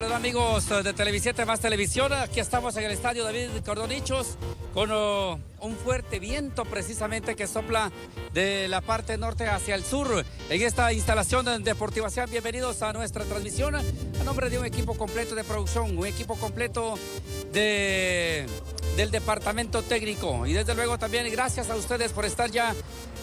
Hola amigos de Televisiete más Televisión, aquí estamos en el estadio David Cordonichos con oh, un fuerte viento precisamente que sopla de la parte norte hacia el sur en esta instalación deportiva. Sean bienvenidos a nuestra transmisión a nombre de un equipo completo de producción, un equipo completo de, del departamento técnico y desde luego también gracias a ustedes por estar ya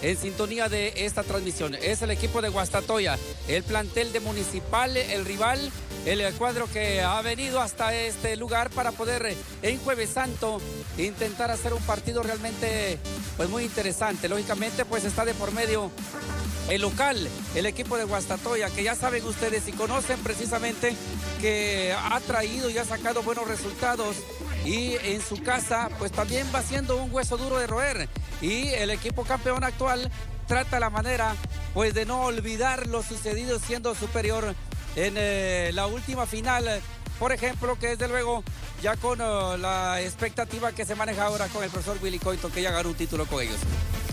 en sintonía de esta transmisión. Es el equipo de Guastatoya, el plantel de Municipal, el rival el cuadro que ha venido hasta este lugar para poder en Jueves Santo intentar hacer un partido realmente pues muy interesante. Lógicamente pues está de por medio el local, el equipo de Guastatoya, que ya saben ustedes y conocen precisamente que ha traído y ha sacado buenos resultados y en su casa pues también va siendo un hueso duro de roer y el equipo campeón actual trata la manera pues de no olvidar lo sucedido siendo superior en eh, la última final, por ejemplo, que desde luego ya con eh, la expectativa que se maneja ahora con el profesor Willy Coito, que ya ganó un título con ellos.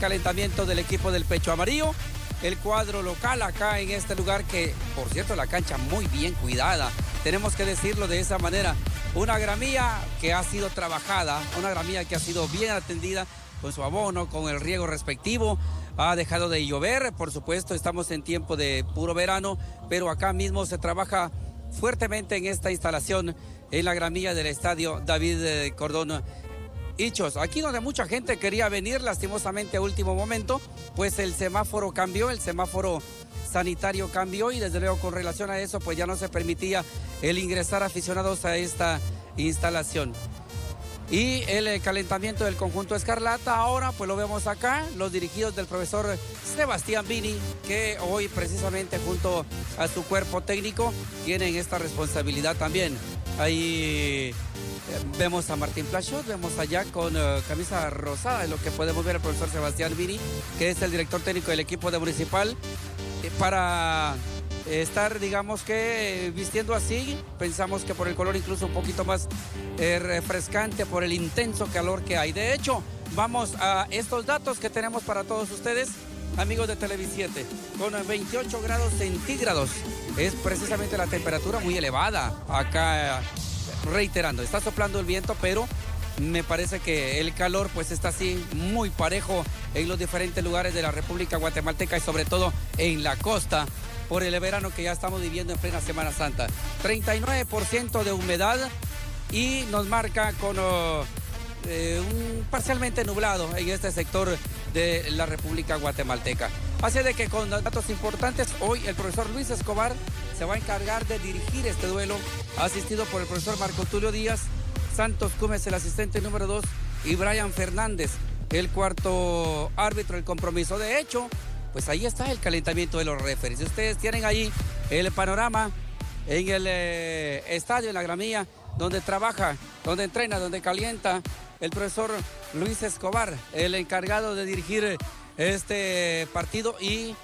Calentamiento del equipo del pecho amarillo, el cuadro local acá en este lugar que, por cierto, la cancha muy bien cuidada, tenemos que decirlo de esa manera. Una gramilla que ha sido trabajada, una gramilla que ha sido bien atendida con su abono, con el riego respectivo ha dejado de llover, por supuesto, estamos en tiempo de puro verano, pero acá mismo se trabaja fuertemente en esta instalación en la gramilla del estadio David eh, Cordón. Hichos, aquí donde mucha gente quería venir, lastimosamente a último momento, pues el semáforo cambió, el semáforo sanitario cambió y desde luego con relación a eso pues ya no se permitía el ingresar aficionados a esta instalación y el eh, calentamiento del conjunto Escarlata. Ahora pues lo vemos acá, los dirigidos del profesor Sebastián Vini, que hoy precisamente junto a su cuerpo técnico tienen esta responsabilidad también. Ahí eh, vemos a Martín Plachot, vemos allá con eh, camisa rosada, lo que podemos ver el profesor Sebastián Vini, que es el director técnico del equipo de Municipal, para estar, digamos que, vistiendo así. Pensamos que por el color incluso un poquito más eh, refrescante, por el intenso calor que hay. De hecho, vamos a estos datos que tenemos para todos ustedes, amigos de Televisiete, con 28 grados centígrados. Es precisamente la temperatura muy elevada acá, reiterando, está soplando el viento, pero me parece que el calor pues está así muy parejo en los diferentes lugares de la República Guatemalteca y sobre todo en la costa por el verano que ya estamos viviendo en plena Semana Santa. 39% de humedad y nos marca con oh, eh, un parcialmente nublado en este sector de la República Guatemalteca. Así de que con datos importantes, hoy el profesor Luis Escobar se va a encargar de dirigir este duelo, asistido por el profesor Marco Tulio Díaz, Santos Cúmez, el asistente número 2, y Brian Fernández, el cuarto árbitro del compromiso. De hecho, pues ahí está el calentamiento de los referees. Ustedes tienen ahí el panorama en el eh, estadio, en la gramilla, donde trabaja, donde entrena, donde calienta el profesor Luis Escobar, el encargado de dirigir este partido. Y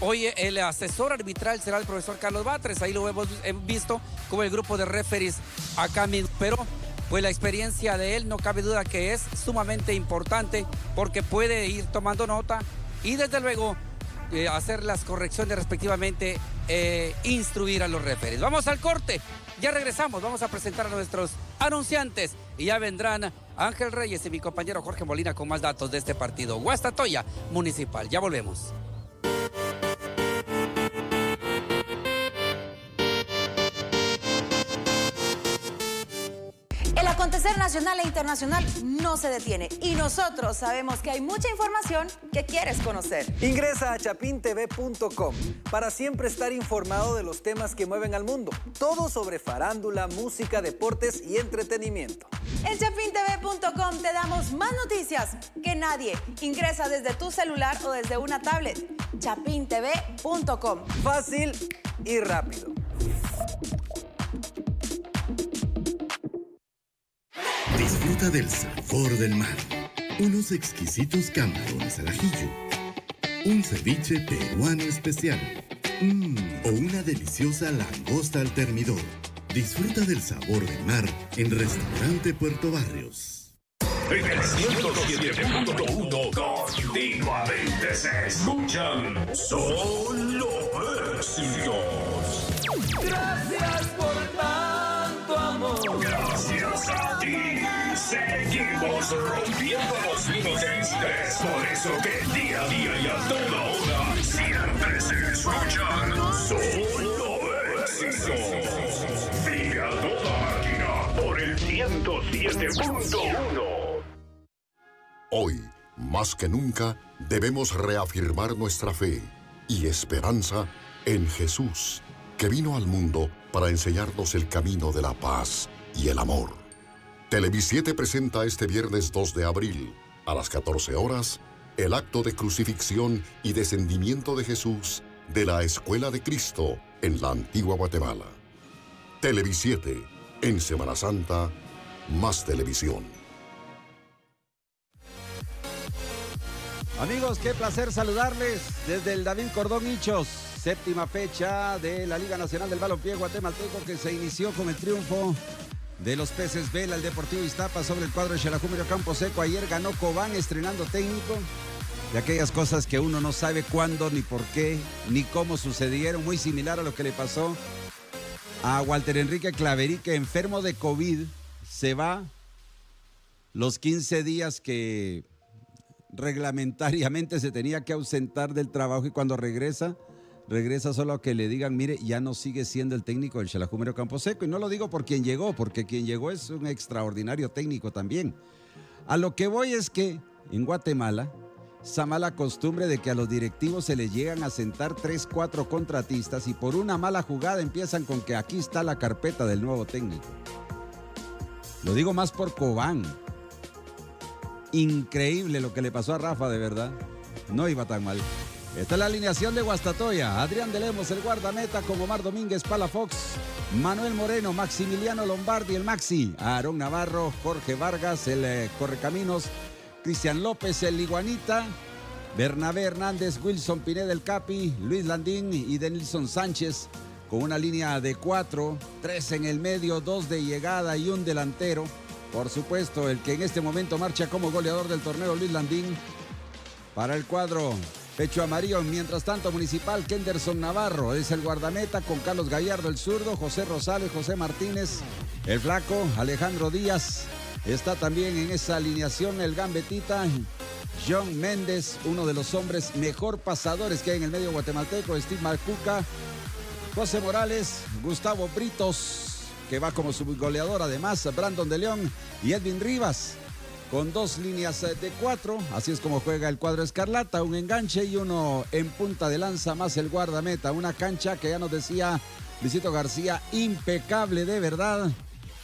hoy el asesor arbitral será el profesor Carlos Batres, ahí lo hemos visto como el grupo de referees acá mismo, pero pues la experiencia de él no cabe duda que es sumamente importante porque puede ir tomando nota y desde luego eh, hacer las correcciones respectivamente, eh, instruir a los referees. Vamos al corte, ya regresamos, vamos a presentar a nuestros anunciantes y ya vendrán Ángel Reyes y mi compañero Jorge Molina con más datos de este partido. Guastatoya Municipal, ya volvemos. Acontecer nacional e internacional no se detiene y nosotros sabemos que hay mucha información que quieres conocer. Ingresa a chapintv.com para siempre estar informado de los temas que mueven al mundo. Todo sobre farándula, música, deportes y entretenimiento. En chapintv.com te damos más noticias que nadie. Ingresa desde tu celular o desde una tablet. chapintv.com. Fácil y rápido. Disfruta del sabor del mar. Unos exquisitos camarones al ajillo. Un ceviche peruano especial. Mmm, o una deliciosa langosta al termidor. Disfruta del sabor del mar en Restaurante Puerto Barrios. En el 107.1 continuamente se escuchan solo éxitos. Seguimos rompiendo los límites. Es por eso que día a día y a toda hora siempre se escuchan solo éxitos. Sigue a toda máquina por el 107.1. Hoy, más que nunca, debemos reafirmar nuestra fe y esperanza en Jesús, que vino al mundo para enseñarnos el camino de la paz y el amor. Televisiete presenta este viernes 2 de abril, a las 14 horas, el acto de crucifixión y descendimiento de Jesús de la Escuela de Cristo en la antigua Guatemala. Televisiete, en Semana Santa, más televisión. Amigos, qué placer saludarles desde el David Cordón Hichos, séptima fecha de la Liga Nacional del Balompié Guatemalteco que se inició con el triunfo de los peces Vela, el Deportivo Iztapa sobre el cuadro de Xalajúmero Campo Seco. Ayer ganó Cobán estrenando técnico. De aquellas cosas que uno no sabe cuándo, ni por qué, ni cómo sucedieron, muy similar a lo que le pasó a Walter Enrique Claverí, que enfermo de COVID. Se va los 15 días que reglamentariamente se tenía que ausentar del trabajo y cuando regresa, regresa solo a que le digan, mire, ya no sigue siendo el técnico del Campo Camposeco. Y no lo digo por quien llegó, porque quien llegó es un extraordinario técnico también. A lo que voy es que en Guatemala, esa mala costumbre de que a los directivos se les llegan a sentar tres, cuatro contratistas y por una mala jugada empiezan con que aquí está la carpeta del nuevo técnico. Lo digo más por Cobán. Increíble lo que le pasó a Rafa, de verdad. No iba tan mal. Esta es la alineación de Guastatoya. Adrián de Lemos, el guardameta, con Omar Domínguez, Palafox, Manuel Moreno, Maximiliano Lombardi, el Maxi, Aarón Navarro, Jorge Vargas, el eh, Correcaminos, Cristian López, el Iguanita, Bernabé Hernández, Wilson Pineda, el Capi, Luis Landín y Denilson Sánchez, con una línea de cuatro, tres en el medio, dos de llegada y un delantero. Por supuesto, el que en este momento marcha como goleador del torneo, Luis Landín, para el cuadro Pecho amarillo, mientras tanto, Municipal, Kenderson Navarro es el guardameta con Carlos Gallardo, el zurdo, José Rosales, José Martínez, el flaco, Alejandro Díaz. Está también en esa alineación el gambetita, John Méndez, uno de los hombres mejor pasadores que hay en el medio guatemalteco, Steve Marcuca, José Morales, Gustavo Britos, que va como subgoleador, además, Brandon de León y Edwin Rivas con dos líneas eh, de cuatro. Así es como juega el cuadro Escarlata, un enganche y uno en punta de lanza más el guardameta. Una cancha que ya nos decía Luisito García, impecable de verdad.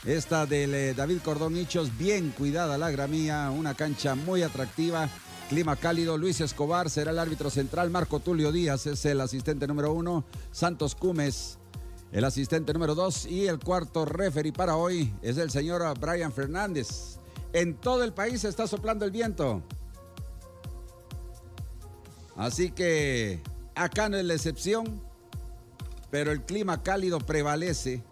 Esta del eh, David Cordón Hichos, bien cuidada la gramía, una cancha muy atractiva. Clima cálido, Luis Escobar será el árbitro central, Marco Tulio Díaz es el asistente número uno, Santos Cumes el asistente número dos y el cuarto referee para hoy es el señor Brian Fernández. En todo el país está soplando el viento. Así que acá no es la excepción, pero el clima cálido prevalece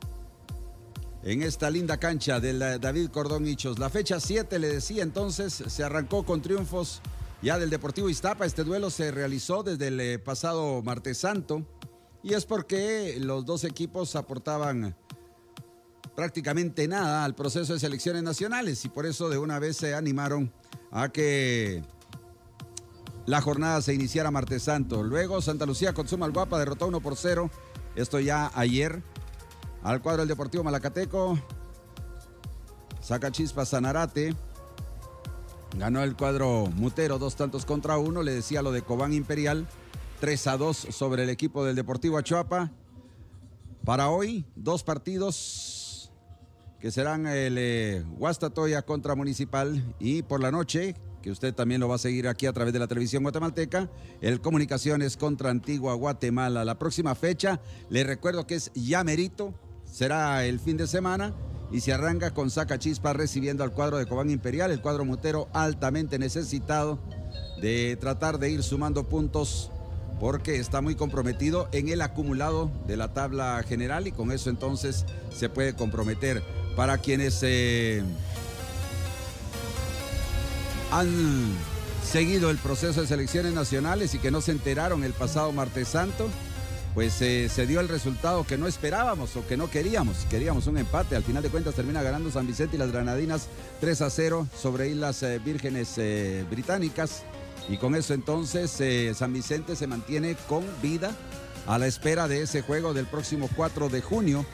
en esta linda cancha del David Cordón Hichos. La fecha 7, le decía entonces, se arrancó con triunfos ya del Deportivo Iztapa. Este duelo se realizó desde el eh, pasado martes santo y es porque los dos equipos aportaban prácticamente nada al proceso de selecciones nacionales y por eso de una vez se animaron a que la jornada se iniciara martes santo. Luego Santa Lucía con Suma Guapa derrotó 1 por 0. Esto ya ayer al cuadro del Deportivo Malacateco. Saca chispa Sanarate. Ganó el cuadro Mutero dos tantos contra uno. Le decía lo de Cobán Imperial. 3 a 2 sobre el equipo del Deportivo Achuapa. Para hoy, dos partidos que serán el eh, Guastatoya contra Municipal y por la noche, que usted también lo va a seguir aquí a través de la televisión guatemalteca, el Comunicaciones contra Antigua Guatemala. La próxima fecha, le recuerdo que es ya merito, será el fin de semana y se arranca con Saca Chispa recibiendo al cuadro de Cobán Imperial, el cuadro mutero altamente necesitado de tratar de ir sumando puntos porque está muy comprometido en el acumulado de la tabla general y con eso entonces se puede comprometer para quienes eh, han seguido el proceso de selecciones nacionales y que no se enteraron el pasado martes santo. pues eh, se dio el resultado que no esperábamos o que no queríamos. Queríamos un empate. Al final de cuentas termina ganando San Vicente y las Granadinas 3 a 0 sobre Islas eh, Vírgenes Británicas. Y con eso entonces San Vicente se mantiene con vida a la espera de ese juego del próximo 4 de junio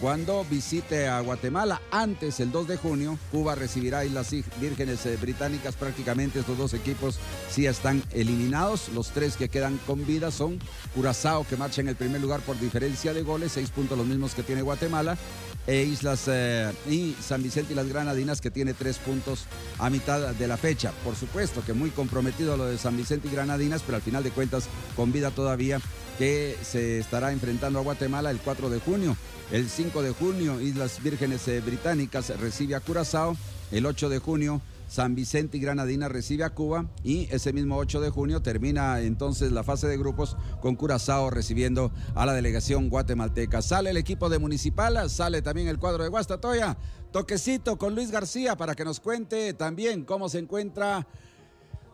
cuando visite a Guatemala. Antes, el 2 de junio, Cuba recibirá a Islas Vírgenes eh, Británicas. Prácticamente estos dos equipos sí están eliminados. Los tres que quedan con vida son Curazao, que marcha en el primer lugar por diferencia de goles, seis puntos los mismos que tiene Guatemala. E Islas eh, y San Vicente y las Granadinas que tiene tres puntos a mitad de la fecha. Por supuesto que muy comprometido lo de San Vicente y Granadinas, pero al final de cuentas con vida todavía que se estará enfrentando a Guatemala el 4 de junio. El 5 de junio, Islas Vírgenes eh, Británicas recibe a Curazao. El 8 de junio, San Vicente y Granadina recibe a Cuba y ese mismo 8 de junio termina entonces la fase de grupos con Curazao recibiendo a la delegación guatemalteca. Sale el equipo de Municipal, sale también el cuadro de Guastatoya. Toquecito con Luis García para que nos cuente también cómo se encuentra,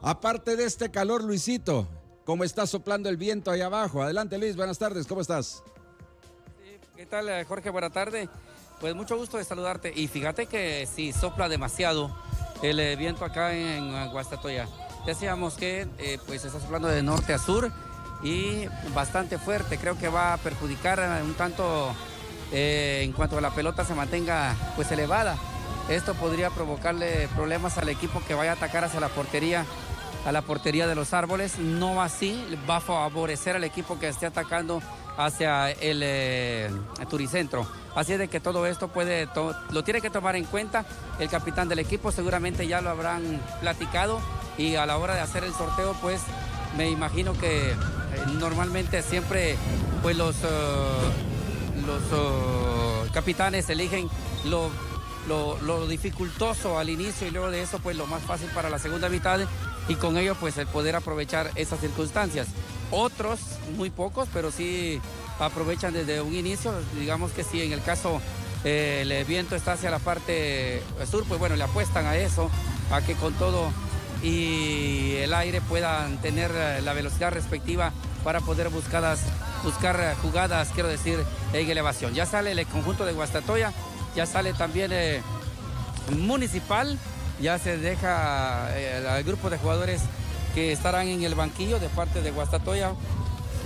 aparte de este calor, Luisito, cómo está soplando el viento ahí abajo. Adelante Luis, buenas tardes, ¿cómo estás? ¿Qué tal, eh, Jorge? Buena tarde. Pues mucho gusto de saludarte. Y fíjate que sí, sopla demasiado el eh, viento acá en eh, Guastatoya. Decíamos que pues está soplando de norte a sur y bastante fuerte. Creo que va a perjudicar un tanto en cuanto a la pelota se mantenga pues elevada. Esto podría provocarle problemas al equipo que vaya a atacar hacia la portería a la portería de los árboles. No así, va a favorecer al equipo que esté atacando hacia el, eh, turicentro. Así es de que todo esto puede lo tiene que tomar en cuenta el capitán del equipo, seguramente ya lo habrán platicado y a la hora de hacer el sorteo pues me imagino que eh, normalmente siempre pues los, eh, los capitanes eligen lo, lo, lo, dificultoso al inicio y luego de eso pues lo más fácil para la segunda mitad y con ello pues el poder aprovechar esas circunstancias. Otros, muy pocos, pero sí aprovechan desde un inicio. Digamos que si en el caso eh, el viento está hacia la parte sur, pues bueno, le apuestan a eso, a que con todo y el aire puedan tener la velocidad respectiva para poder buscar jugadas, quiero decir, en elevación. Ya sale el conjunto de Guastatoya, ya sale también eh, Municipal, ya se deja el eh, grupo de jugadores que estarán en el banquillo de parte de Guastatoya.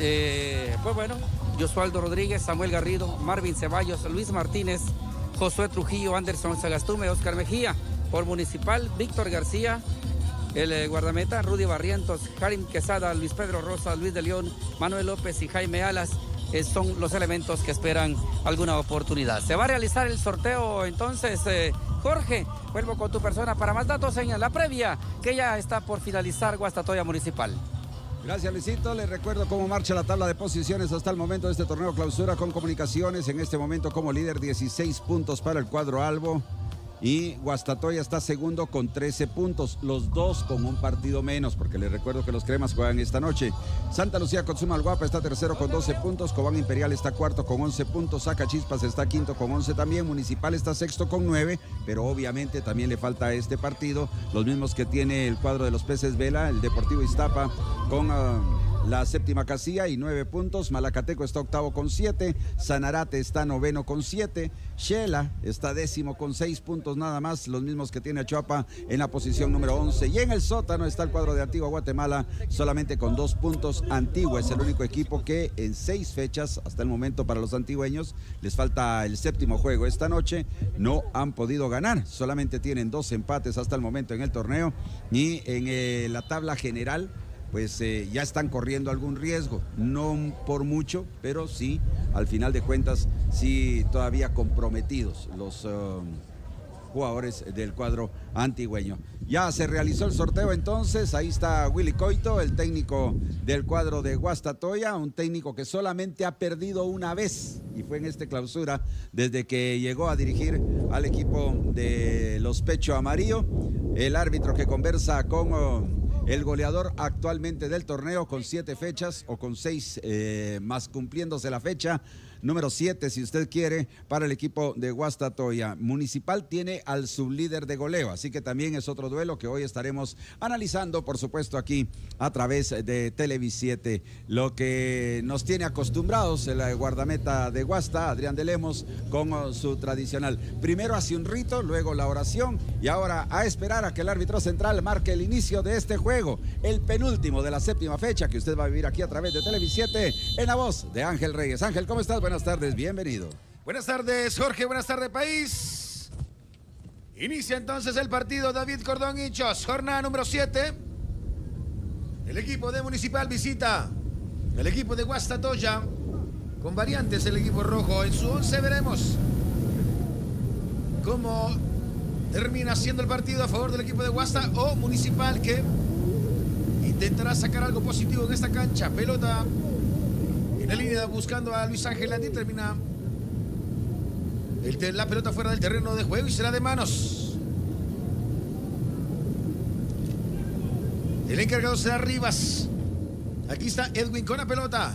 Eh, pues bueno, Josualdo Rodríguez, Samuel Garrido, Marvin Ceballos, Luis Martínez, Josué Trujillo, Anderson Sagastume, Oscar Mejía, por Municipal, Víctor García, el eh, guardameta, Rudy Barrientos, Karim Quesada, Luis Pedro Rosa, Luis de León, Manuel López y Jaime Alas. Eh, son los elementos que esperan alguna oportunidad. Se va a realizar el sorteo entonces, Jorge, vuelvo con tu persona para más datos en la previa, que ya está por finalizar Guastatoya Municipal. Gracias Luisito, les recuerdo cómo marcha la tabla de posiciones hasta el momento de este torneo clausura con comunicaciones. En este momento como líder 16 puntos para el cuadro Albo, y Guastatoya está segundo con 13 puntos, los dos con un partido menos, porque les recuerdo que los cremas juegan esta noche. Santa Lucía Consumal Guapa está tercero con 12 puntos, Cobán Imperial está cuarto con 11 puntos, Saca Chispas está quinto con 11 también, Municipal está sexto con 9, pero obviamente también le falta a este partido, los mismos que tiene el cuadro de los peces Vela, el Deportivo Iztapa con... Ah, la séptima casilla y nueve puntos. Malacateco está octavo con siete. Sanarate está noveno con siete. Shela está décimo con seis puntos nada más, los mismos que tiene Chuapa en la posición número once. Y en el sótano está el cuadro de Antigua Guatemala solamente con dos puntos. Antigua es el único equipo que en seis fechas hasta el momento para los antigüeños les falta el séptimo juego esta noche. No han podido ganar, solamente tienen dos empates hasta el momento en el torneo y en eh, la tabla general pues eh, ya están corriendo algún riesgo, no por mucho, pero sí, al final de cuentas, sí todavía comprometidos los um, jugadores del cuadro antigüeño. Ya se realizó el sorteo entonces, ahí está Willy Coito, el técnico del cuadro de Guastatoya, un técnico que solamente ha perdido una vez y fue en esta clausura desde que llegó a dirigir al equipo de los Pecho Amarillo, el árbitro que conversa con... Um, el goleador actualmente del torneo con siete fechas o con seis eh, más cumpliéndose la fecha número 7, si usted quiere, para el equipo de Guastatoya. Municipal tiene al sublíder de goleo, así que también es otro duelo que hoy estaremos analizando, por supuesto, aquí a través de Televis 7. Lo que nos tiene acostumbrados el guardameta de Guasta, Adrián de Lemos, con su tradicional. Primero hace un rito, luego la oración y ahora a esperar a que el árbitro central marque el inicio de este juego, el penúltimo de la séptima fecha que usted va a vivir aquí a través de Televis 7 en la voz de Ángel Reyes. Ángel, ¿cómo estás? Buenas tardes, bienvenido. Buenas tardes, Jorge, buenas tardes, país. Inicia entonces el partido David Cordón Hinchos, jornada número 7. El equipo de Municipal visita el equipo de Guastatoya con variantes el equipo rojo. En su 11 veremos cómo termina siendo el partido a favor del equipo de Guasta o Municipal que intentará sacar algo positivo en esta cancha. Pelota la línea buscando a Luis Ángel Landí. Termina el, la pelota fuera del terreno de juego y será de manos. El encargado será Rivas. Aquí está Edwin con la pelota.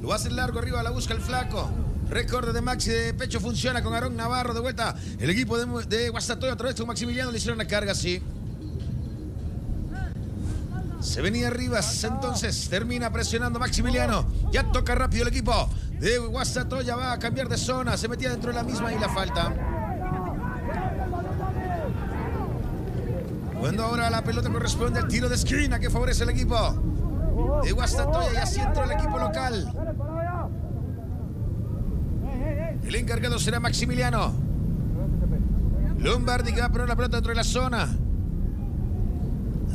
Lo hace largo arriba, la busca el flaco. Récord de Maxi de pecho funciona con Aarón Navarro de vuelta. El equipo de, de Guastatoya otra vez con Maximiliano le hicieron la carga, sí. Se venía Rivas, entonces termina presionando Maximiliano. Ya toca rápido el equipo de Guastatoya. Va a cambiar de zona. Se metía dentro de la misma y la falta. Cuando ahora la pelota corresponde al tiro de esquina que favorece el equipo de Guastatoya y así entra el equipo local. El encargado será Maximiliano. Lombardi que va a poner la pelota dentro de la zona.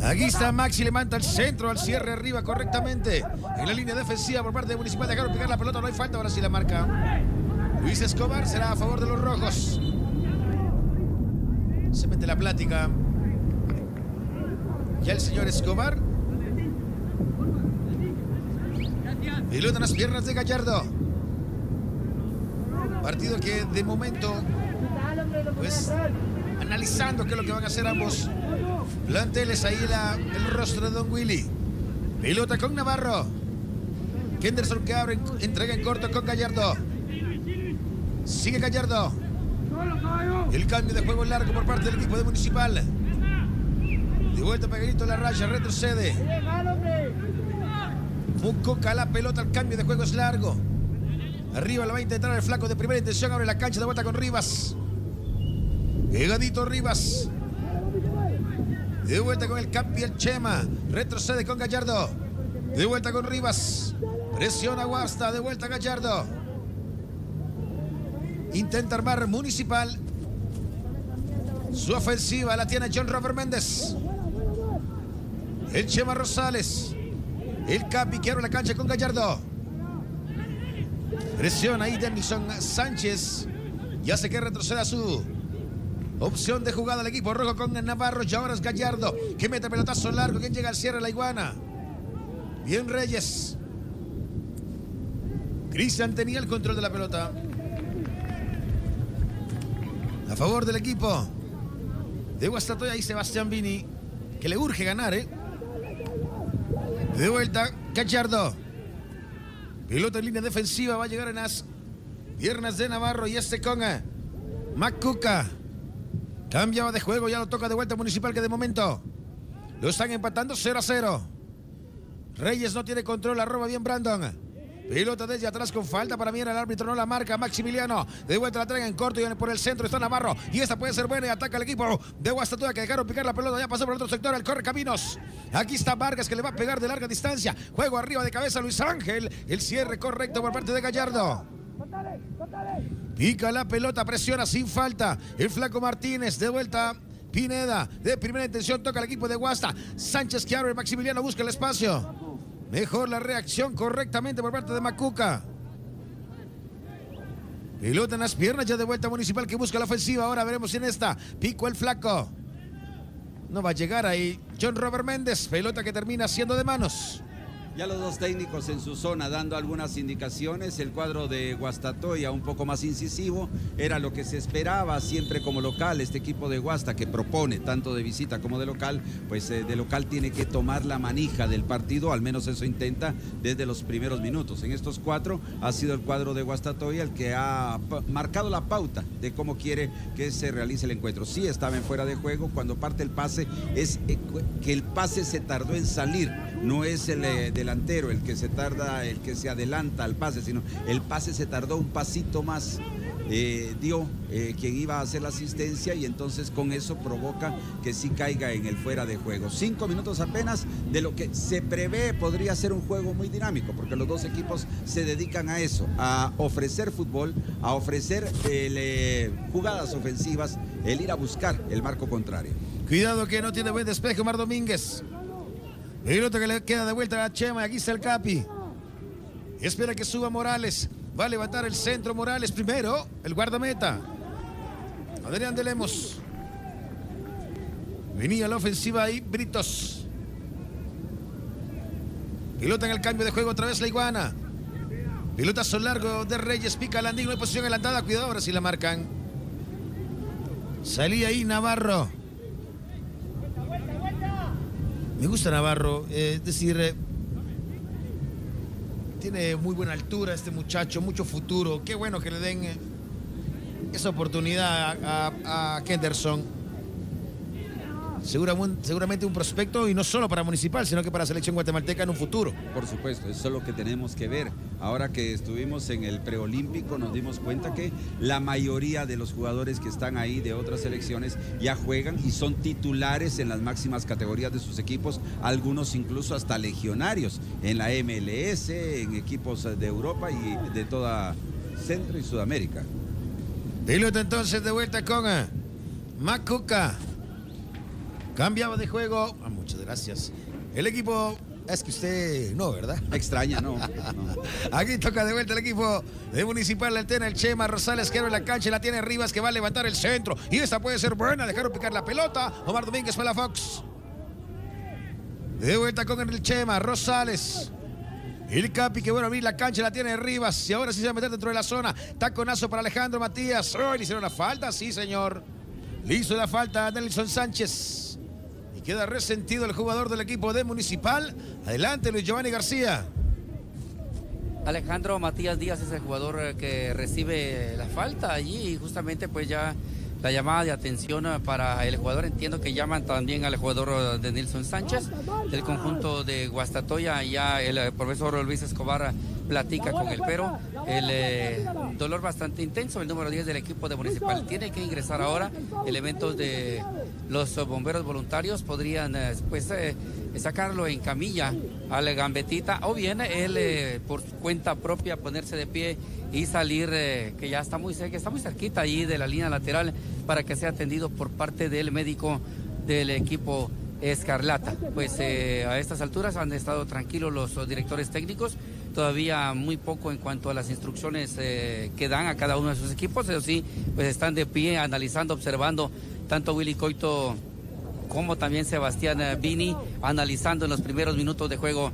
Aquí está Maxi, levanta el centro al cierre arriba correctamente. En la línea defensiva por parte de Municipal. Dejaron pegar la pelota, no hay falta, ahora sí la marca. Luis Escobar será a favor de los rojos. Se mete la plática. Ya el señor Escobar. Pelota en las piernas de Gallardo. Partido que de momento, pues analizando qué es lo que van a hacer ambos planteles. Ahí la, el rostro de Don Willy. Pelota con Navarro. Kenderson que abre, entrega en corto con Gallardo. Sigue Gallardo. El cambio de juego largo por parte del equipo de Municipal. De vuelta pegadito la raya, retrocede. Mucoca la pelota, el cambio de juego es largo. Arriba la va a intentar el flaco de primera intención. Abre la cancha de vuelta con Rivas. Pegadito Rivas. De vuelta con el cambio el Chema. Retrocede con Gallardo. De vuelta con Rivas. Presiona Guasta. De vuelta Gallardo. Intenta armar Municipal. Su ofensiva la tiene John Robert Méndez. El Chema Rosales. El Capi que abre la cancha con Gallardo. Presiona ahí Denison Sánchez. Ya se que retroceda su opción de jugada al equipo rojo con Navarro. Y ahora es Gallardo que mete pelotazo largo. ¿Quién llega al cierre? La iguana. Bien Reyes. Cristian tenía el control de la pelota. A favor del equipo de Guastatoya y Sebastián Vini. Que le urge ganar, ¿eh? De vuelta, Gallardo. Pelota en línea defensiva. Va a llegar en las piernas de Navarro. Y este con eh, Macuca. Cambiaba de juego. Ya lo toca de vuelta Municipal que de momento lo están empatando 0 a 0. Reyes no tiene control. La roba bien Brandon. Pelota desde atrás con falta para mí el árbitro no la marca. Maximiliano de vuelta la traen en corto y por el centro está Navarro. Y esta puede ser buena y ataca el equipo de Guastatoya que dejaron picar la pelota. Ya pasó por el otro sector. El corre caminos. Aquí está Vargas que le va a pegar de larga distancia. Juego arriba de cabeza Luis Ángel. El cierre correcto por parte de Gallardo. Pica la pelota, presiona sin falta. El flaco Martínez de vuelta. Pineda de primera intención toca el equipo de Guasta. Sánchez que abre. Maximiliano busca el espacio. Mejor la reacción correctamente por parte de Macuca. Pelota en las piernas ya de vuelta Municipal que busca la ofensiva. Ahora veremos en esta. Pico el flaco. No va a llegar ahí John Robert Méndez. Pelota que termina siendo de manos. Ya los dos técnicos en su zona dando algunas indicaciones. El cuadro de Guastatoya un poco más incisivo. Era lo que se esperaba siempre como local. Este equipo de Guasta que propone tanto de visita como de local, pues eh, de local tiene que tomar la manija del partido. Al menos eso intenta desde los primeros minutos. En estos cuatro ha sido el cuadro de Guastatoya el que ha marcado la pauta de cómo quiere que se realice el encuentro. Sí estaba en fuera de juego. Cuando parte el pase es eh, que el pase se tardó en salir. No es el eh, el que se tarda, el que se adelanta al pase, sino el pase se tardó un pasito más. Eh, dio quien iba a hacer la asistencia y entonces con eso provoca que sí caiga en el fuera de juego. Cinco minutos apenas de lo que se prevé podría ser un juego muy dinámico porque los dos equipos se dedican a eso, a ofrecer fútbol, a ofrecer jugadas ofensivas, el ir a buscar el marco contrario. Cuidado que no tiene buen despeje Omar Domínguez. Otro que le queda de vuelta a Chema. Aquí está el Capi. Espera que suba Morales. Va a levantar el centro Morales primero. El guardameta. Adrián de Lemos. Venía la ofensiva ahí. Britos. Pilota en el cambio de juego. Otra vez la iguana. Pilotazo largo de Reyes. Pica Landín. No hay posición adelantada. Cuidado ahora si la marcan. Salía ahí Navarro. Me gusta Navarro, eh, es decir, eh, tiene muy buena altura este muchacho, mucho futuro. Qué bueno que le den eh, esa oportunidad a, a Kenderson seguramente un prospecto y no solo para Municipal, sino que para Selección Guatemalteca en un futuro. Por supuesto, eso es lo que tenemos que ver. Ahora que estuvimos en el preolímpico nos dimos cuenta que la mayoría de los jugadores que están ahí de otras selecciones ya juegan y son titulares en las máximas categorías de sus equipos, algunos incluso hasta legionarios en la MLS, en equipos de Europa y de toda Centro y Sudamérica. Piloto entonces de vuelta con eh, Macuca. Cambiaba de juego. Ah, muchas gracias. El equipo. Es que usted. No, ¿verdad? Extraña, no. Aquí toca de vuelta el equipo de Municipal Altena. El Chema Rosales que en la cancha. La tiene Rivas que va a levantar el centro. Y esta puede ser buena. Dejaron picar la pelota. Omar Domínguez para la Fox. De vuelta con el Chema Rosales. El Capi que bueno abrir la cancha la tiene Rivas y ahora sí se va a meter dentro de la zona. Taconazo para Alejandro Matías. Oh, ¿Le hicieron la falta? Sí, señor. Le hizo la falta a Nelson Sánchez. Queda resentido el jugador del equipo de Municipal. Adelante, Luis Giovanni García. Alejandro Matías Díaz es el jugador eh, que recibe la falta allí y justamente pues ya la llamada de atención eh, para el jugador. Entiendo que llaman también al jugador eh, de Nilson Sánchez del conjunto de Guastatoya. Ya el profesor Luis Escobar platica con él, pero el dolor bastante intenso. El número 10 del equipo de Municipal tiene que ingresar ahora. Elementos de los bomberos voluntarios podrían eh, pues, eh, sacarlo en camilla a la gambetita o bien él eh, por cuenta propia ponerse de pie y salir que ya está muy cerca, está muy cerquita ahí de la línea lateral para que sea atendido por parte del médico del equipo Escarlata. Pues a estas alturas han estado tranquilos los directores técnicos, todavía muy poco en cuanto a las instrucciones que dan a cada uno de sus equipos, pero sí, pues están de pie analizando, observando tanto Willy Coito como también Sebastián Vini, analizando en los primeros minutos de juego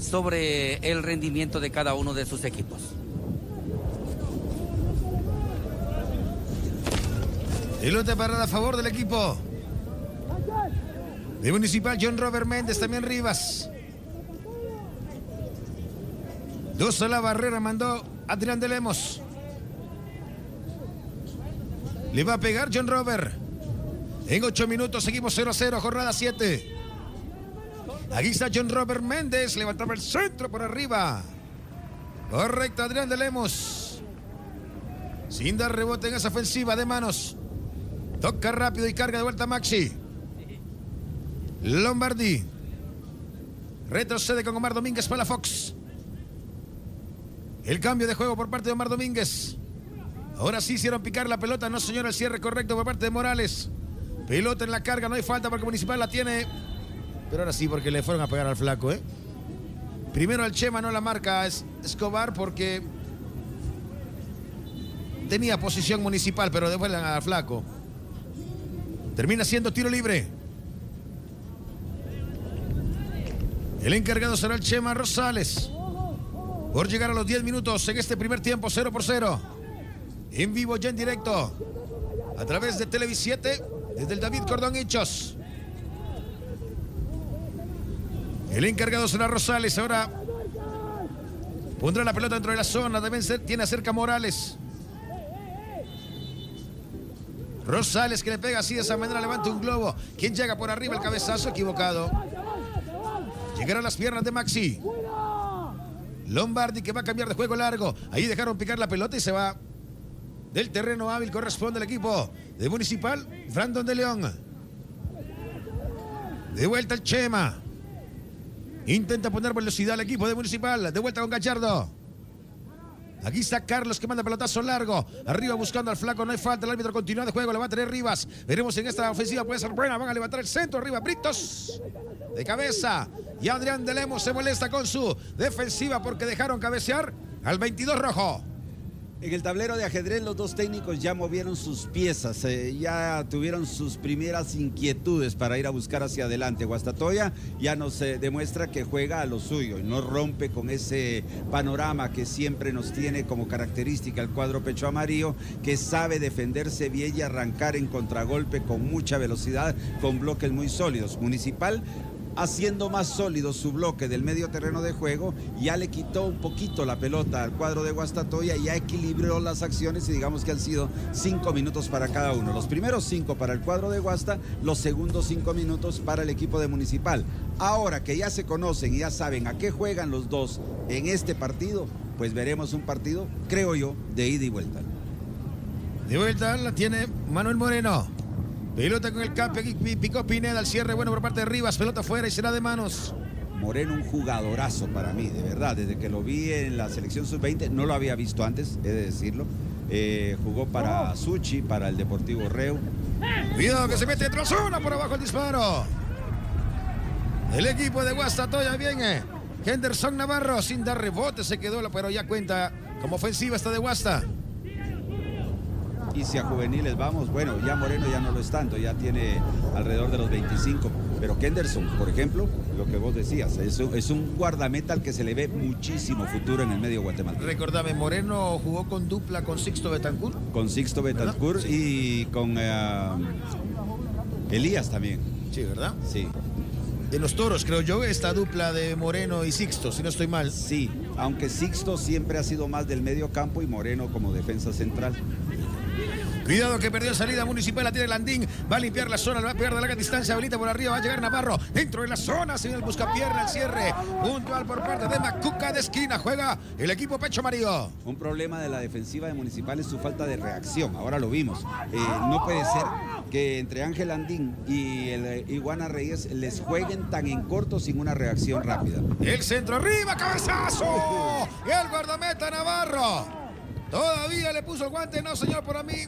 sobre el rendimiento de cada uno de sus equipos. Pelota parada a favor del equipo. De Municipal, John Robert Méndez, también Rivas. Dos a la barrera, mandó Adrián de Lemos. Le va a pegar John Robert. En ocho minutos seguimos 0 a 0, jornada 7. Aquí está John Robert Méndez. Levantaba el centro por arriba. Correcto, Adrián de Lemos. Sin dar rebote en esa ofensiva de manos. Toca rápido y carga de vuelta Maxi. Lombardi. Retrocede con Omar Domínguez para la Fox. El cambio de juego por parte de Omar Domínguez. Ahora sí hicieron picar la pelota. No, señor, el cierre correcto por parte de Morales. Pelota en la carga, no hay falta porque Municipal la tiene. Pero ahora sí, porque le fueron a pegar al flaco, ¿eh? Primero al Chema no la marca Escobar porque tenía posición municipal, pero después al flaco. Termina siendo tiro libre. El encargado será el Chema Rosales. Por llegar a los 10 minutos en este primer tiempo, 0 por 0. En vivo, ya en directo. A través de Televis 7, desde el David Cordón Hechos. El encargado será Rosales. Ahora pondrá la pelota dentro de la zona. Deben ser, tiene cerca Morales. Rosales que le pega así de esa manera, levanta un globo. ¿Quién llega por arriba? El cabezazo equivocado. Llegará a las piernas de Maxi. Lombardi que va a cambiar de juego largo. Ahí dejaron picar la pelota y se va del terreno hábil. Corresponde al equipo de Municipal, Brandon de León. De vuelta el Chema. Intenta poner velocidad al equipo de Municipal. De vuelta con Gallardo. Aquí está Carlos que manda pelotazo largo. Arriba buscando al flaco. No hay falta. El árbitro continúa de juego. Le va a tener Rivas. Veremos en esta ofensiva. Puede ser buena. Van a levantar el centro. Arriba Britos. De cabeza. Y Adrián de Lemos se molesta con su defensiva porque dejaron cabecear al 22 rojo. En el tablero de ajedrez los dos técnicos ya movieron sus piezas, eh, ya tuvieron sus primeras inquietudes para ir a buscar hacia adelante. Guastatoya ya nos eh, demuestra que juega a lo suyo y no rompe con ese panorama que siempre nos tiene como característica el cuadro pecho amarillo, que sabe defenderse bien y arrancar en contragolpe con mucha velocidad, con bloques muy sólidos. Municipal haciendo más sólido su bloque del medio terreno de juego, ya le quitó un poquito la pelota al cuadro de Guastatoya, ya equilibró las acciones y digamos que han sido cinco minutos para cada uno. Los primeros cinco para el cuadro de Guasta, los segundos cinco minutos para el equipo de Municipal. Ahora que ya se conocen y ya saben a qué juegan los dos en este partido, pues veremos un partido, creo yo, de ida y vuelta. De vuelta la tiene Manuel Moreno. Pelota con el campo, aquí picó Pineda al cierre, bueno por parte de Rivas, pelota fuera y será de manos. Moreno un jugadorazo para mí, de verdad, desde que lo vi en la selección sub-20, no lo había visto antes, he de decirlo. Eh, jugó para Suchi, para el Deportivo Reu. Cuidado que se mete la zona, por abajo el disparo. El equipo de Guastatoya viene. Henderson Navarro sin dar rebote se quedó, pero ya cuenta como ofensiva esta de Guasta. Y si a juveniles vamos, bueno, ya Moreno ya no lo es tanto, ya tiene alrededor de los 25. Pero Kenderson, por ejemplo, lo que vos decías, es un, es un guardameta al que se le ve muchísimo futuro en el medio guatemalteco. Recordame, Moreno jugó con dupla con Sixto Betancourt. Con Sixto Betancourt Sí. y con eh, Elías también. Sí, ¿verdad? Sí, De los toros, creo yo, esta dupla de Moreno y Sixto, si no estoy mal. sí, aunque Sixto siempre ha sido más del medio campo y Moreno como defensa central. Cuidado que perdió salida municipal, la tiene Landín, va a limpiar la zona, va a pegar de larga distancia, habilita por arriba, va a llegar Navarro, dentro de la zona, se viene el buscapierna, el cierre, puntual por parte de Macuca de esquina, juega el equipo Pecho Amarillo. Un problema de la defensiva de Municipal es su falta de reacción. Ahora lo vimos. Eh, no puede ser que entre Ángel Andín y el eh, Iguana Reyes les jueguen tan en corto sin una reacción rápida. El centro arriba, cabezazo, y el guardameta Navarro, todavía le puso el guante, no señor, por a mí.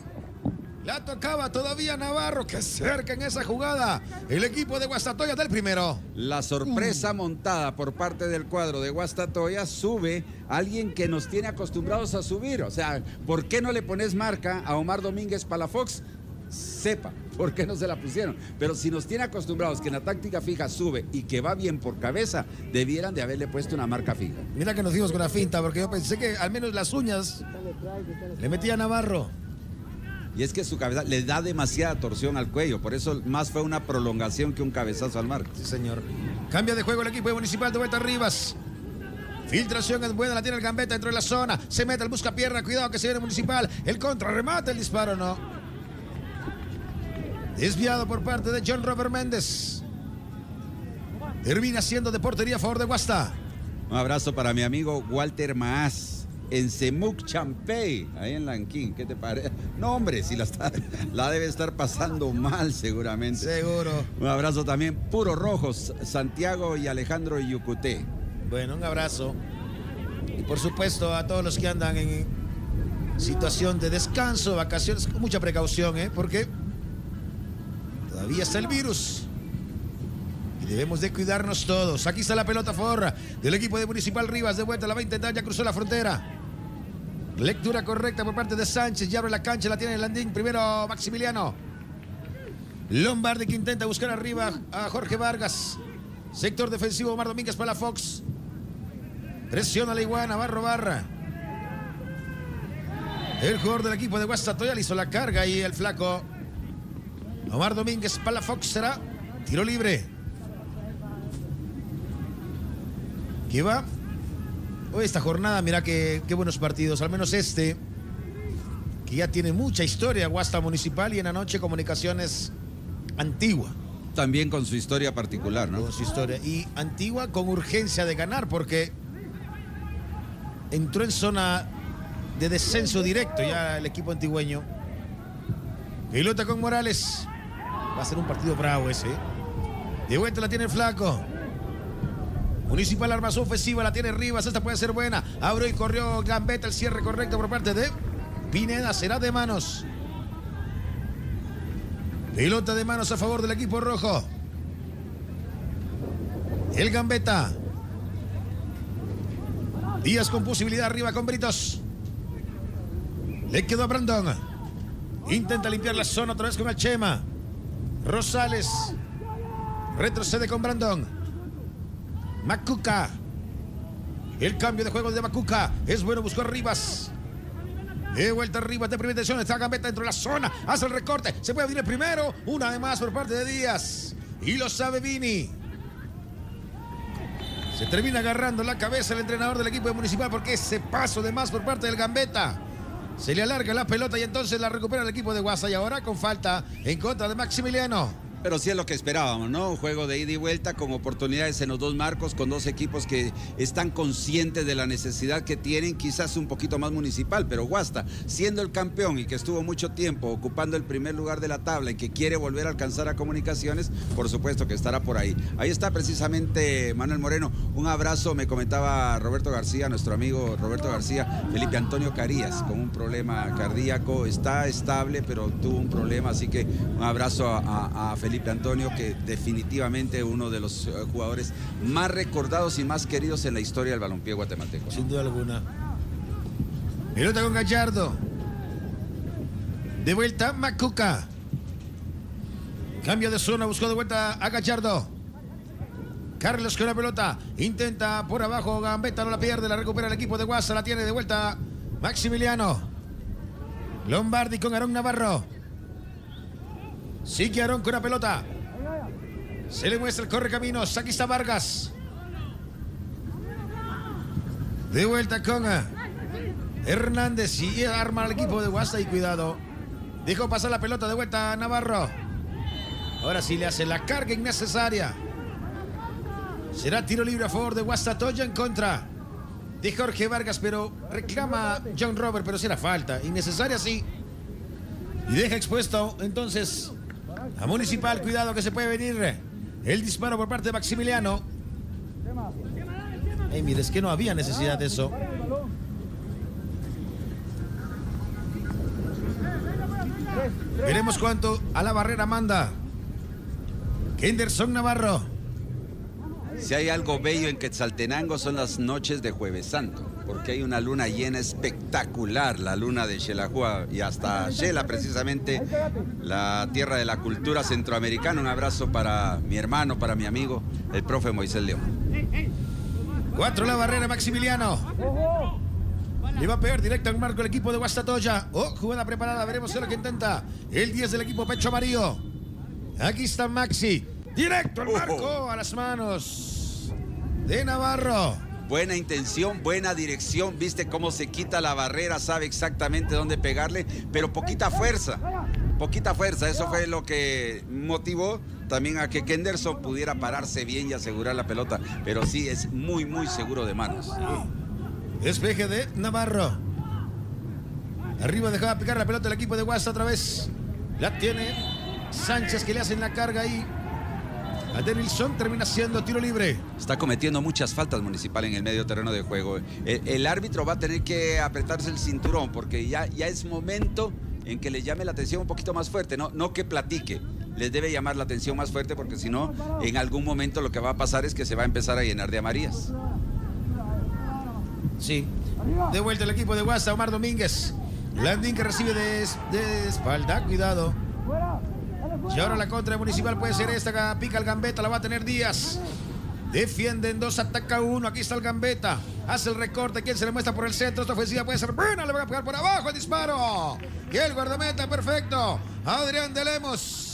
La tocaba todavía Navarro, que cerca en esa jugada. El equipo de Guastatoya del primero. La sorpresa montada por parte del cuadro de Guastatoya sube a alguien que nos tiene acostumbrados a subir. O sea, ¿por qué no le pones marca a Omar Domínguez Palafox? Sepa, ¿por qué no se la pusieron? Pero si nos tiene acostumbrados que en la táctica fija sube y que va bien por cabeza, debieran de haberle puesto una marca fija. Mira que nos dimos con la finta, porque yo pensé que al menos las uñas le metía a Navarro. Y es que su cabeza le da demasiada torsión al cuello, por eso más fue una prolongación que un cabezazo al mar. Sí, señor. Cambia de juego el equipo de Municipal de vuelta Rivas. Filtración es buena, la tiene el Gambetta dentro de la zona. Se mete el busca pierna, cuidado que se viene Municipal. El contra, remata el disparo, no. Desviado por parte de John Robert Méndez. Termina siendo de portería a favor de Guasta. Un abrazo para mi amigo Walter Maaz en Semuc Champey, ahí en Lanquín. ¿Qué te parece? No, hombre, si la, está, la debe estar pasando mal seguramente. Seguro. Un abrazo también, puro rojos, Santiago y Alejandro Yucuté. Bueno, un abrazo. Y por supuesto a todos los que andan en situación de descanso, vacaciones, con mucha precaución, ¿eh? Porque todavía está el virus. Debemos de cuidarnos todos. Aquí está la pelota forra del equipo de Municipal Rivas. De vuelta la a intentar, ya cruzó la frontera. Lectura correcta por parte de Sánchez. Ya abre la cancha, la tiene el Landín. Primero Maximiliano. Lombardi que intenta buscar arriba a Jorge Vargas. Sector defensivo, Omar Domínguez para la Fox. Presiona la iguana, va a robar. El jugador del equipo de Guastatoya le hizo la carga y el flaco. Omar Domínguez para la Fox será tiro libre. ¿Qué va? Hoy esta jornada, mira qué, qué buenos partidos, al menos este, que ya tiene mucha historia, Guasta Municipal y en la noche Comunicaciones Antigua. También con su historia particular, ¿no? Con su historia. Y Antigua con urgencia de ganar porque entró en zona de descenso directo ya el equipo antigüeño. Pilota con Morales. Va a ser un partido bravo ese. ¿eh? De vuelta la tiene el flaco. Municipal arma su ofensiva, la tiene Rivas, esta puede ser buena. Abrió y corrió Gambetta, el cierre correcto por parte de Pineda, será de manos. Pelota de manos a favor del equipo rojo. El Gambetta. Díaz con posibilidad arriba con Britos. Le quedó a Brandon. Intenta limpiar la zona otra vez con el Chema. Rosales. Retrocede con Brandon. Macuca. El cambio de juego de Macuca. Es bueno, buscó a Rivas. De vuelta arriba de primera intención. Está Gambetta dentro de la zona. Hace el recorte. Se puede venir el primero. Una de más por parte de Díaz. Y lo sabe Vini. Se termina agarrando la cabeza el entrenador del equipo de Municipal porque ese paso de más por parte del Gambetta. Se le alarga la pelota y entonces la recupera el equipo de Guasa. Y ahora con falta en contra de Maximiliano. Pero sí es lo que esperábamos, ¿no? Un juego de ida y vuelta con oportunidades en los dos marcos, con dos equipos que están conscientes de la necesidad que tienen, quizás un poquito más municipal, pero Guasta, siendo el campeón y que estuvo mucho tiempo ocupando el primer lugar de la tabla y que quiere volver a alcanzar a comunicaciones, por supuesto que estará por ahí. Ahí está precisamente Manuel Moreno. Un abrazo, me comentaba Roberto García, nuestro amigo Roberto García, Felipe Antonio Carías, con un problema cardíaco, está estable, pero tuvo un problema, así que un abrazo a, Felipe Antonio, que definitivamente uno de los jugadores más recordados y más queridos en la historia del balompié guatemalteco. Sin duda alguna. Pelota con Gallardo. De vuelta, Macuca. Cambio de zona, buscó de vuelta a Gallardo. Carlos con la pelota. Intenta por abajo, Gambetta no la pierde, la recupera el equipo de Guasa, la tiene de vuelta Maximiliano. Lombardi con Aarón Navarro. Sigue Aarón con la pelota. Se le muestra el corre caminos. Aquí está Vargas. De vuelta con Hernández y arma al equipo de Guasta y cuidado. Dejó pasar la pelota de vuelta a Navarro. Ahora sí le hace la carga innecesaria. Será tiro libre a favor de Guastatoya en contra de Jorge Vargas, pero reclama John Robert, pero si era falta. Innecesaria sí. Y deja expuesto entonces a Municipal. Cuidado que se puede venir el disparo por parte de Maximiliano. Hey, mire, es que no había necesidad de eso. Veremos cuánto a la barrera manda. Kenderson Navarro. Si hay algo bello en Quetzaltenango son las noches de Jueves Santo, porque hay una luna llena espectacular, la luna de Xelajúa y hasta Xela precisamente, la tierra de la cultura centroamericana. Un abrazo para mi hermano, para mi amigo, el profe Moisés León. Cuatro la barrera Maximiliano. Le va a pegar directo al marco el equipo de Guastatoya. Oh, jugada preparada, veremos lo que intenta. El 10 del equipo Pecho Amarillo. Aquí está Maxi. Directo al marco, a las manos de Navarro. Buena intención, buena dirección. Viste cómo se quita la barrera, sabe exactamente dónde pegarle, pero poquita fuerza. Poquita fuerza. Eso fue lo que motivó también a que Kenderson pudiera pararse bien y asegurar la pelota. Pero sí, es muy, muy seguro de manos. Despeje de Navarro. Arriba dejaba picar la pelota el equipo de Guasta otra vez. La tiene Sánchez que le hacen la carga ahí. A Denilson termina siendo tiro libre. Está cometiendo muchas faltas municipal en el medio terreno de juego. El, el, árbitro va a tener que apretarse el cinturón porque ya, ya es momento en que le llame la atención un poquito más fuerte, no, no que platique. Les debe llamar la atención más fuerte porque si no, en algún momento lo que va a pasar es que se va a empezar a llenar de amarillas. Sí. De vuelta el equipo de Guasa, Omar Domínguez. Landín que recibe de, de espalda, cuidado. Y ahora la contra municipal puede ser esta. Pica el gambeta, la va a tener Díaz. Defienden dos, ataca uno. Aquí está el Gambeta. Hace el recorte. ¿Quién se le muestra por el centro? Esta ofensiva puede ser buena. Le va a pegar por abajo el disparo. Y el guardameta perfecto. Adrián de Lemos.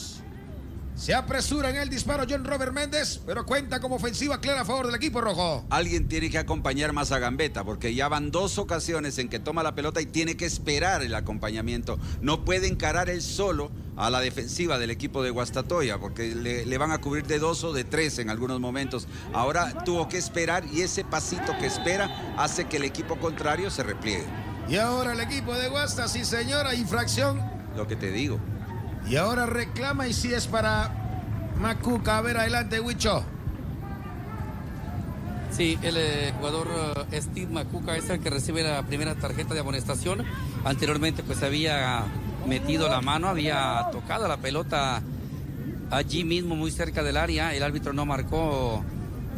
Se apresura en el disparo John Robert Méndez, pero cuenta como ofensiva clara a favor del equipo rojo. Alguien tiene que acompañar más a Gambetta, porque ya van dos ocasiones en que toma la pelota y tiene que esperar el acompañamiento. No puede encarar él solo a la defensiva del equipo de Guastatoya, porque le, le, van a cubrir de dos o de tres en algunos momentos. Ahora tuvo que esperar y ese pasito que espera hace que el equipo contrario se repliegue. Y ahora el equipo de Guasta, sí señora, infracción. Lo que te digo. Y ahora reclama y si es para Macuca. A ver, adelante, Huicho. Sí, el eh, jugador uh, Steve Macuca es el que recibe la primera tarjeta de amonestación. Anteriormente pues había metido la mano, había tocado la pelota allí mismo, muy cerca del área. El árbitro no marcó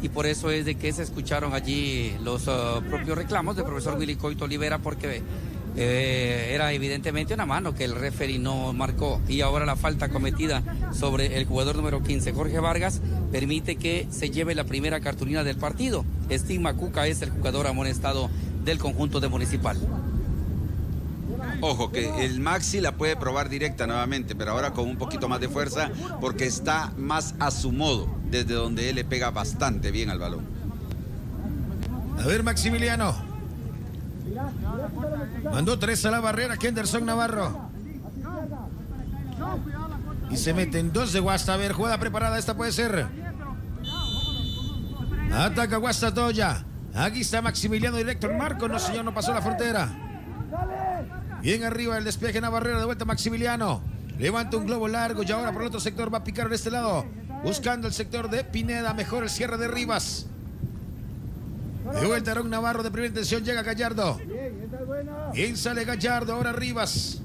y por eso es de que se escucharon allí los uh, propios reclamos del profesor Willy Coito Olivera porque eh, era evidentemente una mano que el referee no marcó y ahora la falta cometida sobre el jugador número 15, Jorge Vargas, permite que se lleve la primera cartulina del partido. Steve Cuca es el jugador amonestado del conjunto de Municipal. Ojo, que el Maxi la puede probar directa nuevamente, pero ahora con un poquito más de fuerza porque está más a su modo, desde donde él le pega bastante bien al balón. A ver, Maximiliano. Mandó tres a la barrera Kenderson Navarro. Y se meten dos de Guasta. A ver, jugada preparada. Esta puede ser. Ataca Guastatoya. Aquí está Maximiliano directo en marco. No, señor, no pasó la frontera. Bien arriba el despeje en la barrera. De vuelta Maximiliano. Levanta un globo largo y ahora por el otro sector va a picar en este lado. Buscando el sector de Pineda. Mejor el cierre de Rivas. De vuelta Aaron Navarro de primera intención. Llega Gallardo. Bien sale Gallardo, ahora Rivas.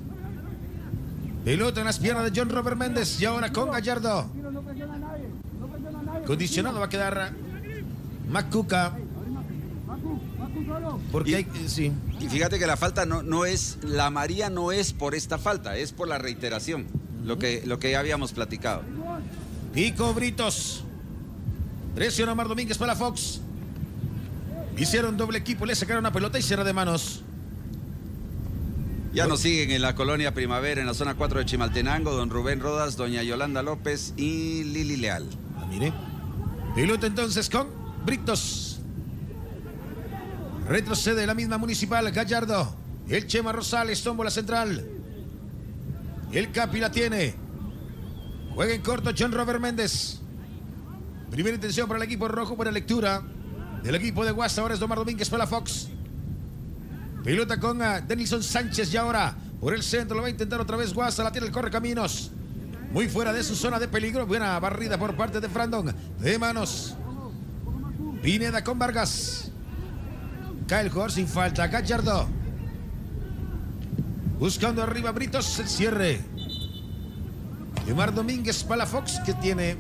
Pelota en las piernas de John Robert Méndez y ahora con Gallardo. Condicionado va a quedar Macuca. Porque y, hay, sí. y fíjate que la falta no, no es, la María no es por esta falta, es por la reiteración, lo que, lo que ya habíamos platicado. Pico Britos. Presiona Mar Domínguez para Fox. Hicieron doble equipo, le sacaron una pelota y cierra de manos. Ya nos siguen en la colonia Primavera, en la zona 4 de Chimaltenango, don Rubén Rodas, doña Yolanda López y Lili Leal. Ah, mire. Piloto entonces con Britos. Retrocede la misma municipal, Gallardo. El Chema Rosales, tombo la central. El Capi la tiene. Juega en corto John Robert Méndez. Primera intención para el equipo rojo, buena lectura. Del equipo de Guasa, ahora es Domar Domínguez para Fox. Pilota con uh, Denilson Sánchez y ahora por el centro lo va a intentar otra vez Guasa, la tiene el corre caminos. Muy fuera de su zona de peligro. Buena barrida por parte de Frandon. De manos. Pineda con Vargas. Cae el jugador sin falta. Gallardo. Buscando arriba Britos el cierre. Omar Domínguez para Fox que tiene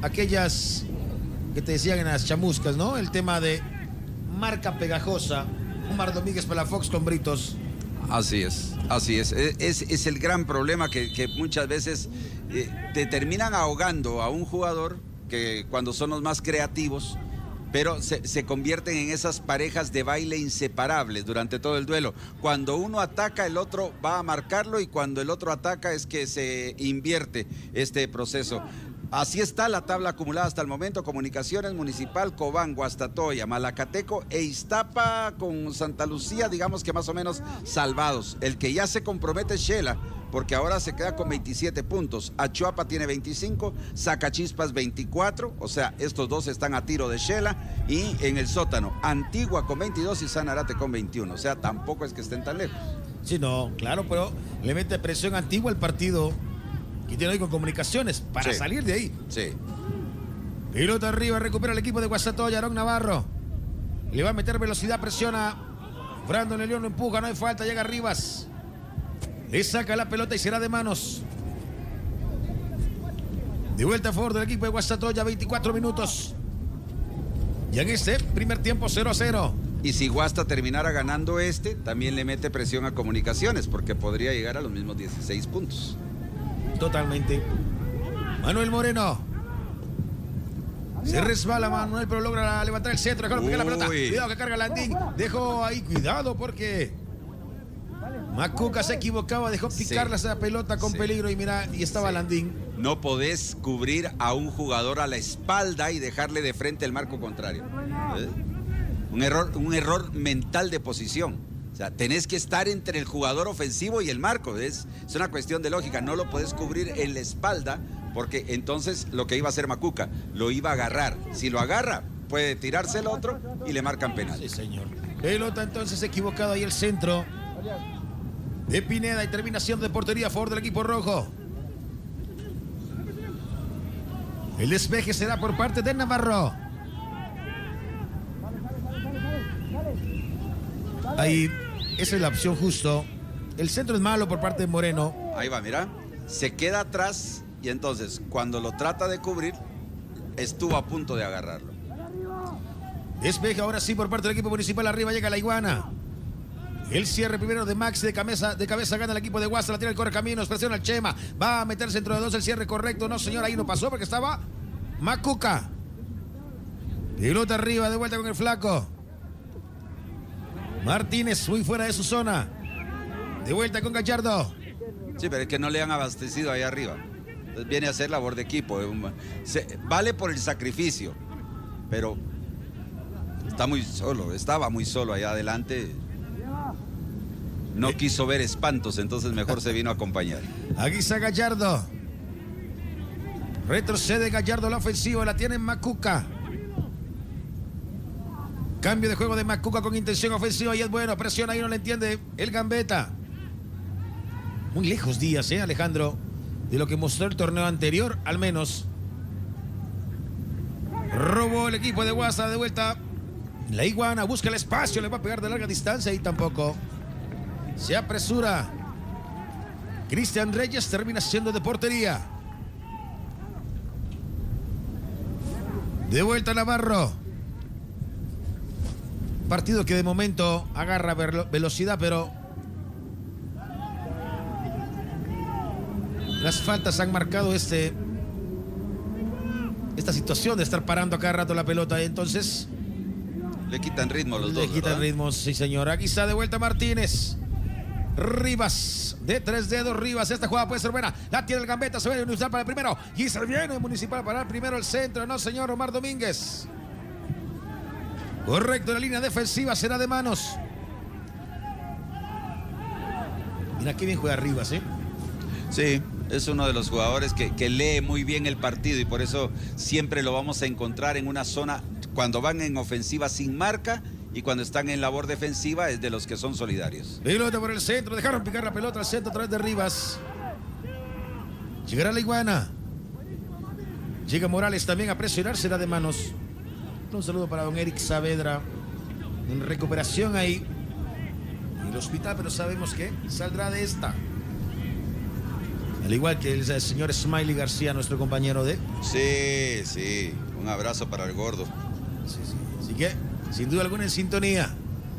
aquellas que te decían en las chamuscas, ¿no? El tema de marca pegajosa. Omar Domínguez para Fox con Britos. Así es, así es. Es, es el gran problema que, muchas veces eh, te terminan ahogando a un jugador que cuando son los más creativos, pero se, convierten en esas parejas de baile inseparables durante todo el duelo. Cuando uno ataca, el otro va a marcarlo y cuando el otro ataca es que se invierte este proceso. Así está la tabla acumulada hasta el momento. Comunicaciones Municipal, Cobán, Guastatoya, Malacateco e Iztapa con Santa Lucía, digamos que más o menos salvados. El que ya se compromete es Shela, porque ahora se queda con 27 puntos. Achuapa tiene 25, Zacachispas 24, o sea, estos dos están a tiro de Shela. Y en el sótano, Antigua con 22 y Sanarate con 21. O sea, tampoco es que estén tan lejos. Sí, no, claro, pero le mete presión Antigua al partido que tiene hoy con comunicaciones para Sí. salir de ahí. Sí. Pilota arriba, recupera el equipo de Guasatoya, Aarón Navarro. Le va a meter velocidad, presiona. Brandon el León lo empuja, no hay falta, llega Rivas. Le saca la pelota y será de manos. De vuelta a favor del equipo de Guastatoya, 24 minutos. Y en este primer tiempo 0 a 0. Y si Guasta terminara ganando este, también le mete presión a comunicaciones, porque podría llegar a los mismos 16 puntos. Totalmente. Manuel Moreno. Se resbala Manuel, pero logra levantar el centro. Pegar la pelota. Cuidado que carga Landín. Dejó ahí, cuidado porque. Macuca se equivocaba, dejó picar Sí. esa pelota con Sí. peligro y mira, y estaba Landín. No podés cubrir a un jugador a la espalda y dejarle de frente el marco contrario. ¿Eh? Un error, un error mental de posición. O sea, tenés que estar entre el jugador ofensivo y el marco. Es, es una cuestión de lógica. No lo podés cubrir en la espalda porque entonces lo que iba a hacer Macuca lo iba a agarrar. Si lo agarra, puede tirarse el otro y le marcan penal. Sí, señor. Pelota entonces equivocado ahí el centro. De Pineda y terminación de portería a favor del equipo rojo. El despeje será por parte de Navarro. Ahí, esa es la opción justo. El centro es malo por parte de Moreno. Ahí va, mira. Se queda atrás y entonces cuando lo trata de cubrir, estuvo a punto de agarrarlo. Despeje ahora sí por parte del equipo municipal. Arriba llega la iguana. El cierre primero de Max de cabeza, de cabeza gana el equipo de Guasa. La tira el correcaminos. Presiona al Chema. Va a meter centro de dos. El cierre correcto. No, señor. Ahí no pasó porque estaba Macuca. Pelota arriba. De vuelta con el flaco. Martínez muy fuera de su zona. De vuelta con Gallardo. Sí, pero es que no le han abastecido ahí arriba. Entonces viene a hacer labor de equipo. eh, se- vale por el sacrificio, pero está muy solo, estaba muy solo allá adelante. No quiso ver espantos, entonces mejor se vino a acompañar. Aquí está Gallardo. Retrocede Gallardo la ofensiva, la tiene Macuca. Cambio de juego de Macuca con intención ofensiva y es bueno. Presiona ahí, no le entiende el Gambeta. Muy lejos días, ¿eh, Alejandro? De lo que mostró el torneo anterior, al menos. Robó el equipo de Guasa de vuelta. La iguana busca el espacio, le va a pegar de larga distancia y tampoco. Se apresura. Cristian Reyes termina siendo de portería. De vuelta Navarro. Partido que de momento agarra velo- velocidad, pero las faltas han marcado este esta situación de estar parando a cada rato la pelota. Entonces Le quitan ritmo los le dos. quitan ¿verdad? ritmo, sí señor. Aquí está de vuelta Martínez. Rivas, de tres dedos Rivas. Esta jugada puede ser buena. La tiene el gambeta, se viene Municipal para el primero. Y se viene Municipal para el primero el centro. No, señor Omar Domínguez. Correcto, la línea defensiva será de manos. Mira qué bien juega Rivas, ¿eh? Sí, es uno de los jugadores que, que lee muy bien el partido y por eso siempre lo vamos a encontrar en una zona cuando van en ofensiva sin marca y cuando están en labor defensiva es de los que son solidarios. Pelota por el centro. Dejaron picar la pelota al centro a través de Rivas. Llegará la iguana. Llega Morales también a presionar. Será de manos. Un saludo para don Eric Saavedra. En recuperación ahí. En el hospital, pero sabemos que saldrá de esta. Al igual que el señor Smiley García, nuestro compañero de. Sí, sí, un abrazo para el gordo. Así que, sin duda alguna, en sintonía.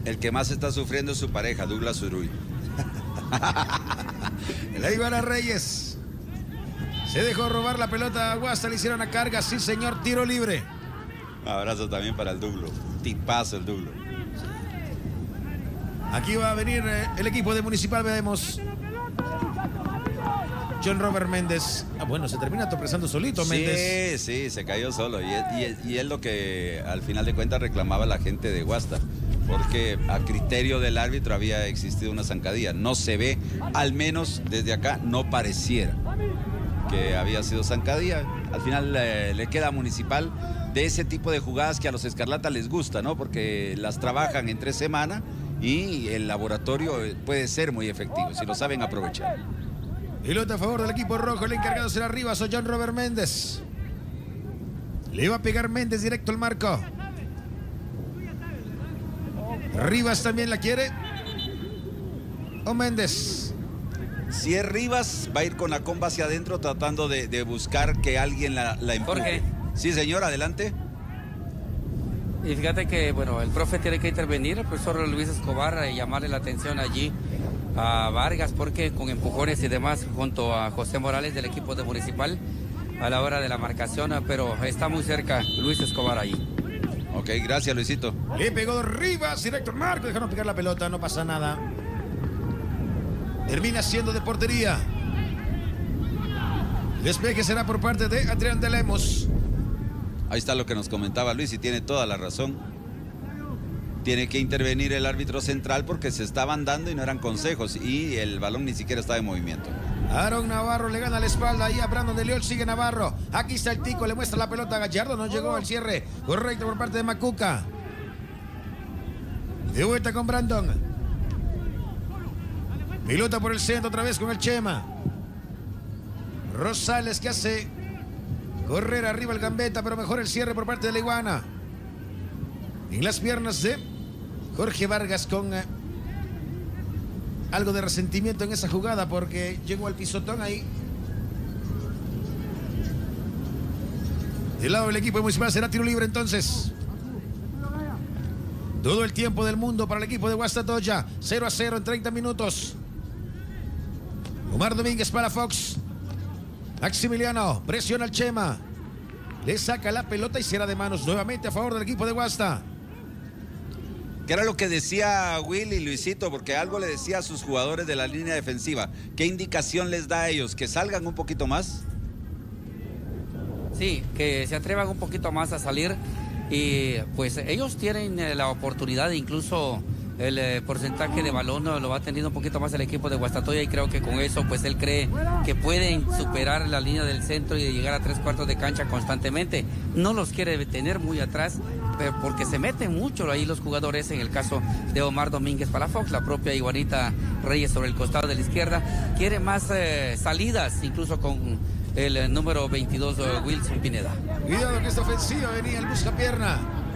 El que más está sufriendo es su pareja, Douglas Uruy. La Iguana Reyes. Se dejó robar la pelota a Guasta, le hicieron a carga. Sí, señor, tiro libre. Un abrazo también para el Douglo. Tipazo el Douglo. Aquí va a venir eh, el equipo de Municipal, veamos. John Robert Méndez. Ah, bueno, se termina topresando solito Méndez. Sí, sí, se cayó solo. Y es, y es- y es lo que al final de cuentas reclamaba la gente de Guasta. Porque a criterio del árbitro había existido una zancadilla. No se ve, al menos desde acá, no pareciera que había sido zancadilla. Al final eh, le queda municipal de ese tipo de jugadas que a los escarlatas les gusta, ¿no? Porque las trabajan en tres semanas y el laboratorio puede ser muy efectivo si lo saben aprovechar. Pelota a favor del equipo rojo. El encargado será Rivas o John Robert Méndez. Le iba a pegar Méndez directo al marco. Rivas también la quiere. O Méndez. Si es Rivas, va a ir con la comba hacia adentro tratando de, de buscar que alguien la, la empuje. Jorge. Sí, señor, adelante. Y fíjate que, bueno, el profe tiene que intervenir, el profesor Luis Escobar, y llamarle la atención allí a Vargas, porque con empujones y demás, junto a José Morales del equipo de Municipal, a la hora de la marcación, pero está muy cerca Luis Escobar ahí. Ok, gracias Luisito. Le pegó Rivas, directo al marco, dejaron picar la pelota, no pasa nada. Termina siendo de portería. Despeje será por parte de Adrián de Lemos. Ahí está lo que nos comentaba Luis y tiene toda la razón. Tiene que intervenir el árbitro central porque se estaban dando y no eran consejos y el balón ni siquiera estaba en movimiento. Aaron Navarro le gana la espalda ahí a Brandon de León, sigue Navarro. Aquí está el tico, le muestra la pelota a Gallardo, no llegó al cierre. Correcto por parte de Macuca. De vuelta con Brandon. Pilota por el centro otra vez con el Chema. Rosales que hace correr arriba el gambeta, pero mejor el cierre por parte de la iguana. En las piernas de Jorge Vargas con eh, algo de resentimiento en esa jugada porque llegó al pisotón ahí. Del lado del equipo municipal será tiro libre entonces. Todo el tiempo del mundo para el equipo de Guastatoya. 0 a 0 en 30 minutos. Omar Domínguez para Fox. Maximiliano presiona al Chema. Le saca la pelota y será de manos nuevamente a favor del equipo de Guasta. ¿Qué era lo que decía Willy Luisito? Porque algo le decía a sus jugadores de la línea defensiva. ¿Qué indicación les da a ellos? ¿Que salgan un poquito más? Sí, que se atrevan un poquito más a salir y pues ellos tienen eh, la oportunidad, incluso el eh, porcentaje de balón lo va teniendo un poquito más el equipo de Guastatoya y creo que con eso pues él cree que pueden superar la línea del centro y llegar a tres cuartos de cancha constantemente. No los quiere tener muy atrás eh, porque se meten mucho ahí los jugadores en el caso de Omar Domínguez Palafox, la propia Iguanita Reyes sobre el costado de la izquierda. Quiere más salidas, incluso con el número 22 Wilson Pineda. Cuidado que esta ofensiva venía el busca pierna.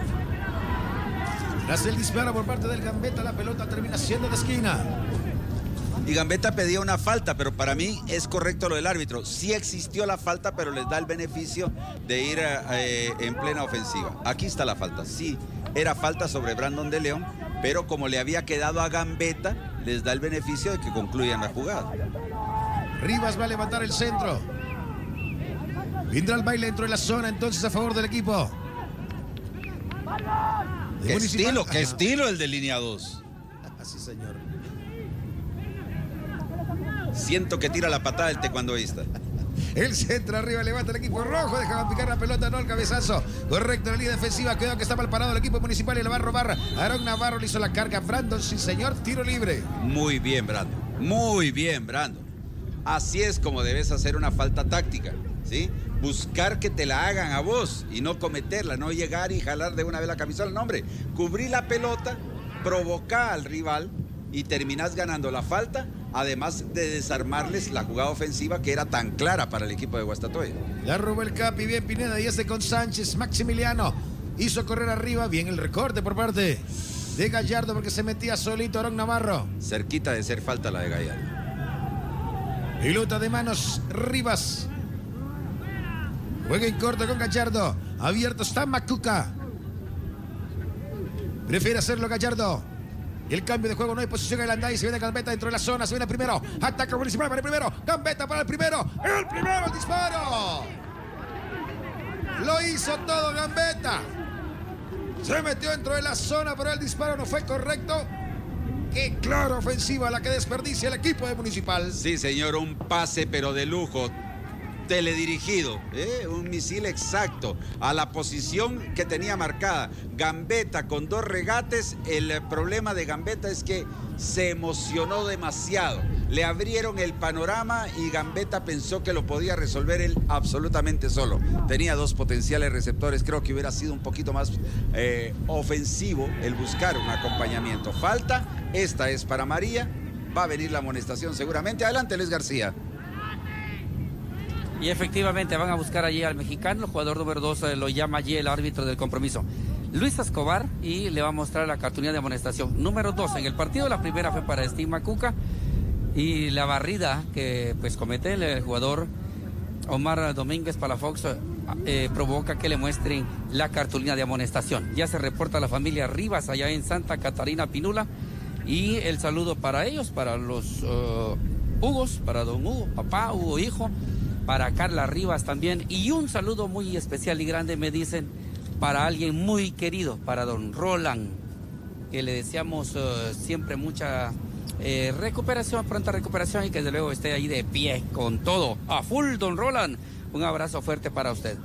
Tras el disparo por parte del Gambetta, la pelota termina siendo de esquina. Y Gambetta pedía una falta, pero para mí es correcto lo del árbitro. Sí existió la falta, pero les da el beneficio de ir eh, en plena ofensiva. Aquí está la falta. Sí, era falta sobre Brandon de León, pero como le había quedado a Gambetta, les da el beneficio de que concluyan la jugada. Rivas va a levantar el centro. Vendrá el baile dentro de la zona entonces a favor del equipo. Qué estilo, qué estilo el de línea 2. Así, señor. Siento que tira la patada el taekwondoísta. El centro arriba levanta el equipo rojo, deja picar la pelota, no el cabezazo. Correcto, la línea defensiva, cuidado que está mal parado el equipo municipal y le va a robar. Aaron Navarro le hizo la carga. Brandon, sí señor, tiro libre. Muy bien, Brandon. Muy bien, Brandon. Así es como debes hacer una falta táctica, ¿sí? Buscar que te la hagan a vos y no cometerla, no llegar y jalar de una vez la camisola. No, hombre, cubrí la pelota, provocar al rival y terminás ganando la falta, además de desarmarles la jugada ofensiva que era tan clara para el equipo de Guastatoya. La robó el Capi, bien Pineda y este con Sánchez, Maximiliano. Hizo correr arriba, bien el recorte por parte de Gallardo porque se metía solito Aaron Navarro. Cerquita de ser falta la de Gallardo. Pilota de manos, Rivas. Juega en corto con Gallardo. Abierto está Macuca. Prefiere hacerlo Gallardo. El cambio de juego no hay posición en el andai. Se viene Gambetta dentro de la zona. Se viene primero. Ataca municipal para el primero. Gambetta para el primero. El primero, el disparo. Lo hizo todo Gambetta. Se metió dentro de la zona, pero el disparo no fue correcto. Qué clara ofensiva la que desperdicia el equipo de Municipal. Sí, señor, un pase pero de lujo teledirigido, ¿eh? un misil exacto a la posición que tenía marcada. Gambetta con dos regates, el problema de Gambetta es que se emocionó demasiado. Le abrieron el panorama y Gambetta pensó que lo podía resolver él absolutamente solo. Tenía dos potenciales receptores, creo que hubiera sido un poquito más eh, ofensivo el buscar un acompañamiento. Falta, esta es para María, va a venir la amonestación seguramente. Adelante Luis García. Y efectivamente van a buscar allí al mexicano, el jugador número 2 eh, lo llama allí el árbitro del compromiso. Luis Escobar y le va a mostrar la cartulina de amonestación. Número 2 en el partido, la primera fue para Steve Macuca y la barrida que pues comete el jugador Omar Domínguez para Fox eh, provoca que le muestren la cartulina de amonestación. Ya se reporta la familia Rivas allá en Santa Catarina Pinula y el saludo para ellos, para los Hugos, para don Hugo, papá, Hugo, hijo para Carla Rivas también. Y un saludo muy especial y grande, me dicen, para alguien muy querido, para don Roland, que le deseamos eh, siempre mucha eh, recuperación, pronta recuperación y que desde luego esté ahí de pie con todo. A full, don Roland. Un abrazo fuerte para usted.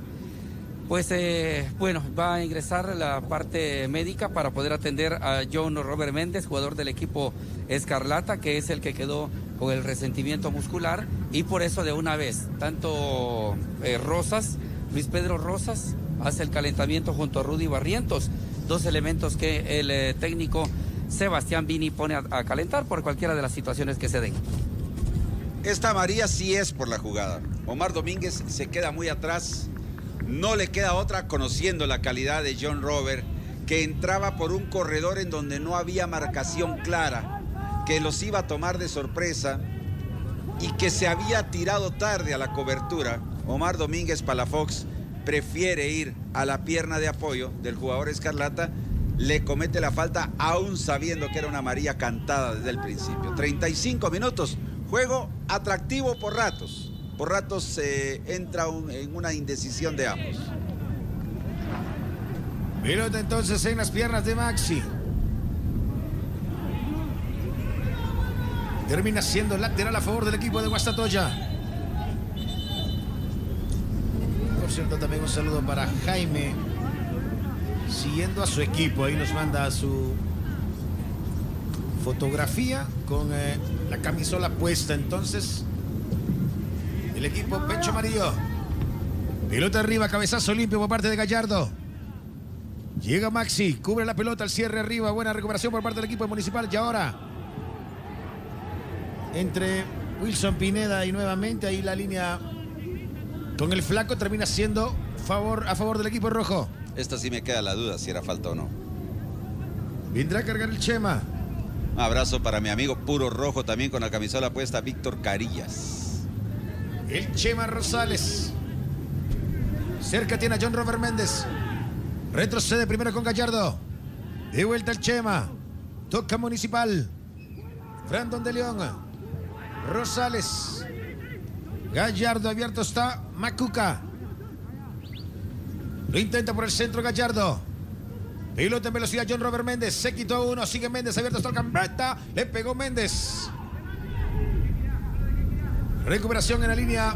Pues eh, bueno, va a ingresar la parte médica para poder atender a John Robert Méndez, jugador del equipo Escarlata, que es el que quedó con el resentimiento muscular y por eso de una vez, tanto eh, Rosas, Luis Pedro Rosas, hace el calentamiento junto a Rudy Barrientos, dos elementos que el eh, técnico Sebastián Vini pone a, a calentar por cualquiera de las situaciones que se den. Esta María sí es por la jugada. Omar Domínguez se queda muy atrás. No le queda otra conociendo la calidad de John Robert, que entraba por un corredor en donde no había marcación clara, que los iba a tomar de sorpresa y que se había tirado tarde a la cobertura. Omar Domínguez Palafox prefiere ir a la pierna de apoyo del jugador Escarlata, le comete la falta aún sabiendo que era una María cantada desde el principio. 35 minutos, juego atractivo por ratos. Por ratos se entra un- en una indecisión de ambos. Pelota entonces en las piernas de Maxi. Termina siendo lateral a favor del equipo de Guastatoya. Por cierto, también un saludo para Jaime. Siguiendo a su equipo, ahí nos manda su fotografía con eh, la camisola puesta. Entonces, el equipo Pecho Amarillo. Pelota arriba, cabezazo limpio por parte de Gallardo. Llega Maxi, cubre la pelota, el cierre arriba, buena recuperación por parte del equipo municipal. Y ahora, entre Wilson Pineda y nuevamente ahí la línea con el flaco termina siendo favor, a favor del equipo rojo. Esta sí me queda la duda si era falta o no. Vendrá a cargar el Chema. Un abrazo para mi amigo puro rojo también con la camisola puesta, Víctor Carillas. El Chema Rosales. Cerca tiene a John Robert Méndez. Retrocede primero con Gallardo. De vuelta el Chema. Toca Municipal. Brandon de León. Rosales. Gallardo abierto está. Macuca. Lo intenta por el centro Gallardo. Pilota en velocidad John Robert Méndez. Se quitó uno. Sigue Méndez abierto está el. Le pegó Méndez. Recuperación en la línea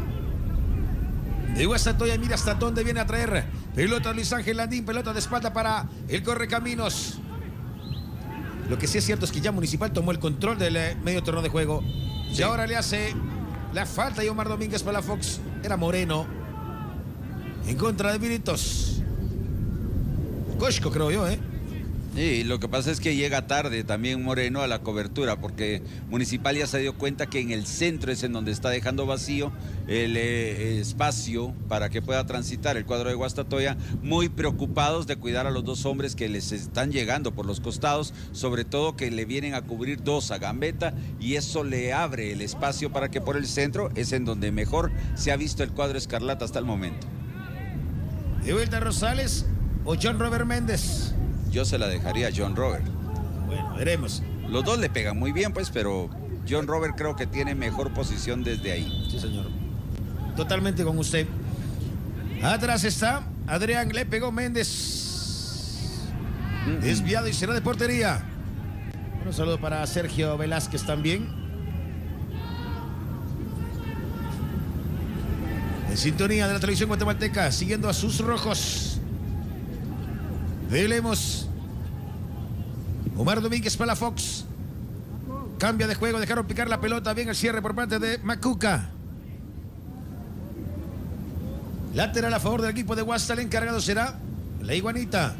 de Guastatoya. Mira hasta dónde viene a traer. Pelota Luis Ángel Landín. Pelota de espalda para el Correcaminos. Lo que sí es cierto es que ya Municipal tomó el control del eh, medio torneo de juego. Y ahora le hace la falta y Omar Domínguez para la Fox. Era Moreno. En contra de Viritos. Koshko, creo yo, ¿eh? Sí, lo que pasa es que llega tarde también Moreno a la cobertura, porque Municipal ya se dio cuenta que en el centro es en donde está dejando vacío el eh, espacio para que pueda transitar el cuadro de Guastatoya, muy preocupados de cuidar a los dos hombres que les están llegando por los costados, sobre todo que le vienen a cubrir dos a Gambetta, y eso le abre el espacio para que por el centro es en donde mejor se ha visto el cuadro escarlata hasta el momento. De vuelta Rosales o John Robert Méndez. Yo se la dejaría a John Robert. Bueno, veremos. Los dos le pegan muy bien, pues, pero John Robert creo que tiene mejor posición desde ahí. Sí, señor. Totalmente con usted. Atrás está Adrián, le pegó Méndez. Desviado y será de portería. Un saludo para Sergio Velázquez también. En sintonía de la televisión guatemalteca, siguiendo a sus rojos. Velemos. Omar Domínguez para la Fox. Cambia de juego, dejaron picar la pelota. Bien el cierre por parte de Macuca. Lateral a favor del equipo de Guastal. Encargado será la iguanita.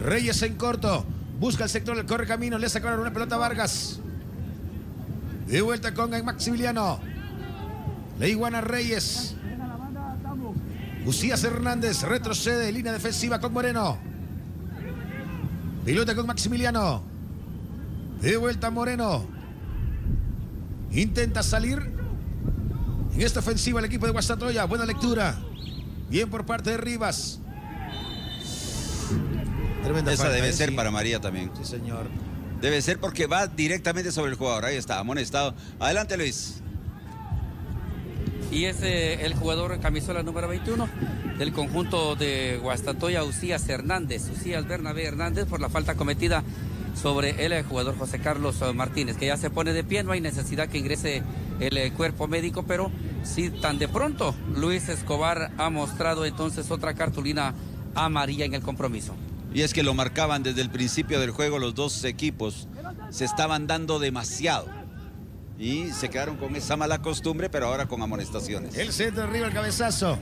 Reyes en corto. Busca el sector del corre camino. Le sacaron una pelota a Vargas. De vuelta con Maximiliano. La iguana Reyes. Lucías Hernández retrocede. Línea defensiva con Moreno. Pilota con Maximiliano. De vuelta Moreno. Intenta salir. En esta ofensiva el equipo de Guastatoya. Buena lectura. Bien por parte de Rivas. Tremenda Esa falta, debe ¿eh? ser Sí. para María también. Sí, señor. Debe ser porque va directamente sobre el jugador. Ahí está, amonestado. Adelante, Luis. Y es eh, el jugador camisola número 21 del conjunto de Guastatoya, Usías Hernández, Usías Bernabé Hernández por la falta cometida sobre el jugador José Carlos Martínez, que ya se pone de pie, no hay necesidad que ingrese el cuerpo médico, pero sí tan de pronto Luis Escobar ha mostrado entonces otra cartulina amarilla en el compromiso. Y es que lo marcaban desde el principio del juego los dos equipos, se estaban dando demasiado. Y se quedaron con esa mala costumbre, pero ahora con amonestaciones. El centro arriba, el cabezazo.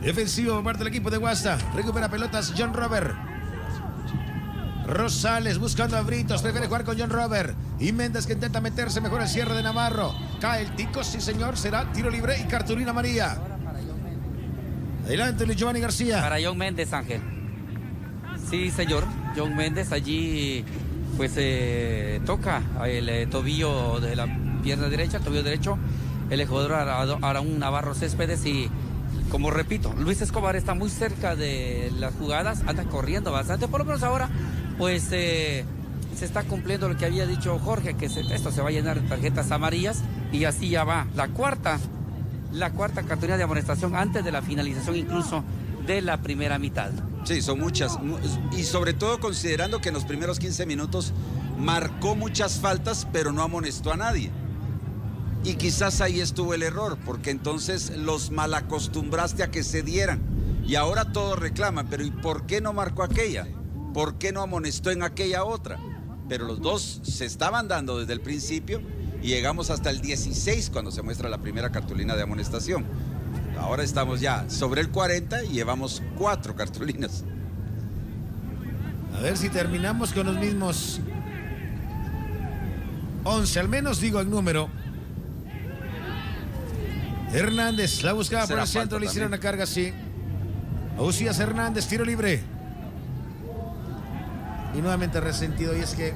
Defensivo por parte del equipo de Guasta. Recupera pelotas John Robert. Rosales buscando a Britos, prefiere jugar con John Robert. Y Méndez que intenta meterse mejor el cierre de Navarro. Cae el tico, sí señor, será tiro libre y cartulina María. Adelante Luis Giovanni García. Para John Méndez, Ángel. Sí, señor. John Méndez allí pues eh, toca el eh, tobillo de la pierna derecha, el tobillo derecho. El jugador Araún Navarro Céspedes y como repito, Luis Escobar está muy cerca de las jugadas, anda corriendo bastante, por lo menos ahora pues eh, se está cumpliendo lo que había dicho Jorge, que esto se va a llenar de tarjetas amarillas y así ya va. La cuarta, la cuarta cartulina de amonestación antes de la finalización incluso de la primera mitad. Sí, son muchas. Y sobre todo considerando que en los primeros 15 minutos marcó muchas faltas, pero no amonestó a nadie. Y quizás ahí estuvo el error, porque entonces los malacostumbraste a que se dieran. Y ahora todos reclaman, pero ¿y por qué no marcó aquella? ¿por qué no amonestó en aquella otra? Pero los dos se estaban dando desde el principio y llegamos hasta el 16 cuando se muestra la primera cartulina de amonestación. Ahora estamos ya sobre el 40 y llevamos cuatro cartulinas. A ver si terminamos con los mismos 11, al menos digo el número. Hernández la buscaba por el centro, le hicieron una carga así. Ausías Hernández, tiro libre y nuevamente resentido. Y es que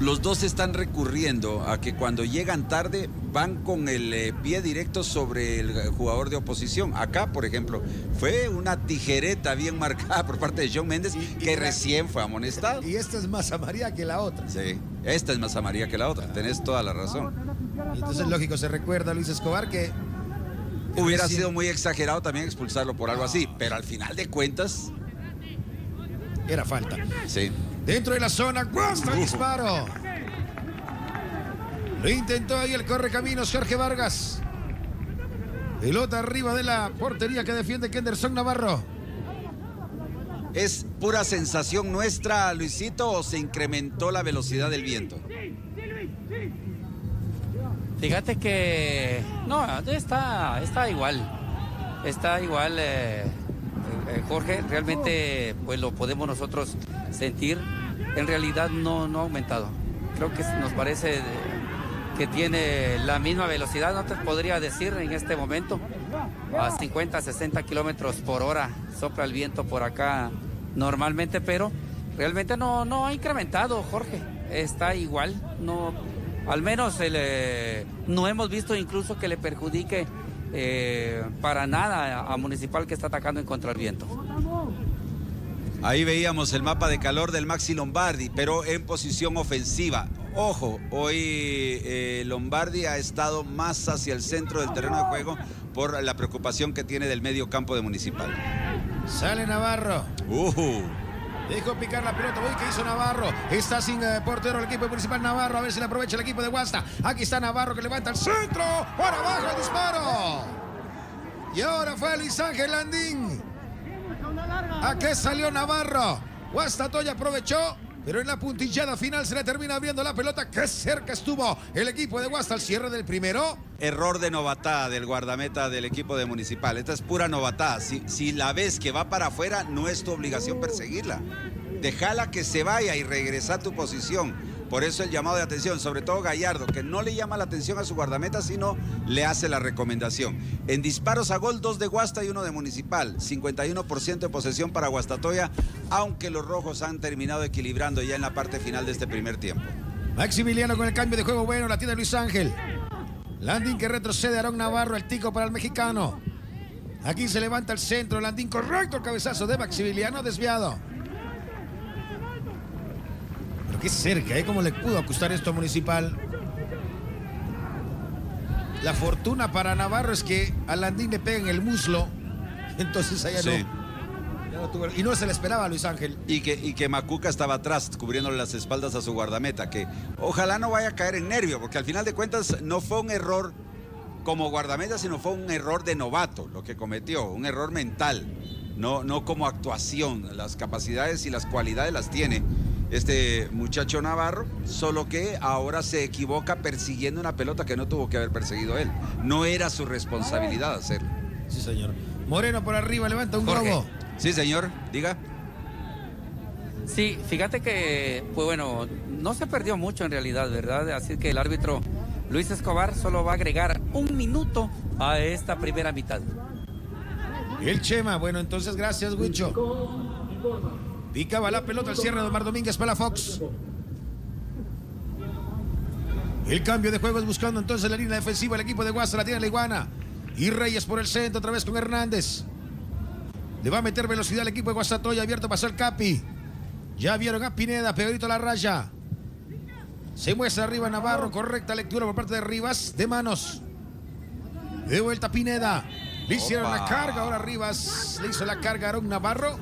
los dos están recurriendo a que cuando llegan tarde van con el eh, pie directo sobre el jugador de oposición. Acá, por ejemplo, fue una tijereta bien marcada por parte de John Méndez que recién fue amonestado. Y esta es más amarilla que la otra. Sí, esta es más amarilla que la otra. Tenés toda la razón. Y entonces, lógico, se recuerda a Luis Escobar que. Hubiera sido muy exagerado también expulsarlo por algo así, pero al final de cuentas era falta. Sí. Dentro de la zona, Guasta disparo. Lo intentó ahí el correcaminos Jorge Vargas. Pelota arriba de la portería que defiende Kenderson Navarro. ¿Es pura sensación nuestra, Luisito, o se incrementó la velocidad del viento? Fíjate que no, está, está igual. Está igual. Eh, eh, Jorge, realmente pues lo podemos nosotros sentir. En realidad no, no ha aumentado. Creo que nos parece que tiene la misma velocidad, no te podría decir en este momento, a 50, 60 kilómetros por hora sopla el viento por acá normalmente, pero realmente no, no ha incrementado, Jorge. Está igual, no, al menos eh, no hemos visto incluso que le perjudique eh, para nada a Municipal que está atacando en contra del viento. Ahí veíamos el mapa de calor del Maxi Lombardi, pero en posición ofensiva. Ojo, hoy eh, Lombardi ha estado más hacia el centro del terreno de juego por la preocupación que tiene del medio campo de Municipal. Sale Navarro. Uh. Dejó picar la pelota. Uy, ¿qué hizo Navarro? Está sin eh, portero el equipo municipal Navarro. A ver si le aprovecha el equipo de Guasta. Aquí está Navarro que levanta el centro. Por abajo el disparo. Y ahora fue Luis Ángel Landín. ¿A qué salió Navarro? Guasta Toya aprovechó. Pero en la puntillada final se le termina abriendo la pelota. Qué cerca estuvo el equipo de Guasta al cierre del primero. Error de novatada del guardameta del equipo de Municipal. Esta es pura novatada. Si, si la ves que va para afuera, no es tu obligación perseguirla. Déjala que se vaya y regresa a tu posición. Por eso el llamado de atención, sobre todo Gallardo, que no le llama la atención a su guardameta, sino le hace la recomendación. En disparos a gol, dos de Guasta y uno de Municipal. 51% de posesión para Guastatoya, aunque los rojos han terminado equilibrando ya en la parte final de este primer tiempo. Maximiliano con el cambio de juego bueno, la tiene Luis Ángel. Landín que retrocede, Aarón Navarro, el tico para el mexicano. Aquí se levanta el centro, Landín correcto, el cabezazo de Maximiliano desviado. Qué cerca, ¿eh? ¿Cómo le pudo acostar esto a Municipal? La fortuna para Navarro es que a Landín le pega en el muslo. Entonces allá Sí. no. No tuvo- y no se le esperaba a Luis Ángel. Y que, y que Macuca estaba atrás, cubriéndole las espaldas a su guardameta, que ojalá no vaya a caer en nervio, porque al final de cuentas no fue un error como guardameta, sino fue un error de novato lo que cometió, un error mental, no, no como actuación. Las capacidades y las cualidades las tiene este muchacho Navarro, solo que ahora se equivoca persiguiendo una pelota que no tuvo que haber perseguido él. No era su responsabilidad hacerlo. Sí, señor. Moreno por arriba, levanta un Jorge. globo. Sí, señor, diga. Sí, fíjate que, pues bueno, no se perdió mucho en realidad, ¿verdad? Así que el árbitro Luis Escobar solo va a agregar un minuto a esta primera mitad. El Chema, bueno, entonces gracias, Huicho. Picaba la pelota al cierre de Omar Domínguez para Fox. El cambio de juego es buscando entonces la línea defensiva. El equipo de Guasa la tiene la iguana. Y Reyes por el centro, otra vez con Hernández. Le va a meter velocidad al equipo de Guasatoya. Abierto pasó el Capi. Ya vieron a Pineda, pegadito a la raya. Se muestra arriba Navarro. Correcta lectura por parte de Rivas. De manos. De vuelta Pineda. Le hicieron la Opa. carga. Ahora Rivas le hizo la carga a Aaron Navarro.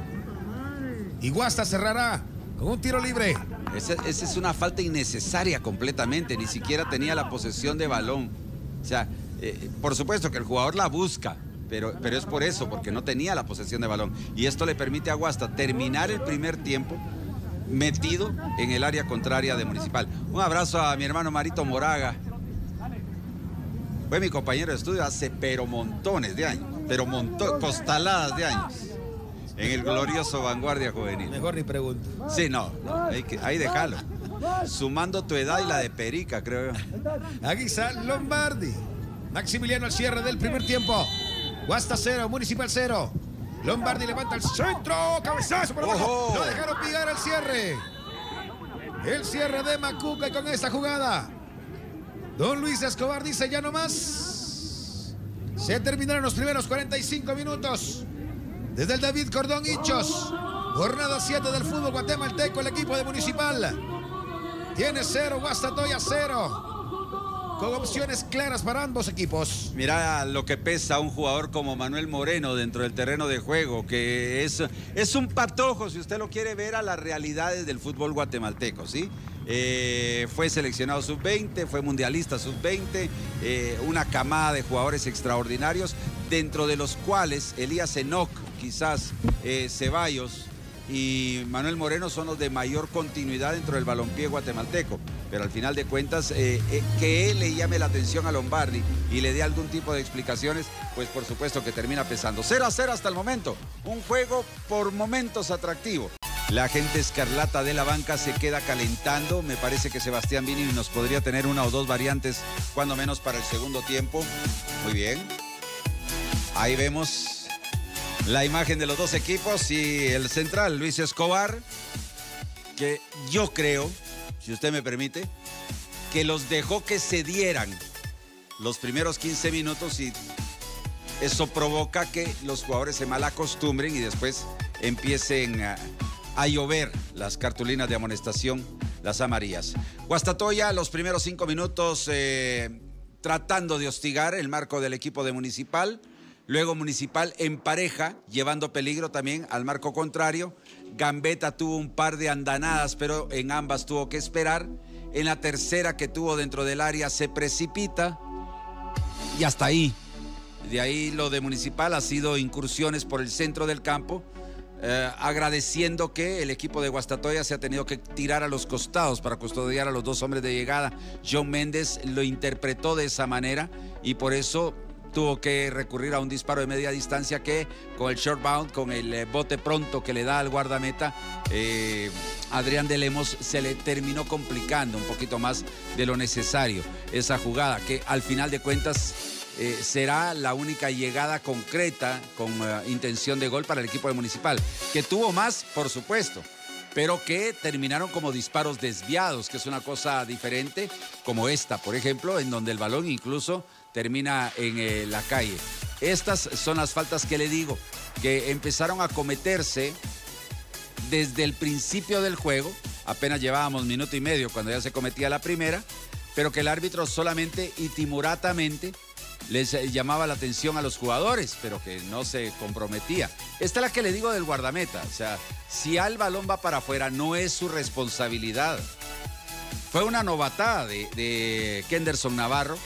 Y Guasta cerrará con un tiro libre. Esa, esa es una falta innecesaria completamente, ni siquiera tenía la posesión de balón. O sea, eh, por supuesto que el jugador la busca, pero, pero es por eso, porque no tenía la posesión de balón. Y esto le permite a Guasta terminar el primer tiempo metido en el área contraria de Municipal. Un abrazo a mi hermano Marito Moraga. Fue mi compañero de estudio hace pero montones de años, pero montones, costaladas de años, en el glorioso Vanguardia Juvenil. Mejor ni pregunto. Sí, no, no, hay que, ahí déjalo. Sumando tu edad y la de Perica, creo yo. Está Lombardi. Maximiliano al cierre del primer tiempo. Guasta cero, Municipal cero. Lombardi levanta el centro. Cabezazo por abajo. Lo dejaron pigar al cierre. El cierre de Macuca y con esta jugada. Don Luis Escobar dice ya no más. Se terminaron los primeros 45 minutos. Desde el David Cordón Hichos. Jornada 7 del fútbol guatemalteco, el equipo de Municipal. Tiene cero, Guastatoya cero. Con opciones claras para ambos equipos. Mira lo que pesa un jugador como Manuel Moreno dentro del terreno de juego, que es, es un patojo, si usted lo quiere ver, a las realidades del fútbol guatemalteco, ¿sí? Eh, fue seleccionado sub-20, fue mundialista sub-20, eh, una camada de jugadores extraordinarios, dentro de los cuales Elías Enoc, quizás eh, Ceballos, y Manuel Moreno son los de mayor continuidad dentro del balompié guatemalteco. Pero al final de cuentas, eh, eh, que él le llame la atención a Lombardi y le dé algún tipo de explicaciones, pues por supuesto que termina pesando. 0 a 0 hasta el momento. Un juego por momentos atractivo. La gente escarlata de la banca se queda calentando. Me parece que Sebastián Vini nos podría tener una o dos variantes, cuando menos para el segundo tiempo. Muy bien. Ahí vemos la imagen de los dos equipos y el central, Luis Escobar, que yo creo, si usted me permite, que los dejó que se dieran los primeros 15 minutos y eso provoca que los jugadores se malacostumbren y después empiecen a, llover las cartulinas de amonestación, las amarillas. Guastatoya, los primeros cinco minutos eh, tratando de hostigar el marco del equipo de Municipal. Luego Municipal en pareja, llevando peligro también al marco contrario. Gambetta tuvo un par de andanadas, pero en ambas tuvo que esperar. En la tercera que tuvo dentro del área se precipita. Y hasta ahí. De ahí lo de Municipal ha sido incursiones por el centro del campo. eh, agradeciendo que el equipo de Guastatoya se ha tenido que tirar a los costados para custodiar a los dos hombres de llegada. John Méndez lo interpretó de esa manera y por eso tuvo que recurrir a un disparo de media distancia que con el short bound, con el eh, bote pronto que le da al guardameta, eh, Adrián de Lemos se le terminó complicando un poquito más de lo necesario esa jugada, que al final de cuentas eh, será la única llegada concreta con intención de gol para el equipo de Municipal, que tuvo más, por supuesto, pero que terminaron como disparos desviados, que es una cosa diferente, como esta, por ejemplo, en donde el balón incluso termina en eh, la calle. Estas son las faltas que le digo, que empezaron a cometerse desde el principio del juego, apenas llevábamos minuto y medio cuando ya se cometía la primera, pero que el árbitro solamente y timoratamente les eh, llamaba la atención a los jugadores, pero que no se comprometía. Esta es la que le digo del guardameta, o sea, si al balón va para afuera no es su responsabilidad. Fue una novatada de, de Kenderson Navarro,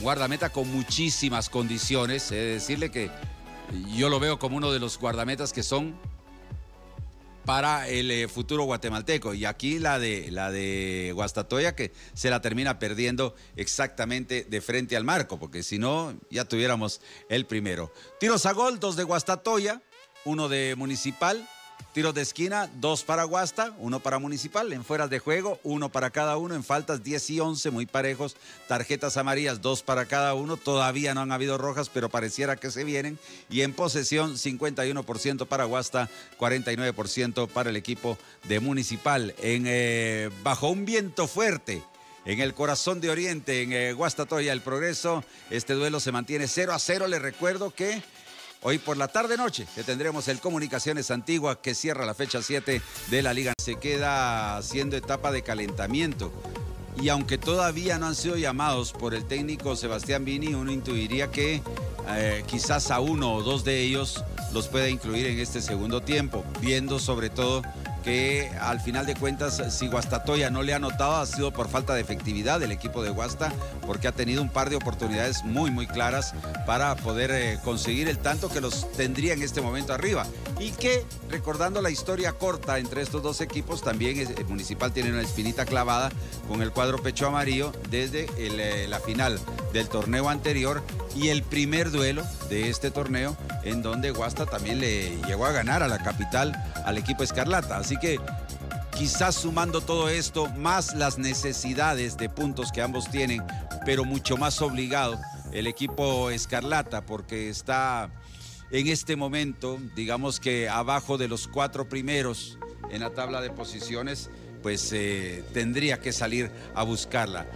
guardameta con muchísimas condiciones, he de decirle que yo lo veo como uno de los guardametas que son para el eh, futuro guatemalteco. Y aquí la de, la de Guastatoya que se la termina perdiendo exactamente de frente al marco, porque si no, ya tuviéramos el primero. Tiros a gol, dos de Guastatoya, uno de Municipal. Tiros de esquina, dos para Guasta, uno para Municipal. En fueras de juego, uno para cada uno. En faltas, 10 y 11, muy parejos. Tarjetas amarillas, dos para cada uno. Todavía no han habido rojas, pero pareciera que se vienen. Y en posesión, 51% para Guasta, 49% para el equipo de Municipal. En, eh, bajo un viento fuerte. En el corazón de Oriente, en eh, Guastatoya, el progreso. Este duelo se mantiene 0 a 0. Les recuerdo que Hoy por la tarde-noche que tendremos el Comunicaciones Antigua que cierra la fecha 7 de la liga. Se queda haciendo etapa de calentamiento. Y aunque todavía no han sido llamados por el técnico Sebastián Vini, uno intuiría que eh, quizás a uno o dos de ellos los pueda incluir en este segundo tiempo, viendo sobre todo que al final de cuentas, si Guastatoya no le ha notado, ha sido por falta de efectividad del equipo de Guasta, porque ha tenido un par de oportunidades muy, muy claras para poder eh, conseguir el tanto que los tendría en este momento arriba. Y que, recordando la historia corta entre estos dos equipos, también el Municipal tiene una espinita clavada con el cuadro pecho amarillo desde eh, la final del torneo anterior y el primer duelo de este torneo en donde Guasta también le llegó a ganar a la capital al equipo Escarlata. Así que quizás sumando todo esto, más las necesidades de puntos que ambos tienen, pero mucho más obligado el equipo Escarlata porque está en este momento, digamos que abajo de los cuatro primeros en la tabla de posiciones, pues eh, tendría que salir a buscarla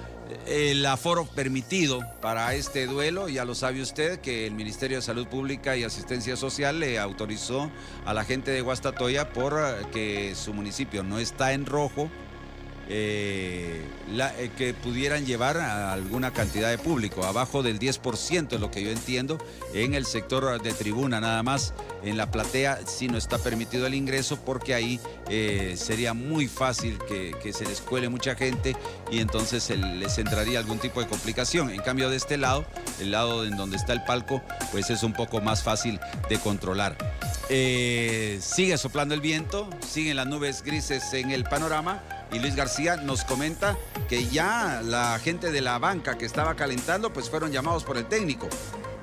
el aforo permitido para este duelo. Ya lo sabe usted que el Ministerio de Salud Pública y Asistencia Social le autorizó a la gente de Guastatoya por eh, que su municipio no está en rojo eh, eh, que pudieran llevar a alguna cantidad de público, abajo del 10% es lo que yo entiendo, en el sector de tribuna nada más, en la platea sí no está permitido el ingreso porque ahí eh, sería muy fácil que, se les cuele mucha gente y entonces les entraría algún tipo de complicación. En cambio de este lado, el lado en donde está el palco, pues es un poco más fácil de controlar. sigue soplando el viento, siguen las nubes grises en el panorama y Luis García nos comenta que ya la gente de la banca que estaba calentando pues fueron llamados por el técnico.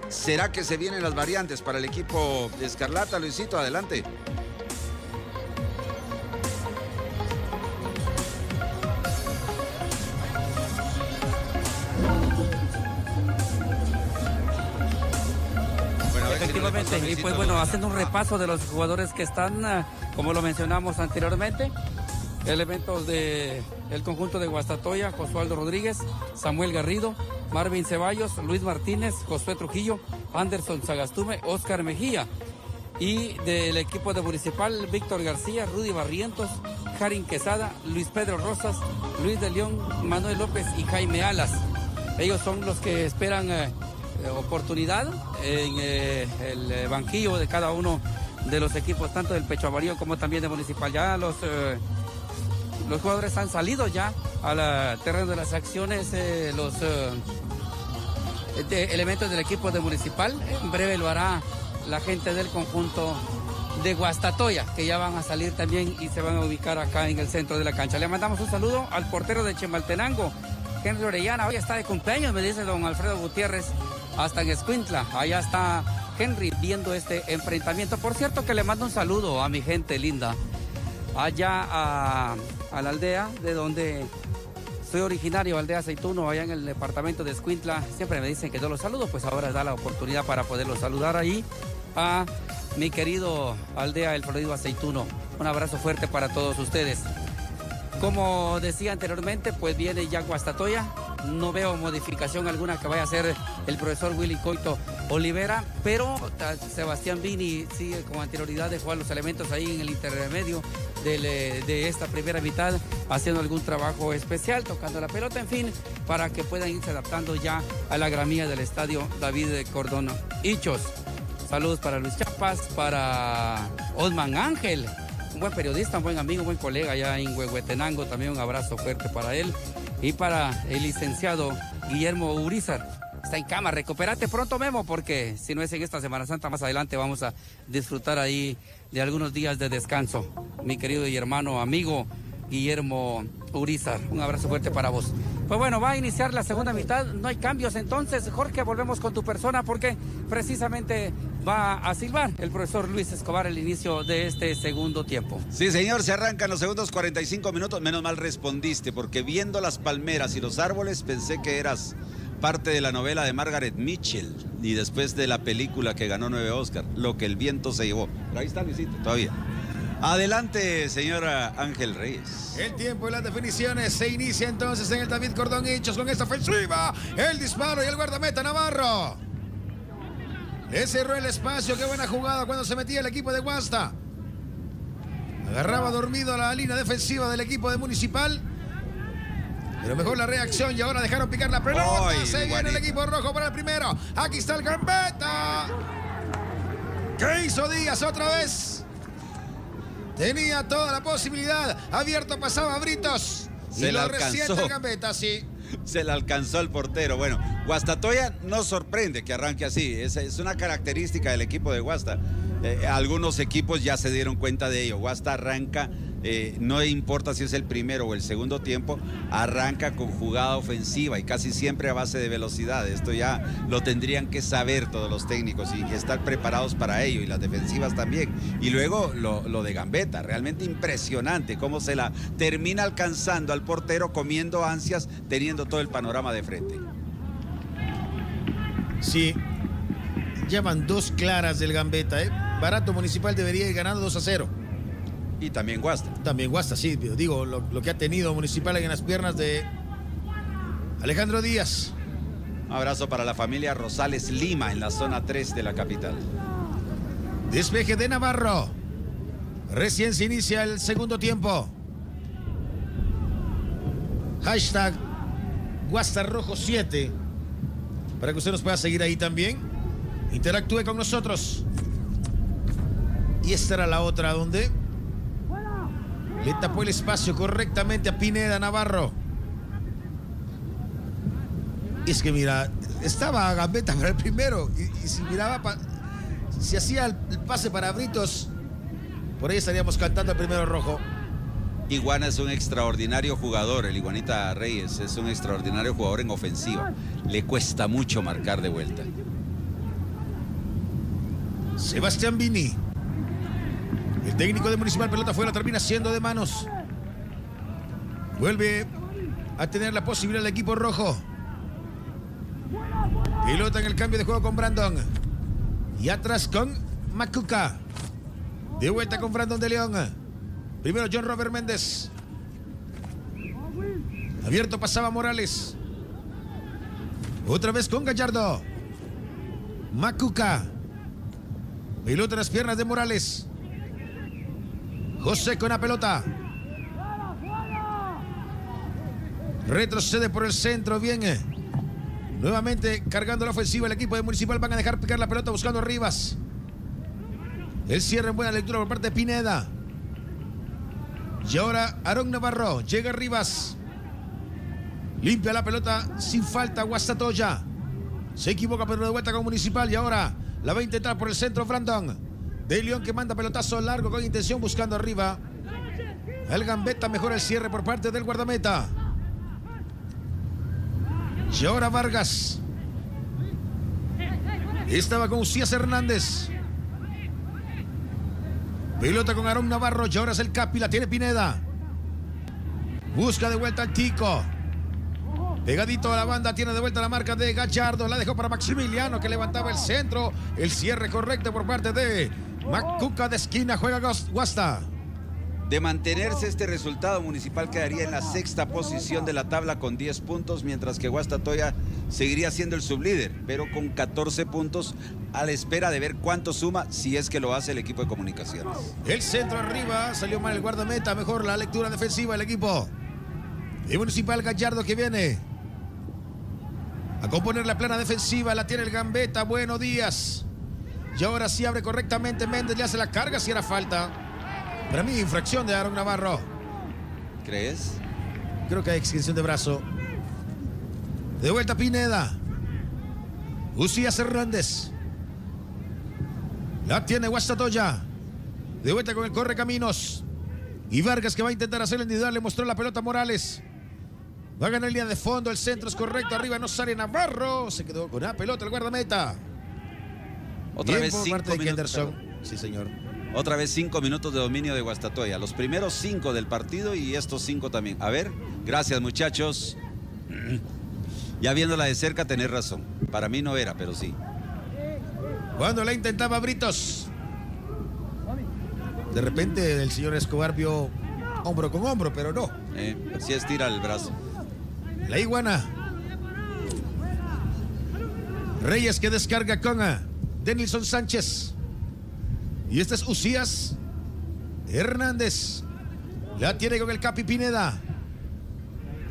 ¿Será que se vienen las variantes para el equipo de Escarlata, Luisito? Adelante. Efectivamente, y pues bueno, haciendo un repaso de los jugadores que están, ah, como lo mencionamos anteriormente, elementos del el conjunto de Guastatoya, Josualdo Rodríguez, Samuel Garrido, Marvin Ceballos, Luis Martínez, Josué Trujillo, Anderson Sagastume, Oscar Mejía. Y del equipo de Municipal, Víctor García, Rudy Barrientos, Karin Quesada, Luis Pedro Rosas, Luis de León, Manuel López y Jaime Alas. Ellos son los que esperan eh, oportunidad en eh, el eh, banquillo de cada uno de los equipos, tanto del Pecho Amarillo como también de Municipal. Ya los los jugadores han salido ya al terreno de las acciones, eh, los eh, elementos del equipo de Municipal. En breve lo hará la gente del conjunto de Guastatoya, que ya van a salir también y se van a ubicar acá en el centro de la cancha. Le mandamos un saludo al portero de Chemaltenango, Henry Orellana. Hoy está de cumpleaños, me dice don Alfredo Gutiérrez, hasta en Escuintla. Allá está Henry viendo este enfrentamiento. Por cierto que le mando un saludo a mi gente linda allá a, la aldea de donde soy originario, aldea Aceituno, allá en el departamento de Escuintla. Siempre me dicen que yo los saludo, pues ahora da la oportunidad para poderlos saludar ahí a mi querido aldea El Florido Aceituno. Un abrazo fuerte para todos ustedes. Como decía anteriormente, pues viene ya Guastatoya. No veo modificación alguna que vaya a hacer el profesor Willy Coito Olivera, pero Sebastián Vini sigue con anterioridad de jugar los elementos ahí en el intermedio eh, de esta primera mitad, haciendo algún trabajo especial, tocando la pelota, en fin, para que puedan irse adaptando ya a la gramía del estadio David Cordón Hichos. Saludos para Luis Chapas, para Osman Ángel, un buen periodista, un buen amigo, un buen colega allá en Huehuetenango, también un abrazo fuerte para él. Y para el licenciado Guillermo Urizar, está en cama, recupérate pronto Memo, porque si no es en esta Semana Santa, más adelante vamos a disfrutar ahí de algunos días de descanso. Mi querido y hermano, amigo Guillermo Urizar, un abrazo fuerte para vos. Pues bueno, va a iniciar la segunda mitad, no hay cambios entonces. Jorge, volvemos con tu persona porque precisamente va a silbar el profesor Luis Escobar el inicio de este segundo tiempo. Sí, señor, se arrancan los segundos 45 minutos. Menos mal respondiste, porque viendo las palmeras y los árboles pensé que eras parte de la novela de Margaret Mitchell y después de la película que ganó nueve Oscar, Lo que el viento se llevó. Pero ahí está Luisito, todavía. Adelante, señora Ángel Reyes. El tiempo y las definiciones se inicia entonces en el David Cordón Hinchos con esta ofensiva. El disparo y el guardameta Navarro. Le cerró el espacio. Qué buena jugada cuando se metía el equipo de Guasta. Agarraba dormido a la línea defensiva del equipo de Municipal. Pero mejor la reacción y ahora dejaron picar la pelota. Se viene el equipo rojo para el primero. Aquí está el gambeta. ¿Qué hizo Díaz otra vez? Tenía toda la posibilidad. Abierto pasaba Britos. Se y la lo alcanzó. el gambeta, sí. Se le alcanzó al portero. Bueno, Guastatoya no sorprende que arranque así. Es, es una característica del equipo de Guasta. Eh, algunos equipos ya se dieron cuenta de ello. Guasta arranca, eh, no importa si es el primero o el segundo tiempo, arranca con jugada ofensiva y casi siempre a base de velocidad. Esto ya lo tendrían que saber todos los técnicos y, estar preparados para ello y las defensivas también. Y luego lo, de Gambetta, realmente impresionante cómo se la termina alcanzando al portero comiendo ansias, teniendo todo el panorama de frente. Sí. Llaman dos claras del gambeta, ¿eh? Barato Municipal debería ir ganando 2 a 0. Y también Guasta. También Guasta, sí. Digo, lo, lo que ha tenido Municipal en las piernas de Alejandro Díaz. Un abrazo para la familia Rosales Lima en la zona 3 de la capital. Despeje de Navarro. Recién se inicia el segundo tiempo. Hashtag Guastarrojo 7. Para que usted nos pueda seguir ahí también. Interactúe con nosotros. Y esta era la otra donde le tapó el espacio correctamente a Pineda Navarro. Y es que mira, estaba Gambetta para el primero. Y, y si miraba, pa- si hacía el, el pase para Britos, por ahí estaríamos cantando el primero rojo. Iguana es un extraordinario jugador, el Iguanita Reyes es un extraordinario jugador en ofensiva. Le cuesta mucho marcar de vuelta. Sebastián Vini. El técnico de Municipal Pelota fue la termina siendo de manos. Vuelve a tener la posibilidad el equipo rojo. Pelota en el cambio de juego con Brandon. Y atrás con Macuca. De vuelta con Brandon de León. Primero John Robert Méndez. Abierto pasaba Morales. Otra vez con Gallardo. Macuca. Pelota en las piernas de Morales. José con la pelota. Retrocede por el centro. Bien. eh. Nuevamente cargando la ofensiva el equipo de Municipal. Van a dejar picar la pelota buscando Rivas. El cierre en buena lectura por parte de Pineda. Y ahora Aarón Navarro. Llega Rivas. Limpia la pelota sin falta Guastatoya. Se equivoca pero de vuelta con Municipal y ahora la va a intentar por el centro Brandon. De León que manda pelotazo largo con intención buscando arriba. El Gambetta mejora el cierre por parte del guardameta. Y ahora Vargas. Estaba con Usías Hernández. Pelota con Aarón Navarro. Y ahora es el Capi. La tiene Pineda. Busca de vuelta al Tico. Pegadito a la banda, tiene de vuelta la marca de Gallardo. La dejó para Maximiliano que levantaba el centro. El cierre correcto por parte de Macuca de esquina. Juega Guasta. De mantenerse este resultado, Municipal quedaría en la sexta posición de la tabla con 10 puntos, mientras que Guastatoya seguiría siendo el sublíder, pero con 14 puntos a la espera de ver cuánto suma si es que lo hace el equipo de comunicaciones. El centro arriba, salió mal el guardameta, mejor la lectura defensiva del equipo. Y Municipal Gallardo que viene a componer la plana defensiva, la tiene el Gambeta, buenos días. Y ahora sí abre correctamente Méndez, le hace la carga si era falta. Para mí, infracción de Aaron Navarro. ¿Crees? Creo que hay extensión de brazo. De vuelta Pineda. Usías Hernández. La tiene Guastatoya. De vuelta con el corre caminos. Y Vargas que va a intentar hacer el individual. Le mostró la pelota a Morales. Va a ganar el día de fondo. El centro es correcto. Arriba no sale Navarro. Se quedó con la pelota el guardameta. Otra Bien vez por cinco parte de minutos. Henderson. perdón. Sí, señor. Otra vez cinco minutos de dominio de Guastatoya. Los primeros cinco del partido y estos cinco también. A ver, gracias muchachos. Ya viéndola de cerca, tenés razón. Para mí no era, pero sí. Cuando la intentaba Britos. De repente el señor Escobar vio hombro con hombro, pero no. Eh, sí estira el brazo. La iguana. Reyes que descarga con a Denilson Sánchez. Y este es Usías Hernández. La tiene con el Capi Pineda.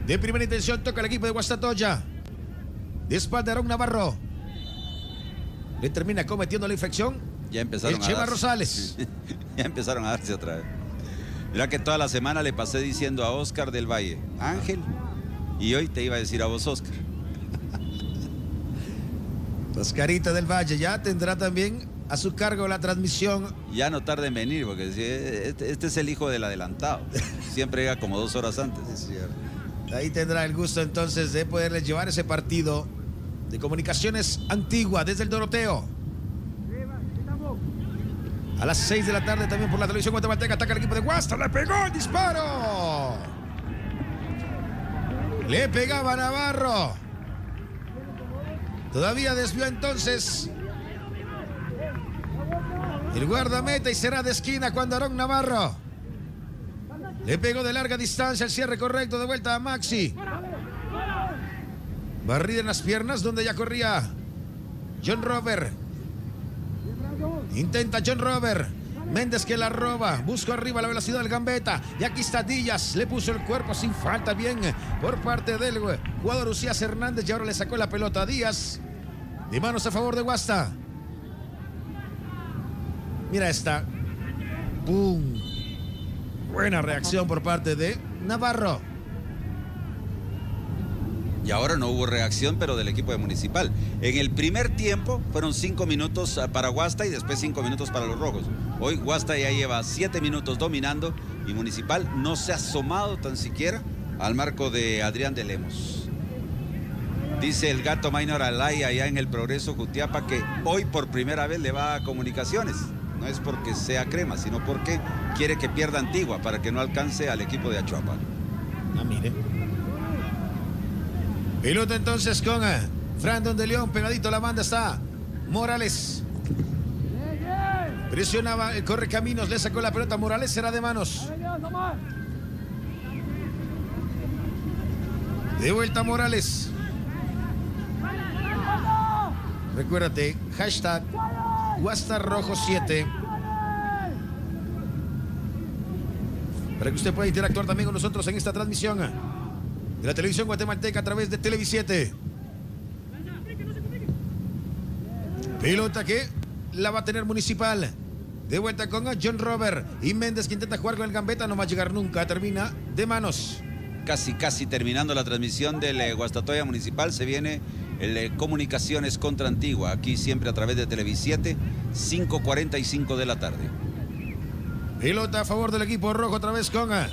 De primera intención toca el equipo de Guastatoya. De espalda Aarón Navarro. Le termina cometiendo la infección. Ya empezaron El a Chema darse. Rosales. ya empezaron a darse otra vez. Mira que toda la semana le pasé diciendo a Oscar del Valle, Ángel, y hoy te iba a decir a vos, Oscar. Oscarita del Valle ya tendrá también a su cargo la transmisión. Ya no tarde en venir, porque si este, este es el hijo del adelantado. Siempre llega como dos horas antes. Ahí tendrá el gusto entonces de poderles llevar ese partido de comunicaciones antigua desde el Doroteo. A las 6 de la tarde también por la televisión guatemalteca ataca el equipo de Guasta. Le pegó el disparo. Le pegaba Navarro. Todavía desvió entonces el guardameta y será de esquina cuando Aarón Navarro le pegó de larga distancia el cierre correcto de vuelta a Maxi. Barrida en las piernas donde ya corría John Robert. Intenta John Robert. Méndez que la roba. Busca arriba la velocidad del Gambeta. Y aquí está Díaz. Le puso el cuerpo sin falta. Bien por parte del jugador Usías Hernández. Y ahora le sacó la pelota a Díaz. De manos a favor de Guasta. Mira esta. ¡Pum! Buena reacción por parte de Navarro. Y ahora no hubo reacción, pero del equipo de Municipal. En el primer tiempo fueron cinco minutos ah, para Guasta y después cinco minutos para los Rojos. Hoy Guasta ya lleva siete minutos dominando y Municipal no se ha asomado tan siquiera al marco de Adrián de Lemos. Dice el gato Minor Alay allá en el Progreso Jutiapa que hoy por primera vez le va a comunicaciones. No es porque sea crema, sino porque quiere que pierda Antigua para que no alcance al equipo de Achuapa. Ah, mire. Pelota entonces con eh, Frandon de León, pegadito la banda está Morales. Presionaba el corre caminos, le sacó la pelota. Morales será de manos. De vuelta Morales. Recuérdate, hashtag Rojo 7 Para que usted pueda interactuar también con nosotros en esta transmisión de la televisión guatemalteca a través de Televi7. Pelota que la va a tener Municipal. De vuelta con John Robert y Méndez que intenta jugar con el gambeta, no va a llegar nunca, termina de manos. Casi, casi terminando la transmisión del eh, Guastatoya Municipal, se viene el eh, Comunicaciones contra Antigua, aquí siempre a través de Televi7, 5.45 de la tarde. Pelota a favor del equipo rojo otra vez con eh,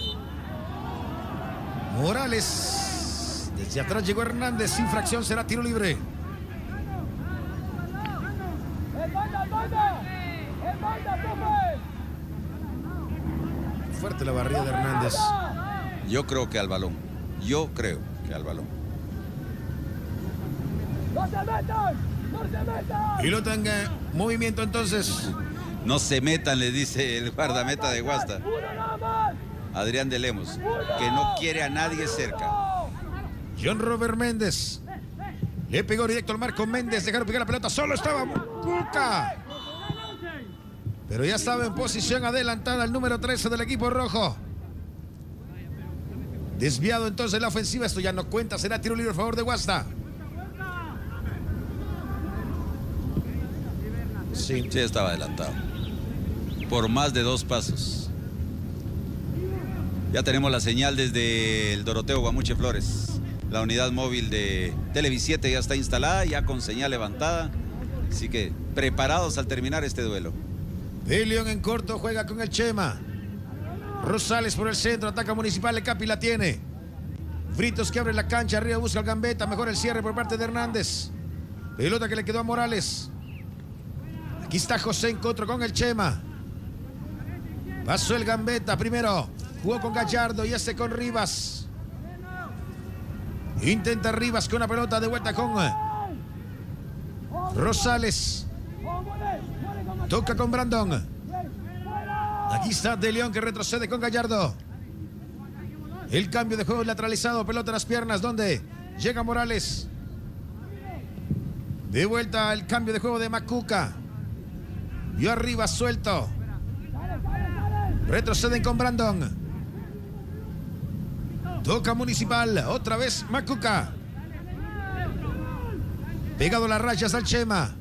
Morales. Desde atrás llegó Hernández, infracción será tiro libre. Fuerte la barrida de Hernández. Yo creo que al balón, yo creo que al balón. Pelota en eh, movimiento entonces. No se metan, le dice el guardameta de Guasta. Adrián de Lemos, que no quiere a nadie cerca. John Robert Méndez. Le pegó directo al marco Méndez. Dejaron pegar la pelota. Solo estaba Cuca. Pero ya estaba en posición adelantada el número 13 del equipo rojo. Desviado entonces la ofensiva. Esto ya no cuenta. Será tiro libre a favor de Guasta. Sí. Sí, estaba adelantado. Por más de dos pasos. Ya tenemos la señal desde el Doroteo Guamuche Flores. La unidad móvil de Televisiete ya está instalada, ya con señal levantada. Así que preparados al terminar este duelo. De León en corto juega con el Chema. Rosales por el centro, ataca Municipal, el Capi la tiene. Fritos que abre la cancha, arriba busca el Gambeta, mejor el cierre por parte de Hernández. Pelota que le quedó a Morales. Aquí está José en contra con el Chema. Pasó el Gambeta primero. Jugó con Gallardo y este con Rivas. Intenta Rivas con una pelota de vuelta con eh, Rosales. Toca con Brandon. Aquí está De León que retrocede con Gallardo. El cambio de juego lateralizado, pelota en las piernas, donde llega Morales. De vuelta el cambio de juego de Macuca. Y arriba suelto. Retroceden con Brandon. Toca Municipal. Otra vez Macuca. Pegado las rayas al Chema.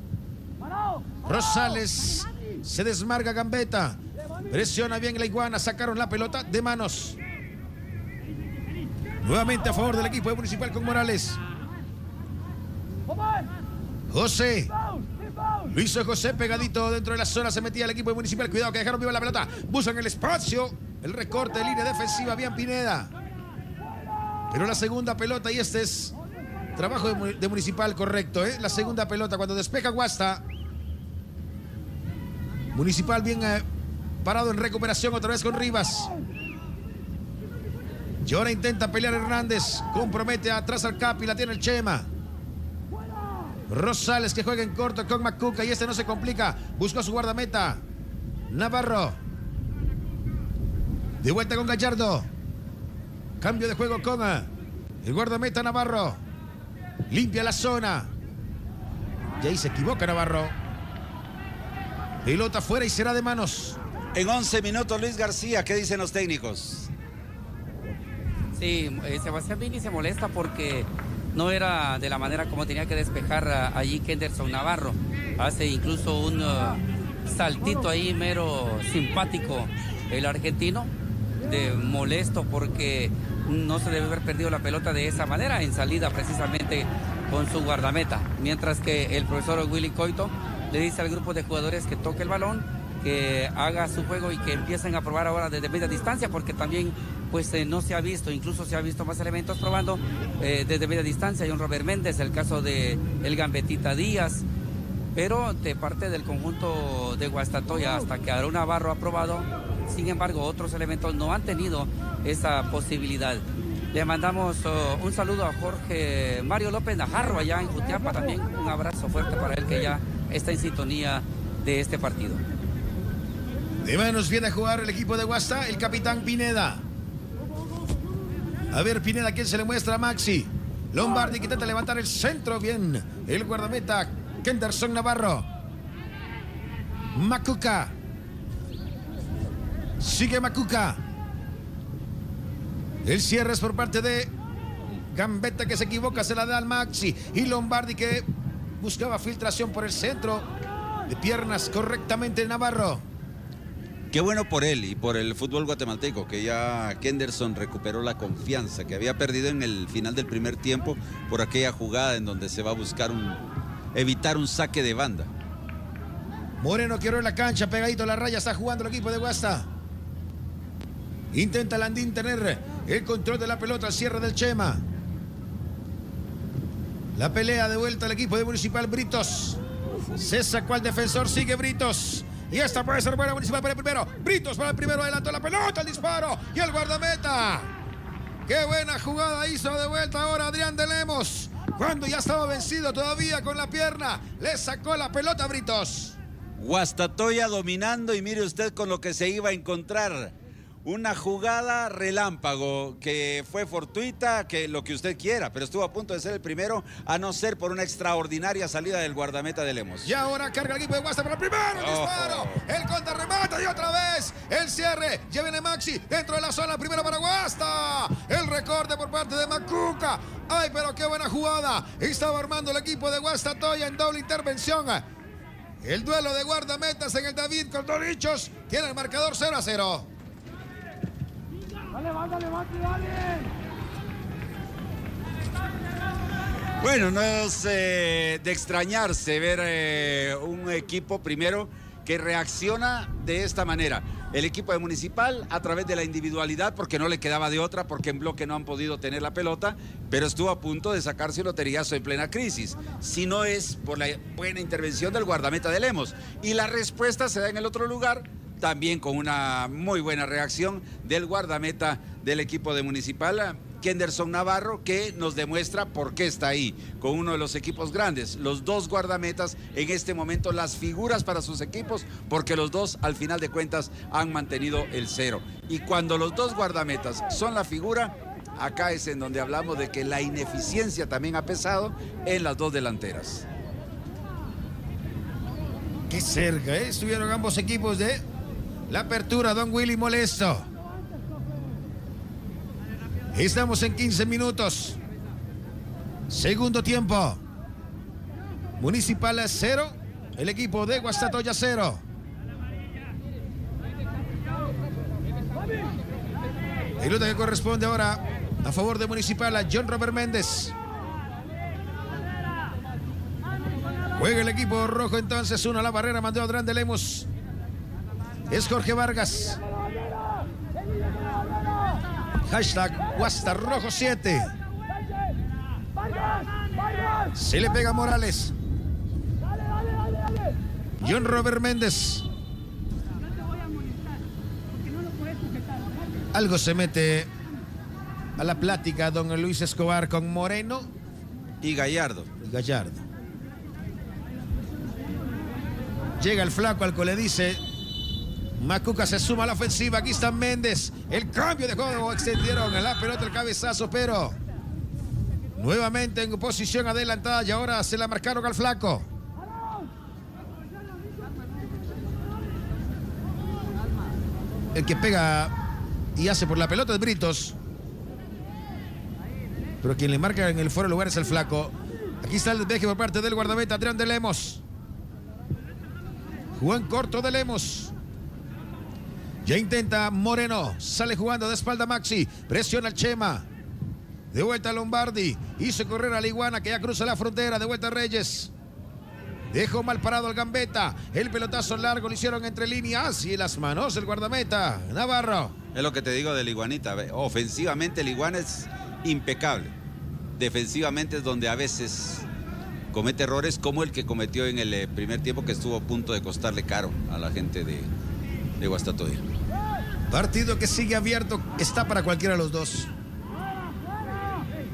Rosales. Se desmarga Gambeta. Presiona bien la iguana. Sacaron la pelota de manos. Nuevamente a favor del equipo de Municipal con Morales. José. Lo hizo José pegadito dentro de la zona. Se metía el equipo de Municipal. Cuidado que dejaron viva la pelota. Buscan el espacio. El recorte de línea defensiva. Bien Pineda. Pero la segunda pelota, y este es trabajo de, de Municipal correcto, ¿eh? La segunda pelota, cuando despeja Guasta. Municipal bien eh, parado en recuperación otra vez con Rivas. Y ahora intenta pelear Hernández. Compromete atrás al Capi, la tiene el Chema. Rosales que juega en corto con Macuca y este no se complica. Buscó su guardameta. Navarro. De vuelta con Gallardo. Cambio de juego con eh, el guardameta Navarro. Limpia la zona. Y ahí se equivoca Navarro. Pelota fuera y será de manos. En 11 minutos Luis García, ¿qué dicen los técnicos? Sí, eh, Sebastián Vini se molesta porque no era de la manera como tenía que despejar a- allí Kenderson Navarro. Hace incluso un uh, saltito ahí mero simpático el argentino, de molesto porque no se debe haber perdido la pelota de esa manera en salida precisamente con su guardameta. Mientras que el profesor Willy Coito le dice al grupo de jugadores que toque el balón, que haga su juego y que empiecen a probar ahora desde media distancia porque también pues eh, no se ha visto, incluso se ha visto más elementos probando eh, desde media distancia. Hay un Robert Méndez, el caso de el Gambetita Díaz, pero de parte del conjunto de Guastatoya hasta que Aaron Navarro ha probado, sin embargo otros elementos no han tenido esa posibilidad. Le mandamos oh, un saludo a Jorge Mario López Najarro allá en Jutiapa también, un abrazo fuerte para él que ya está en sintonía de este partido. De manos viene a jugar el equipo de Guasta, el capitán Pineda. A ver, Pineda, ¿quién se le muestra a Maxi? Lombardi que intenta levantar el centro. Bien, el guardameta Kenderson Navarro. Macuca. Sigue Macuca. El cierre es por parte de Gambetta que se equivoca, se la da al Maxi. Y Lombardi que buscaba filtración por el centro. De piernas correctamente Navarro. Qué bueno por él y por el fútbol guatemalteco, que ya Kenderson recuperó la confianza que había perdido en el final del primer tiempo por aquella jugada en donde se va a buscar un evitar un saque de banda. Moreno quiero en la cancha, pegadito a la raya, está jugando el equipo de Guasta. Intenta Landín tener el control de la pelota al cierre del Chema. La pelea de vuelta al equipo de Municipal Britos. Se sacó al defensor, sigue Britos. Y esta puede ser buena Municipal para el primero. Britos para el primero, adelantó la pelota, el disparo y el guardameta. Qué buena jugada hizo de vuelta ahora Adrián de Lemos. Cuando ya estaba vencido todavía con la pierna, le sacó la pelota a Britos. Guastatoya dominando y mire usted con lo que se iba a encontrar. Una jugada relámpago que fue fortuita, que lo que usted quiera, pero estuvo a punto de ser el primero, a no ser por una extraordinaria salida del guardameta de Lemos. Y ahora carga el equipo de Guasta para el primero disparo. El contrarremate y otra vez el cierre. Ya viene Maxi dentro de la zona. Primero para Guasta. El recorte por parte de Macuca. Ay, pero qué buena jugada. Estaba armando el equipo de Guasta Toya en doble intervención. El duelo de guardametas en el David con Dorichos. Tiene el marcador 0 a 0. Bueno, no es eh, de extrañarse ver eh, un equipo primero que reacciona de esta manera. El equipo de Municipal a través de la individualidad, porque no le quedaba de otra, porque en bloque no han podido tener la pelota, pero estuvo a punto de sacarse loteriazo en plena crisis. Si no es por la buena intervención del guardameta de Lemos. Y la respuesta se da en el otro lugar, también con una muy buena reacción del guardameta del equipo de Municipal. Kenderson Navarro, que nos demuestra por qué está ahí, con uno de los equipos grandes. Los dos guardametas en este momento, las figuras para sus equipos, porque los dos, al final de cuentas, han mantenido el cero. Y cuando los dos guardametas son la figura, acá es en donde hablamos de que la ineficiencia también ha pesado en las dos delanteras. Qué cerca, ¿eh? Estuvieron ambos equipos de la apertura, Don Willy molesto. Estamos en 15 minutos. Segundo tiempo. Municipal 0. El equipo de Guastatoya 0. Pelota que corresponde ahora a favor de Municipal a John Robert Méndez. Juega el equipo rojo entonces. Uno a la barrera. Mandó a Adrián de Lemos. Es Jorge Vargas. Hashtag Guasta Rojo 7. Se le pega a Morales. John Robert Méndez. Algo se mete a la plática don Luis Escobar con Moreno Y Gallardo. y Gallardo. Llega el flaco al que le dice, Macuca se suma a la ofensiva, aquí está Méndez, el cambio de juego, extendieron la pelota, el cabezazo, pero nuevamente en posición adelantada y ahora se la marcaron al flaco. El que pega y hace por la pelota es Britos. Pero quien le marca en el fuera lugar es el flaco. Aquí está el despeje por parte del guardameta Adrián de Lemos. Juan corto de Lemos. Ya intenta Moreno. Sale jugando de espalda Maxi. Presiona el Chema. De vuelta a Lombardi. Hizo correr a la iguana que ya cruza la frontera. De vuelta a Reyes. Dejó mal parado al Gambeta. El pelotazo largo lo hicieron entre líneas y las manos el guardameta. Navarro. Es lo que te digo del Iguanita. Ofensivamente el Iguana es impecable. Defensivamente es donde a veces comete errores como el que cometió en el eh, primer tiempo que estuvo a punto de costarle caro a la gente de, de Guastatoya. Partido que sigue abierto. Está para cualquiera de los dos.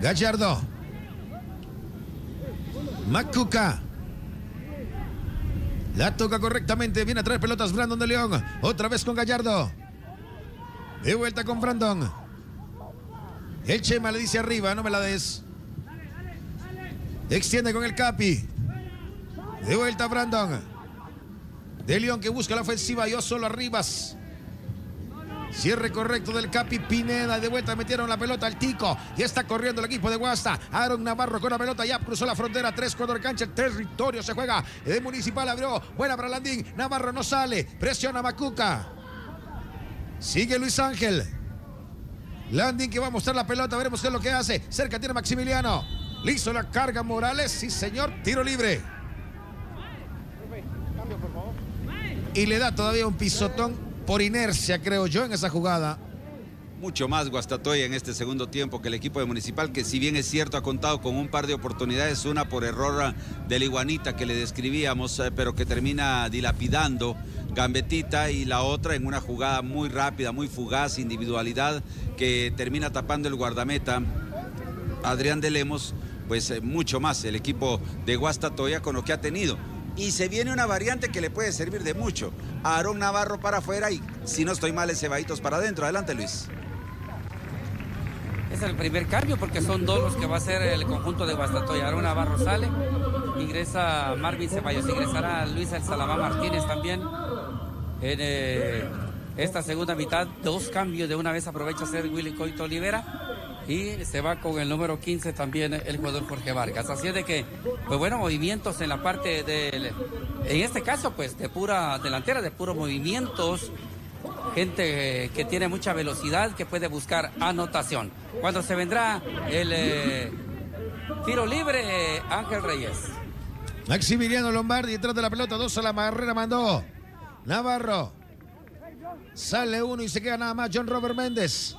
Gallardo. Macuca. La toca correctamente. Viene a traer pelotas Brandon de León. Otra vez con Gallardo. De vuelta con Brandon. El Chema le dice arriba, no me la des. Extiende con el Capi. De vuelta Brandon. De León que busca la ofensiva. Yo solo arribas. Cierre correcto del Capi Pineda. De vuelta metieron la pelota al Tico. Y está corriendo el equipo de Guasta. Aaron Navarro con la pelota. Ya cruzó la frontera. Tres cuadros de cancha. Territorio se juega. El municipal abrió. Buena para Landín. Navarro no sale. Presiona Macuca. Sigue Luis Ángel. Landín que va a mostrar la pelota. Veremos qué es lo que hace. Cerca tiene Maximiliano. Listo la carga Morales. Sí, señor. Tiro libre. Y le da todavía un pisotón por inercia, creo yo, en esa jugada. Mucho más Guastatoya en este segundo tiempo que el equipo de Municipal, que si bien es cierto ha contado con un par de oportunidades, una por error del Iguanita que le describíamos, eh, pero que termina dilapidando Gambetita y la otra en una jugada muy rápida, muy fugaz, individualidad, que termina tapando el guardameta Adrián de Lemos, pues eh, mucho más el equipo de Guastatoya con lo que ha tenido. Y se viene una variante que le puede servir de mucho. Aarón Navarro para afuera y si no estoy mal, ese Ceballitos para adentro. Adelante, Luis. Es el primer cambio porque son dos los que va a ser el conjunto de Guastatoya. Aarón Navarro sale, ingresa Marvin Ceballos, ingresará Luis El Salamá Martínez también. En eh, esta segunda mitad, dos cambios de una vez aprovecha a Willy Coito Olivera y se va con el número 15 también el jugador Jorge Vargas. Así es de que, pues bueno, movimientos en la parte del, en este caso, pues de pura delantera, de puros movimientos, gente que tiene mucha velocidad, que puede buscar anotación. Cuando se vendrá el eh, tiro libre, Ángel Reyes. Maximiliano Lombardi detrás de la pelota, dos a la barrera mandó. Navarro. Sale uno y se queda nada más John Robert Méndez.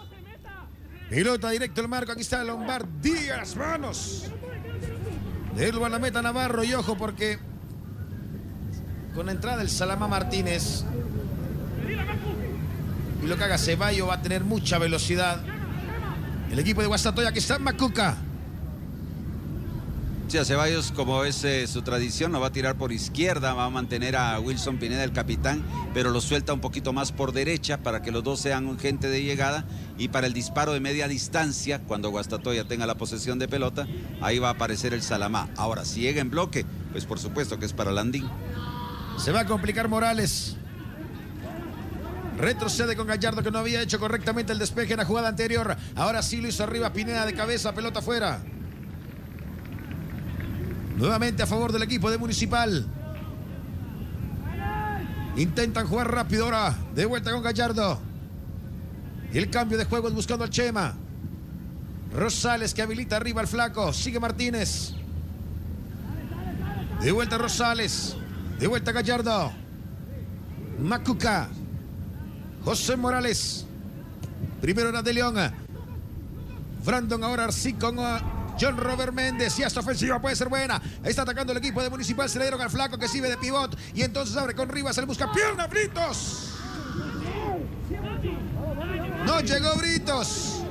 Pilota directo al marco. Aquí está Lombardi las manos. Del a la meta Navarro. Y ojo porque con la entrada del Salama Martínez y lo que haga Ceballo va a tener mucha velocidad. El equipo de Guastatoya que está Macuca. Sí, a Ceballos, como es eh, su tradición, lo va a tirar por izquierda, va a mantener a Wilson Pineda, el capitán, pero lo suelta un poquito más por derecha para que los dos sean gente de llegada y para el disparo de media distancia, cuando Guastatoya tenga la posesión de pelota, ahí va a aparecer el Salamá. Ahora, si llega en bloque, pues por supuesto que es para Landín. Se va a complicar Morales. Retrocede con Gallardo que no había hecho correctamente el despeje en la jugada anterior. Ahora sí lo hizo arriba Pineda de cabeza, pelota afuera. Nuevamente a favor del equipo de Municipal. Intentan jugar rápido ahora. De vuelta con Gallardo. El cambio de juego es buscando al Chema. Rosales que habilita arriba al flaco. Sigue Martínez. De vuelta Rosales. De vuelta Gallardo. Macuca. José Morales. Primero era de León. Brandon ahora sí con John Robert Méndez. Y esta ofensiva puede ser buena. Está atacando el equipo de Municipal. Se le dieron al flaco que sirve de pivot. Y entonces abre con Rivas. Le busca pierna. Britos. No llegó Britos.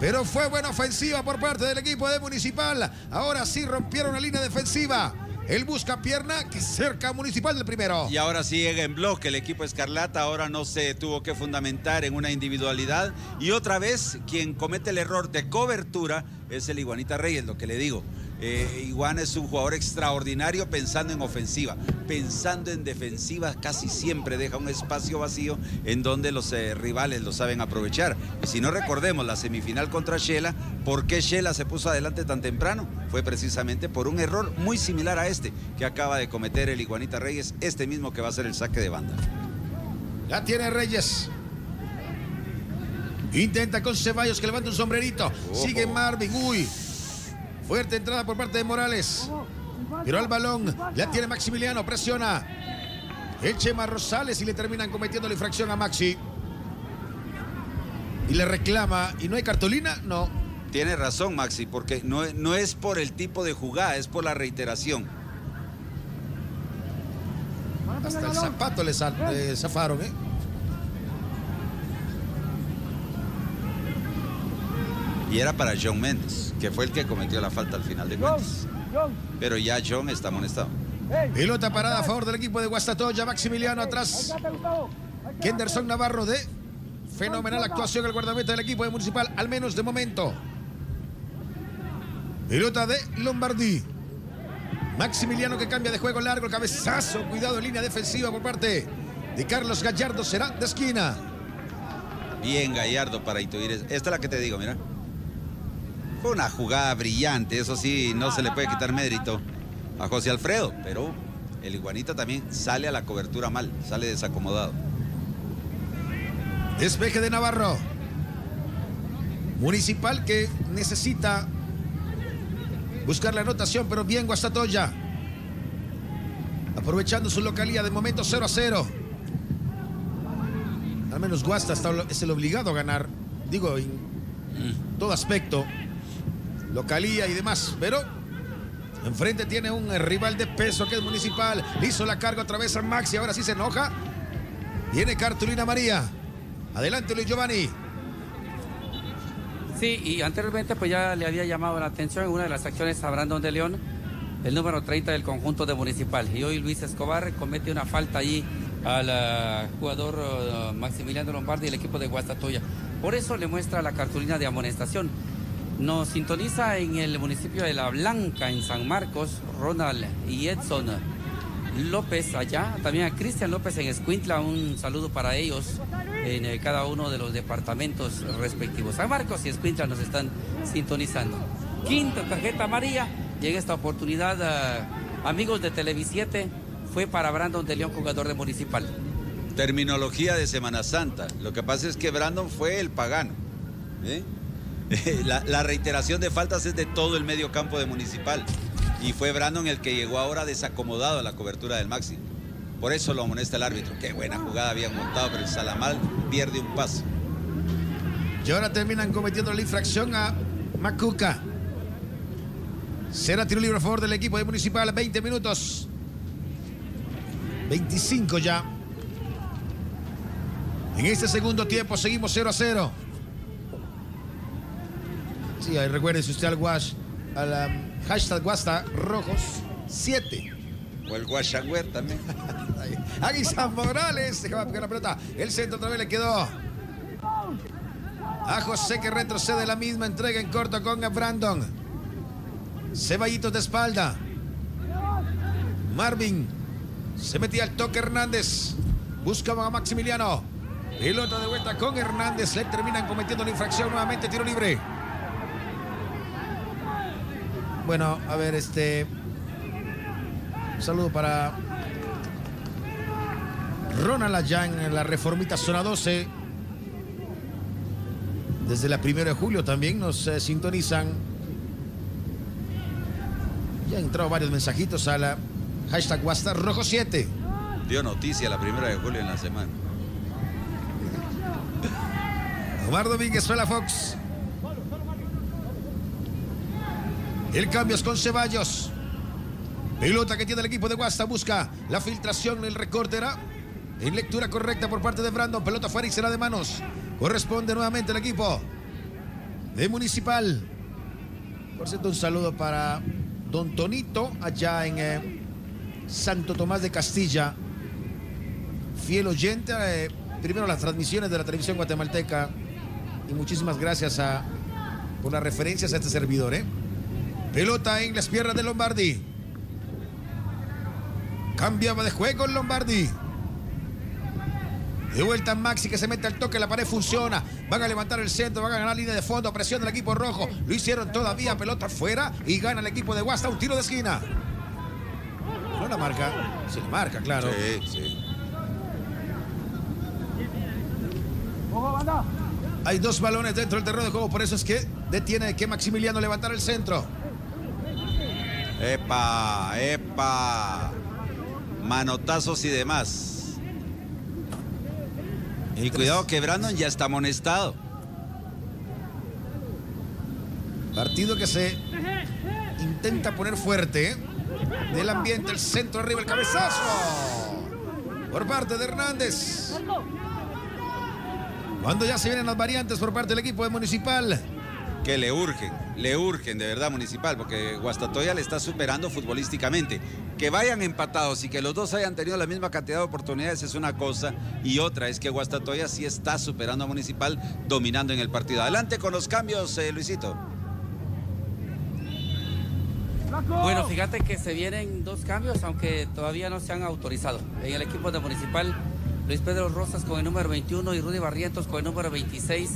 Pero fue buena ofensiva por parte del equipo de Municipal. Ahora sí rompieron la línea defensiva. Él busca pierna que cerca Municipal del primero. Y ahora sí llega en bloque el equipo Escarlata. Ahora no se tuvo que fundamentar en una individualidad. Y otra vez, quien comete el error de cobertura es el Iguanita Reyes, lo que le digo. Eh, Iguana es un jugador extraordinario pensando en ofensiva. Pensando en defensiva casi siempre deja un espacio vacío en donde los eh, rivales lo saben aprovechar. Y si no recordemos la semifinal contra Shela, ¿por qué Shela se puso adelante tan temprano? Fue precisamente por un error muy similar a este que acaba de cometer el Iguanita Reyes, este mismo que va a ser el saque de banda. Ya tiene Reyes. Intenta con Ceballos que levanta un sombrerito. Sigue Marvin. Uy, Fuerte entrada por parte de Morales. Pero al balón. Ya tiene Maximiliano. Presiona. El Chema Rosales y le terminan cometiendo la infracción a Maxi. Y le reclama. ¿Y no hay cartulina? No. Tiene razón Maxi, porque no, no es por el tipo de jugada, es por la reiteración. Hasta el zapato le, zafaron, ¿eh? Y era para John Méndez, que fue el que cometió la falta al final de cuentas. Pero ya John está amonestado. Pilota parada a favor del equipo de Guastatoya. Maximiliano atrás. Kenderson Navarro de fenomenal actuación el guardameta del equipo de Municipal, al menos de momento. Pilota de Lombardi. Maximiliano que cambia de juego largo, cabezazo, cuidado, línea defensiva por parte de Carlos Gallardo, será de esquina. Bien Gallardo para intuir. Esta es la que te digo, mira. Fue una jugada brillante, eso sí, no se le puede quitar mérito a José Alfredo, pero el iguanita también sale a la cobertura mal, sale desacomodado. Despeje de Navarro. Municipal que necesita buscar la anotación, pero bien Guastatoya. Aprovechando su localidad de momento 0 a 0. Al menos Guasta es el obligado a ganar, digo, en todo aspecto localía y demás. Pero enfrente tiene un rival de peso que es Municipal. Hizo la carga otra vez a Maxi, ahora sí se enoja. Viene Cartulina María. Adelante Luis Giovanni. Sí, y anteriormente pues ya le había llamado la atención en una de las acciones a Brandon de León el número 30 del conjunto de Municipal. Y hoy Luis Escobar comete una falta allí al uh, jugador uh, Maximiliano Lombardi del equipo de Guastatoya. Por eso le muestra la cartulina de amonestación. Nos sintoniza en el municipio de La Blanca, en San Marcos, Ronald y Edson López allá. También a Cristian López en Escuintla. Un saludo para ellos en eh, cada uno de los departamentos respectivos. San Marcos y Escuintla nos están sintonizando. Quinta tarjeta amarilla en esta oportunidad, uh, amigos de Televisiete, fue para Brandon de León, jugador de Municipal. Terminología de Semana Santa. Lo que pasa es que Brandon fue el pagano. ¿eh? La, reiteración de faltas es de todo el medio campo de Municipal. Y fue Brandon el que llegó ahora desacomodado a la cobertura del Maxi. Por eso lo amonesta el árbitro. Qué buena jugada habían montado, pero el Salamal pierde un paso. Y ahora terminan cometiendo la infracción a Macuca. Será tiro libre a favor del equipo de Municipal. 20 minutos. 25 ya. En este segundo tiempo seguimos 0 a 0. Sí, ahí recuerde usted al wash, al um, hashtag Guasta Rojos 7. O el Guachagüer también. Aquí San Morales se va a pegar la pelota. El centro otra vez le quedó. A José que retrocede la misma entrega en corto con Brandon. Ceballitos de espalda. Marvin. Se metía al toque Hernández. Buscaban a Maximiliano. Pelota de vuelta con Hernández. Le terminan cometiendo la infracción nuevamente. Tiro libre. Bueno, a ver, este. Un saludo para Ronald allá en la reformita zona 12. Desde la 1 de julio también nos eh, sintonizan. Ya han entrado varios mensajitos a la hashtag Guasta Rojo 7. Dio noticia la 1 de julio en la semana. Omar Domínguez fue la Fox. El cambio es con Ceballos. Pelota que tiene el equipo de Guasta. Busca la filtración. El recorte era en lectura correcta por parte de Brandon. Pelota fuera y será de manos. Corresponde nuevamente el equipo de Municipal. Por cierto, un saludo para Don Tonito allá en eh, Santo Tomás de Castilla. Fiel oyente. Eh, primero las transmisiones de la televisión guatemalteca. Y muchísimas gracias por las referencias a este servidor. ¿eh? Pelota en las piernas de Lombardi. Cambiaba de juego el Lombardi. De vuelta Maxi que se mete al toque, la pared funciona. Van a levantar el centro, van a ganar línea de fondo, presión del equipo rojo. Lo hicieron todavía, pelota fuera y gana el equipo de Guasta un tiro de esquina. No la marca, se le marca, claro. Sí, sí. Hay dos balones dentro del terreno de juego, por eso es que detiene que Maximiliano levantar el centro. Epa, epa. Manotazos y demás. Y cuidado que Brandon ya está amonestado. Partido que se intenta poner fuerte. Del ambiente, el centro arriba, el cabezazo. Por parte de Hernández. Cuando ya se vienen las variantes por parte del equipo de Municipal. Que le urgen, le urgen de verdad Municipal, porque Guastatoya le está superando futbolísticamente. Que vayan empatados y que los dos hayan tenido la misma cantidad de oportunidades es una cosa y otra es que Guastatoya sí está superando a Municipal dominando en el partido. Adelante con los cambios, eh, Luisito. Bueno, fíjate que se vienen dos cambios, aunque todavía no se han autorizado. En el equipo de Municipal, Luis Pedro Rosas con el número 21 y Rudy Barrientos con el número 26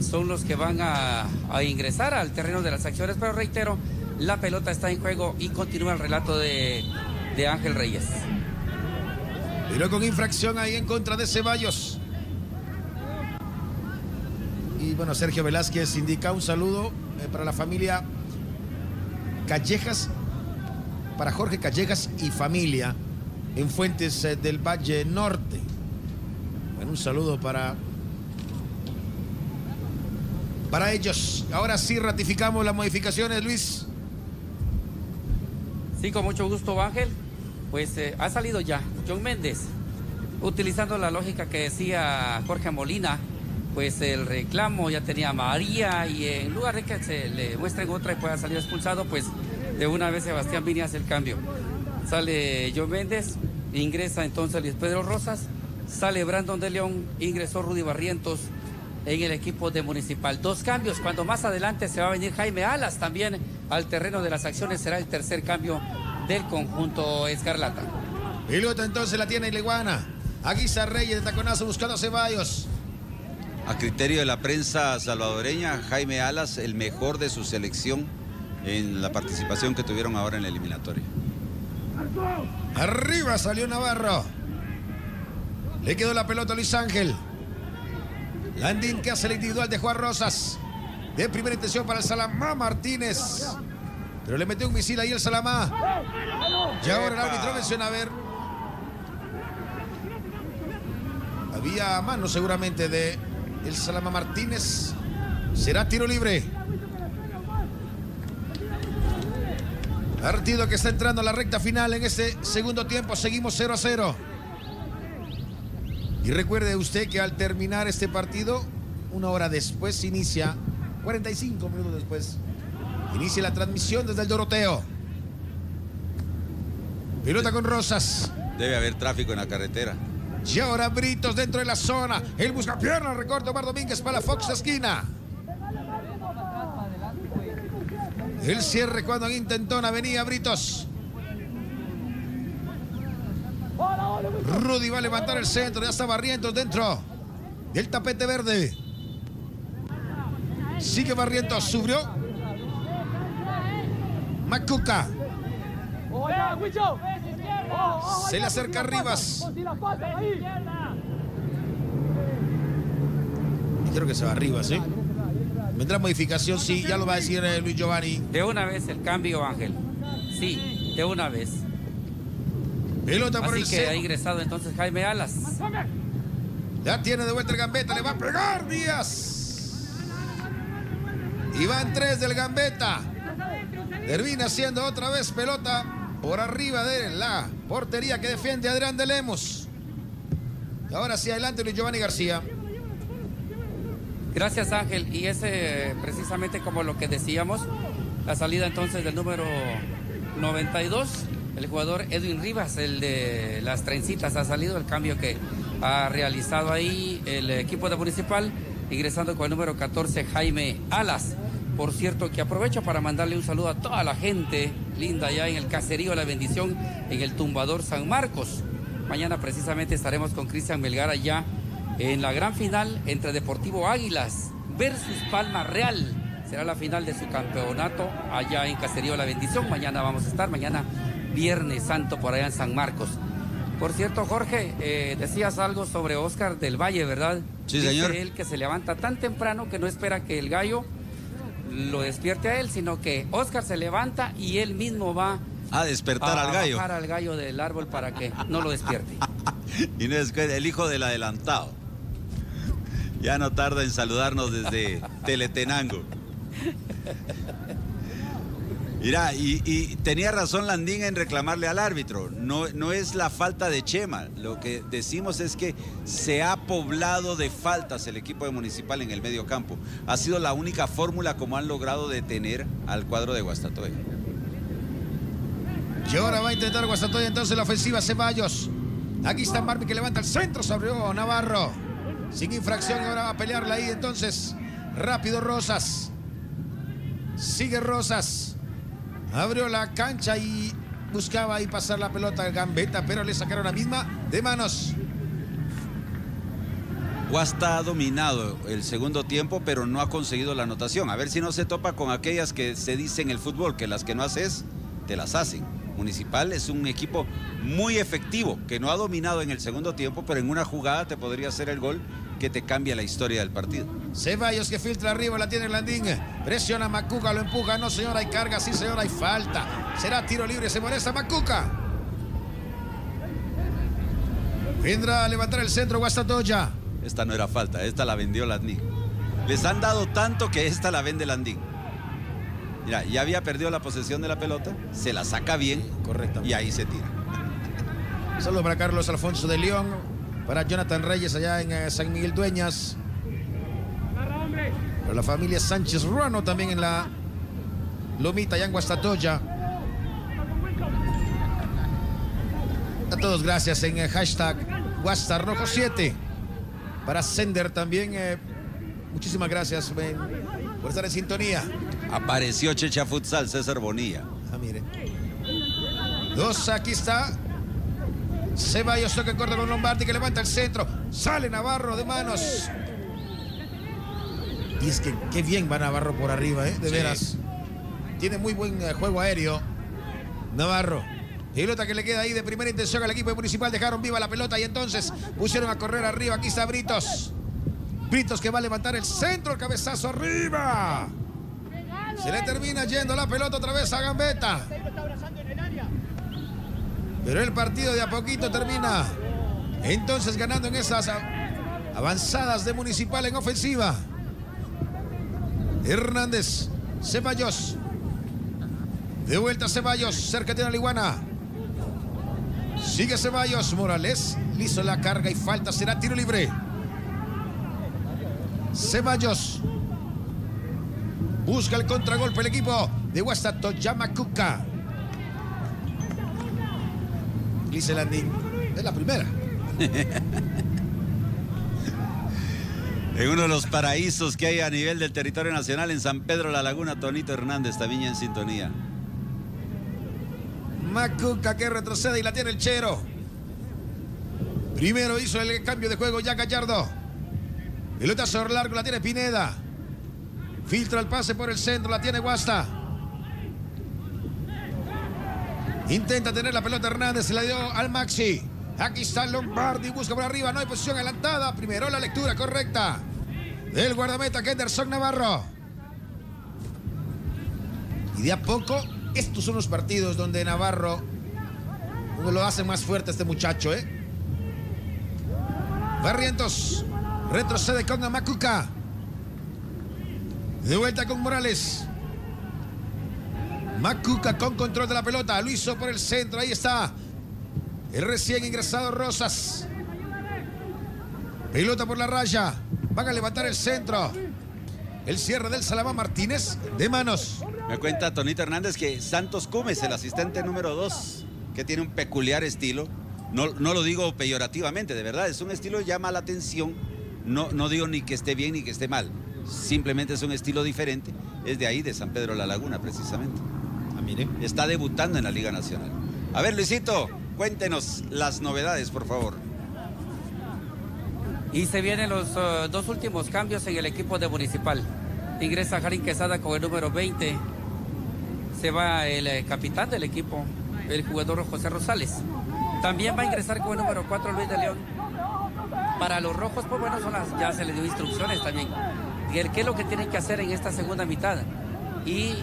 son los que van a, ingresar al terreno de las acciones, pero reitero, la pelota está en juego y continúa el relato de, de Ángel Reyes. Pero con infracción ahí en contra de Ceballos. Y bueno, Sergio Velázquez indica un saludo eh, para la familia Callejas, para Jorge Callejas y familia en Fuentes eh, del Valle Norte. Bueno, un saludo para para ellos. Ahora sí ratificamos las modificaciones, Luis. Sí, con mucho gusto, Ángel. Pues eh, ha salido ya John Méndez, utilizando la lógica que decía Jorge Molina, pues el reclamo ya tenía María y en lugar de que se le muestren otra y pueda salir expulsado, pues De una vez Sebastián Vini hace el cambio. Sale John Méndez, ingresa entonces Luis Pedro Rosas, sale Brandon de León, ingresó Rudy Barrientos en el equipo de Municipal. Dos cambios, cuando más adelante se va a venir Jaime Alas también al terreno de las acciones, será el tercer cambio del conjunto Escarlata. Pilota entonces la tiene Ileguana. Aguisa Reyes de taconazo buscando a Ceballos. A criterio de la prensa salvadoreña, Jaime Alas, el mejor de su selección en la participación que tuvieron ahora en la eliminatoria. Arriba salió Navarro. Le quedó la pelota a Luis Ángel. Landín que hace el individual de Juan Rosas. De primera intención para el Salamá Martínez. Pero le metió un misil ahí el Salamá. Y ahora el árbitro menciona a ver. Había mano seguramente de el Salamá Martínez. Será tiro libre. Partido que está entrando a la recta final en este segundo tiempo. Seguimos 0 a 0. Y recuerde usted que al terminar este partido, una hora después inicia, 45 minutos después, inicia la transmisión desde el Doroteo. Pilota con Rosas. Debe haber tráfico en la carretera. Y ahora Britos dentro de la zona. El busca pierna, recorte Omar Domínguez para Fox de esquina. El cierre cuando intentona venía Britos. Rudy va a levantar el centro, ya está Barrientos dentro del tapete verde. Sigue Barrientos, subió. Macuca. Se le acerca Rivas. Y creo que se va Rivas, ¿eh? Vendrá modificación, sí, ya lo va a decir eh, Luis Giovanni. De una vez el cambio, Ángel. Sí, de una vez. Pelota por Así el que ha ingresado entonces Jaime Alas. Ya tiene de vuelta el Gambeta, le va a pegar Díaz. Y van tres del Gambeta. Termina haciendo otra vez pelota por arriba de la portería que defiende Adrián de Lemos. Y ahora sí adelante Luis Giovanni García. Gracias Ángel. Y ese precisamente como lo que decíamos, la salida entonces del número 92, el jugador Edwin Rivas, el de las trencitas, ha salido el cambio que ha realizado ahí el equipo de Municipal, ingresando con el número 14 Jaime Alas. Por cierto, que aprovecho para mandarle un saludo a toda la gente linda allá en el caserío La Bendición, en el tumbador San Marcos. Mañana precisamente estaremos con Cristian Melgar allá en la gran final entre Deportivo Águilas versus Palma Real. Será la final de su campeonato allá en Caserío La Bendición. Mañana vamos a estar, mañana Viernes Santo por allá en San Marcos. Por cierto, Jorge, eh, decías algo sobre Oscar del Valle, ¿verdad? Sí, Dice señor. él que se levanta tan temprano que no espera que el gallo lo despierte a él, sino que Oscar se levanta y él mismo va A despertar a al gallo. bajar al gallo del árbol para que no lo despierte. Y no es que el hijo del adelantado. Ya no tarda en saludarnos desde Teletenango. Mira, y, tenía razón Landín en reclamarle al árbitro. No, no es la falta de Chema. Lo que decimos es que se ha poblado de faltas el equipo de Municipal en el medio campo. Ha sido la única fórmula como han logrado detener al cuadro de Guastatoya. Y ahora va a intentar Guastatoya entonces la ofensiva Ceballos. Aquí está Marmi que levanta el centro, se abrió Navarro. Sin infracción, ahora va a pelearla ahí entonces. Rápido Rosas. Sigue Rosas. Abrió la cancha y buscaba ahí pasar la pelota al Gambetta, pero le sacaron la misma de manos. Guasta ha dominado el segundo tiempo, pero no ha conseguido la anotación. A ver si no se topa con aquellas que se dice en el fútbol, que las que no haces, te las hacen. Municipal es un equipo muy efectivo, que no ha dominado en el segundo tiempo, pero en una jugada te podría hacer el gol que te cambia la historia del partido. Ceballos que filtra arriba, la tiene Landín. Presiona Macuca, lo empuja. No, señora, hay carga. Sí, señora, hay falta. Será tiro libre, se molesta Macuca. Vendrá a levantar el centro Guastatoya. Esta no era falta, esta la vendió Landín. Les han dado tanto que esta la vende Landín. Mira, ya había perdido la posesión de la pelota, se la saca bien Correcto. y ahí se tira. Saludos para Carlos Alfonso de León para Jonathan Reyes allá en eh, San Miguel Dueñas. Para la familia Sánchez Ruano también en la Lomita y Anguastatoya. A todos gracias en el hashtag Guastarrojo7. Para Sender también, eh, muchísimas gracias por estar en sintonía. Apareció Checha Futsal César Bonilla. Ah, mire. Dos, aquí está Ceballos toca corta con Lombardi que levanta el centro. Sale Navarro de manos. Y es que qué bien va Navarro por arriba, ¿eh? De Sí. veras. Tiene muy buen eh, juego aéreo. Navarro. Pelota que le queda ahí de primera intención al equipo municipal. Dejaron viva la pelota y entonces pusieron a correr arriba. Aquí está Britos. Britos que va a levantar el centro, el cabezazo arriba. Se le termina yendo la pelota otra vez a Gambetta. Pero el partido de a poquito termina. Entonces ganando en esas avanzadas de Municipal en ofensiva. Hernández, Ceballos. De vuelta Ceballos, cerca de la Liguana. Sigue Ceballos, Morales. Le hizo la carga y falta, será tiro libre. Ceballos. Busca el contragolpe el equipo de Guastato Yamacuca. Landín. Es la primera. En uno de los paraísos que hay a nivel del territorio nacional en San Pedro La Laguna, Tonito Hernández ya en sintonía. Macuca que retrocede y la tiene el Chero. Primero hizo el cambio de juego ya Gallardo. Pelotazo largo, la tiene Pineda. Filtra el pase por el centro, la tiene Guasta. Intenta tener la pelota Hernández, se la dio al Maxi. Aquí está Lombardi, busca por arriba, no hay posición adelantada. Primero la lectura correcta del guardameta Kenderson Navarro. Y de a poco, estos son los partidos donde Navarro lo hace más fuerte este muchacho, ¿eh? Barrientos retrocede con Amacuca. De vuelta con Morales. Macuca con control de la pelota. Lo hizo por el centro. Ahí está. El recién ingresado Rosas. Pelota por la raya. Van a levantar el centro. El cierre del Salamá Martínez de manos. Me cuenta Tonito Hernández que Santos Cumes, el asistente número 2, que tiene un peculiar estilo. No, no lo digo peyorativamente, de verdad, es un estilo que llama la atención. No, no digo ni que esté bien ni que esté mal. Simplemente es un estilo diferente. Es de ahí, de San Pedro La Laguna, precisamente. Mire. Está debutando en la Liga Nacional. A ver, Luisito, cuéntenos las novedades, por favor. Y se vienen los eh, dos últimos cambios en el equipo de Municipal. Ingresa Jarín Quesada con el número 20. Se va el eh, capitán del equipo, el jugador José Rosales. También va a ingresar con el número 4 Luis de León. Para los rojos, pues bueno, son las, ya se les dio instrucciones también. Qué es lo que tienen que hacer en esta segunda mitad. Y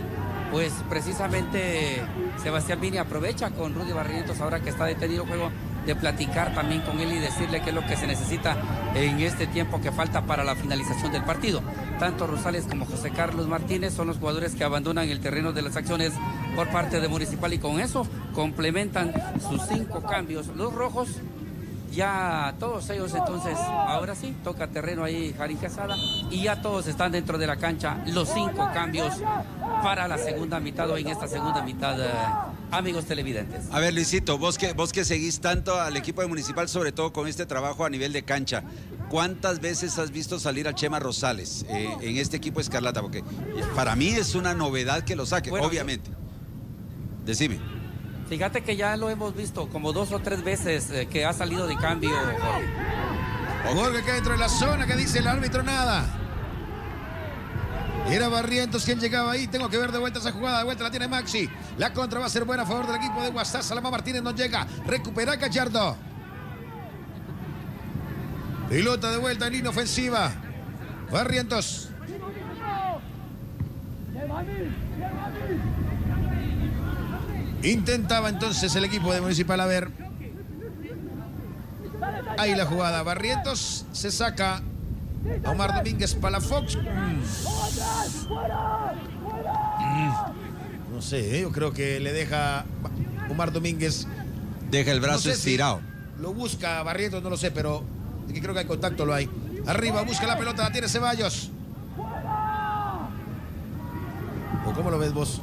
pues precisamente Sebastián Vini aprovecha con Rudy Barrientos ahora que está detenido juego de platicar también con él y decirle qué es lo que se necesita en este tiempo que falta para la finalización del partido. Tanto Rosales como José Carlos Martínez son los jugadores que abandonan el terreno de las acciones por parte de Municipal y con eso complementan sus cinco cambios. Los rojos ya todos ellos entonces, ahora sí, toca terreno ahí Jari Casada y ya todos están dentro de la cancha, los cinco cambios para la segunda mitad o en esta segunda mitad, eh, amigos televidentes. A ver, Luisito, vos que, vos que seguís tanto al equipo de Municipal, sobre todo con este trabajo a nivel de cancha, ¿cuántas veces has visto salir a Chema Rosales eh, en este equipo Escarlata? Porque para mí es una novedad que lo saque, Bueno, obviamente. Decime. Fíjate que ya lo hemos visto como dos o tres veces eh, que ha salido de cambio. Jorge. Que dentro de la zona que dice el árbitro nada. Era Barrientos quien llegaba ahí. Tengo que ver de vuelta esa jugada. De vuelta la tiene Maxi. La contra va a ser buena a favor del equipo de Guastá. Salama Martínez no llega. Recupera Gallardo. Pilota de vuelta en línea ofensiva. Barrientos. Intentaba entonces el equipo de Municipal a ver. Ahí la jugada. Barrientos se saca a Omar Domínguez Palafox. Mm. No sé, yo creo que le deja Omar Domínguez. Deja el brazo No sé si estirado. Lo busca Barrientos, no lo sé, pero creo que hay contacto, lo hay. Arriba, busca la pelota, la tiene Ceballos. ¿O cómo lo ves vos?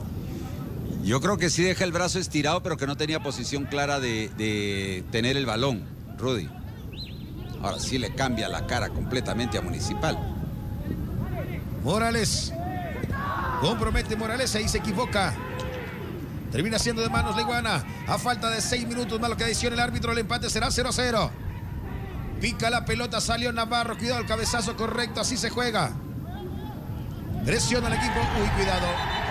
Yo creo que sí deja el brazo estirado, pero que no tenía posición clara de, tener el balón, Rudy. Ahora sí le cambia la cara completamente a Municipal. Morales. Compromete Morales, ahí se equivoca. Termina siendo de manos la iguana. A falta de seis minutos más lo que adiciona el árbitro, el empate será 0-0. Pica la pelota, salió Navarro. Cuidado el cabezazo correcto, así se juega. Presiona el equipo. Uy, cuidado.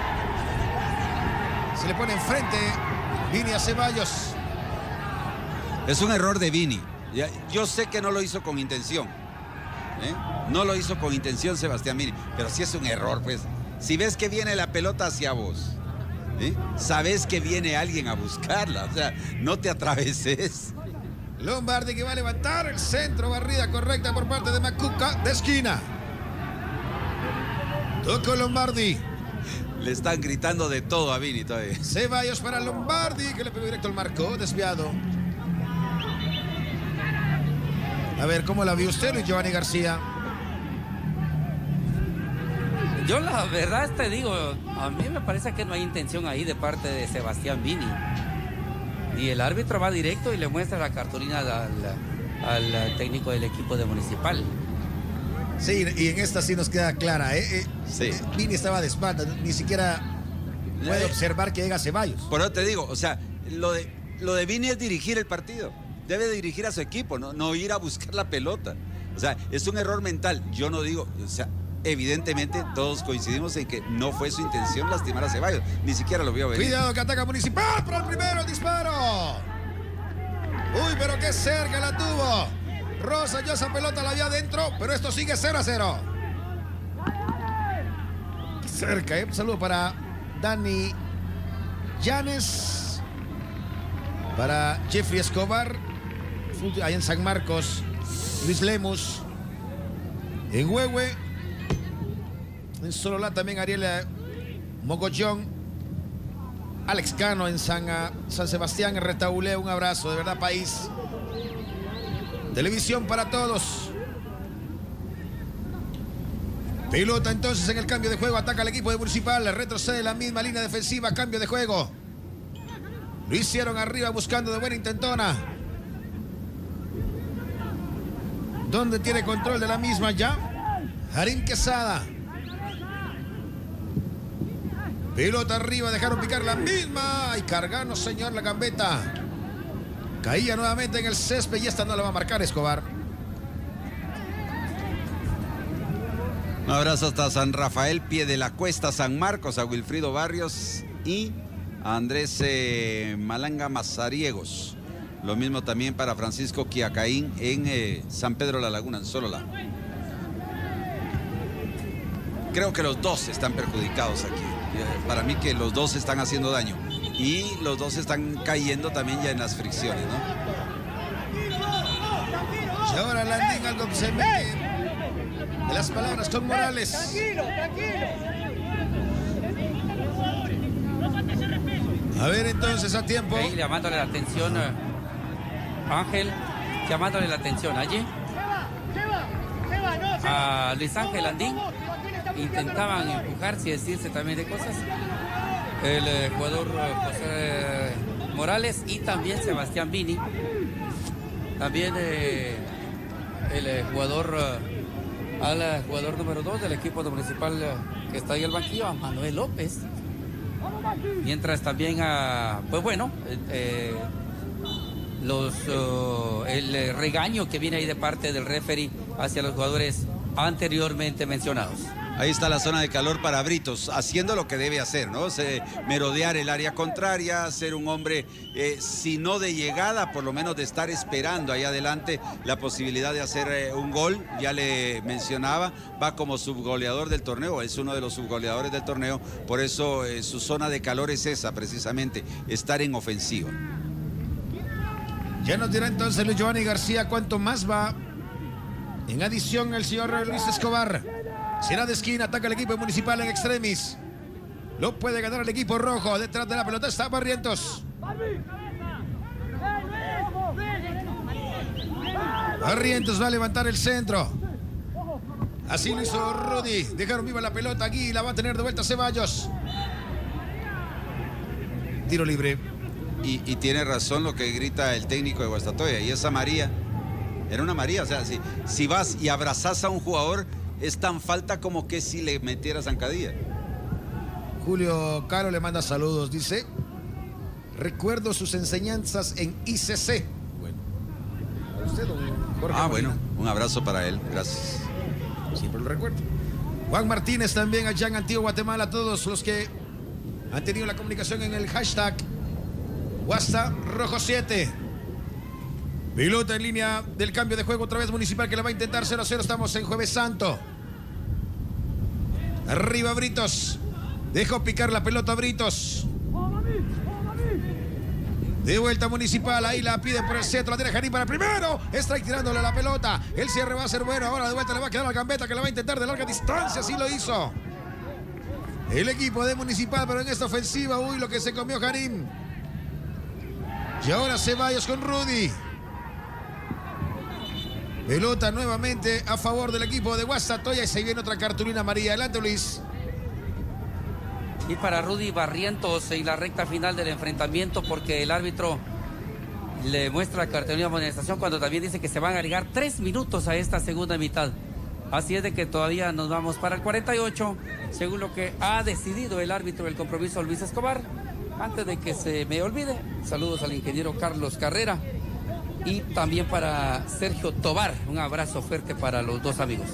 Se le pone enfrente Vini a Ceballos. Es un error de Vini. Yo sé que no lo hizo con intención. ¿eh? No lo hizo con intención Sebastián Vini. Pero sí es un error, pues. Si ves que viene la pelota hacia vos, ¿eh? sabes que viene alguien a buscarla. O sea, no te atraveses. Lombardi que va a levantar el centro, barrida correcta por parte de Macuca de esquina. Tocó Lombardi. Le están gritando de todo a Vini todavía. Ceballos para Lombardi que le pegó directo al marco, desviado. A ver, ¿cómo la vio usted, Luis Giovanni García? Yo la verdad te digo, a mí me parece que no hay intención ahí de parte de Sebastián Vini. Y el árbitro va directo y le muestra la cartulina al, al técnico del equipo de Municipal. Sí, y en esta sí nos queda clara, ¿eh? Eh, Sí. eh, Vini estaba de espalda, ni siquiera puede Eh, observar que llega Ceballos. Por eso te digo, o sea, lo de, lo de Vini es dirigir el partido. Debe dirigir a su equipo, no, no ir a buscar la pelota. O sea, es un error mental. Yo no digo, o sea, evidentemente todos coincidimos en que no fue su intención lastimar a Ceballos. Ni siquiera lo vio venir. Cuidado que ataca Municipal para el primero, el disparo. Uy, pero qué cerca la tuvo. Rosa, yo esa pelota la vi adentro, pero esto sigue 0 a 0. Cerca, ¿eh? Un saludo para Dani Llanes. Para Jeffrey Escobar. Ahí en San Marcos. Luis Lemus. En Huehue. En Sololá también Ariel eh, Mogollón. Alex Cano en San, ah, San Sebastián, en Retaulé. Un abrazo, de verdad, país. Televisión para todos. Pelota entonces en el cambio de juego. Ataca el equipo de Municipal. Retrocede la misma línea defensiva. Cambio de juego. Lo hicieron arriba buscando de buena intentona. ¿Dónde tiene control de la misma ya? Harim Quesada. Pelota arriba, dejaron picar la misma. Y carganos, señor, la gambeta. Caía nuevamente en el césped y esta no la va a marcar Escobar. Un abrazo hasta San Rafael, pie de la cuesta, San Marcos, a Wilfrido Barrios y a Andrés eh, Malanga Mazariegos. Lo mismo también para Francisco Quiacaín en eh, San Pedro La Laguna, en Solola. Creo que los dos están perjudicados aquí. Eh, Para mí que los dos están haciendo daño. Y los dos están cayendo también ya en las fricciones, ¿no? Y ahora Landín algo que se mete de las palabras con Morales. A ver entonces a tiempo. Llamándole la atención, eh, Ángel, llamándole la atención allí. A Luis Ángel Andín. Intentaban empujarse y decirse también de cosas. El eh, jugador eh, José Morales y también Sebastián Vini. También eh, el eh, jugador, eh, al eh, jugador número 2 del equipo de municipal eh, que está ahí el banquillo, a Manuel López. Mientras también a, pues bueno, eh, eh, los, oh, el eh, regaño que viene ahí de parte del referee hacia los jugadores anteriormente mencionados. Ahí está la zona de calor para Britos, haciendo lo que debe hacer, ¿no? Merodear el área contraria, ser un hombre, eh, si no de llegada, por lo menos de estar esperando ahí adelante la posibilidad de hacer eh, un gol. Ya le mencionaba, va como subgoleador del torneo, es uno de los subgoleadores del torneo, por eso eh, su zona de calor es esa, precisamente, estar en ofensiva. Ya nos dirá entonces Luis Giovanni García cuánto más va. En adición el señor Luis Escobar. Será de esquina, ataca el equipo municipal en extremis. Lo puede ganar el equipo rojo. Detrás de la pelota está Barrientos. Barrientos va a levantar el centro. Así lo hizo Rudy. Dejaron viva la pelota aquí. La va a tener de vuelta Ceballos. tiro libre. Y, y tiene razón lo que grita el técnico de Guastatoya. Y esa María, era una María. O sea, si, si vas y abrazas a un jugador, es tan falta como que si le metieras zancadilla. Julio Caro le manda saludos, dice. Recuerdo sus enseñanzas en ICC. Bueno, a usted, don Jorge Ah, Molina. bueno, un abrazo para él. Gracias. Siempre lo recuerdo. Juan Martínez también allá en Antiguo Guatemala, todos los que han tenido la comunicación en el hashtag Guasta Rojo 7. Pilota en línea del cambio de juego otra vez Municipal que la va a intentar 0-0. Estamos en Jueves Santo. Arriba Britos. Dejó picar la pelota Britos. De vuelta Municipal, ahí la pide por el centro, la tiene Jarín para primero. Strike tirándole la pelota. El cierre va a ser bueno. Ahora de vuelta le va a quedar al Gambetta que la va a intentar de larga distancia. Así lo hizo. El equipo de Municipal, pero en esta ofensiva, uy, lo que se comió Jarín. Y ahora Ceballos con Rudy. Pelota nuevamente a favor del equipo de Guastatoya y se viene otra cartulina María. Adelante, Luis. Y para Rudy Barrientos en la recta final del enfrentamiento porque el árbitro le muestra cartulina de amonestación cuando también dice que se van a agregar tres minutos a esta segunda mitad. Así es de que todavía nos vamos para el 48, según lo que ha decidido el árbitro del compromiso Luis Escobar. Antes de que se me olvide, saludos al ingeniero Carlos Carrera y también para Sergio Tobar. Un abrazo fuerte para los dos amigos.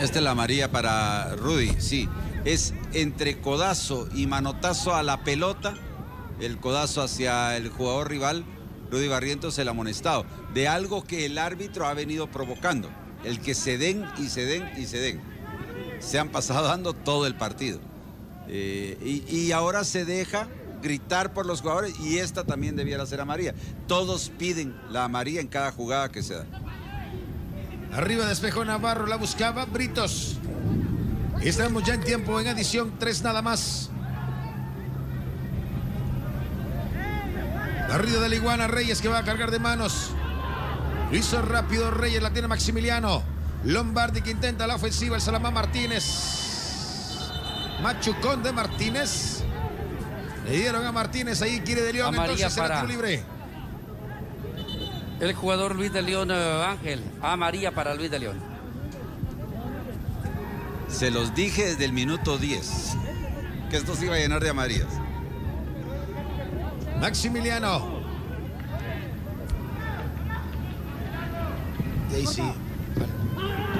Esta es la María para Rudy, sí. Es entre codazo y manotazo a la pelota, el codazo hacia el jugador rival, Rudy Barrientos el amonestado, de algo que el árbitro ha venido provocando, el que se den y se den y se den. Se han pasado dando todo el partido. Eh, y, y ahora se deja gritar por los jugadores y esta también debiera ser a María. Todos piden la María en cada jugada que se da. Arriba despejó Navarro, la buscaba Britos. Estamos ya en tiempo, en adición, tres nada más. Arriba de la iguana Reyes que va a cargar de manos. Lo hizo rápido Reyes, la tiene Maximiliano. Lombardi que intenta la ofensiva, el Salamá Martínez. Machucón de Martínez. Le dieron a Martínez, ahí quiere de León, Amarilla entonces será para- tiro libre. El jugador Luis de León eh, Ángel, amarilla para Luis de León. Se los dije desde el minuto 10 que esto se iba a llenar de amarillas. Maximiliano. Y ahí sí.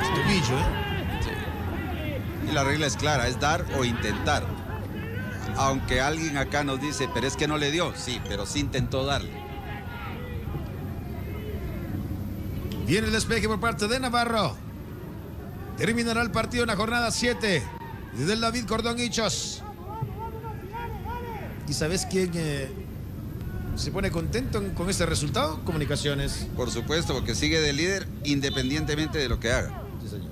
Es tobillo, ¿eh? Y la regla es clara, es dar o intentar. Aunque alguien acá nos dice, pero es que no le dio. Sí, pero sí intentó darle. Viene el despeje por parte de Navarro. Terminará el partido en la jornada 7. Desde el David Cordón Hichos. ¿Y sabes quién eh, se pone contento en- con este resultado? Comunicaciones. Por supuesto, porque sigue de líder independientemente de lo que haga. Sí, señor.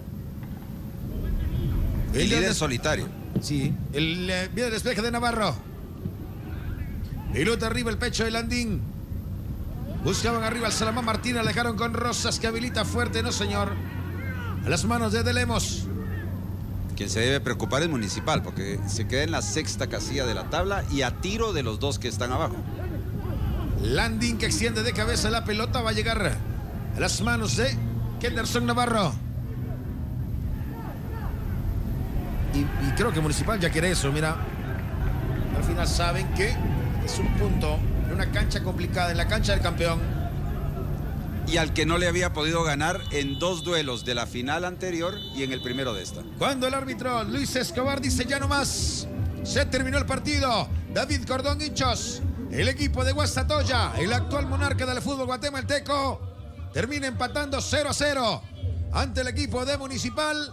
El El líder solitario. Sí. El, eh, viene despeje de Navarro. Pelota arriba el pecho de Landín. Buscaban arriba al Salamán Martínez, dejaron con Rosas que habilita fuerte, no señor. A las manos de Delemos. Quien se debe preocupar es Municipal, porque se queda en la sexta casilla de la tabla y a tiro de los dos que están abajo. Landín que extiende de cabeza la pelota va a llegar a las manos de Kenderson Navarro. Y, y creo que Municipal ya quiere eso, mira. Al final saben que es un punto en una cancha complicada, en la cancha del campeón. Y al que no le había podido ganar en dos duelos de la final anterior y en el primero de esta. Cuando el árbitro Luis Escobar dice ya no más, se terminó el partido. David Cordón Hinchos, el equipo de Guastatoya, el actual monarca del fútbol guatemalteco, termina empatando 0 a 0 ante el equipo de Municipal.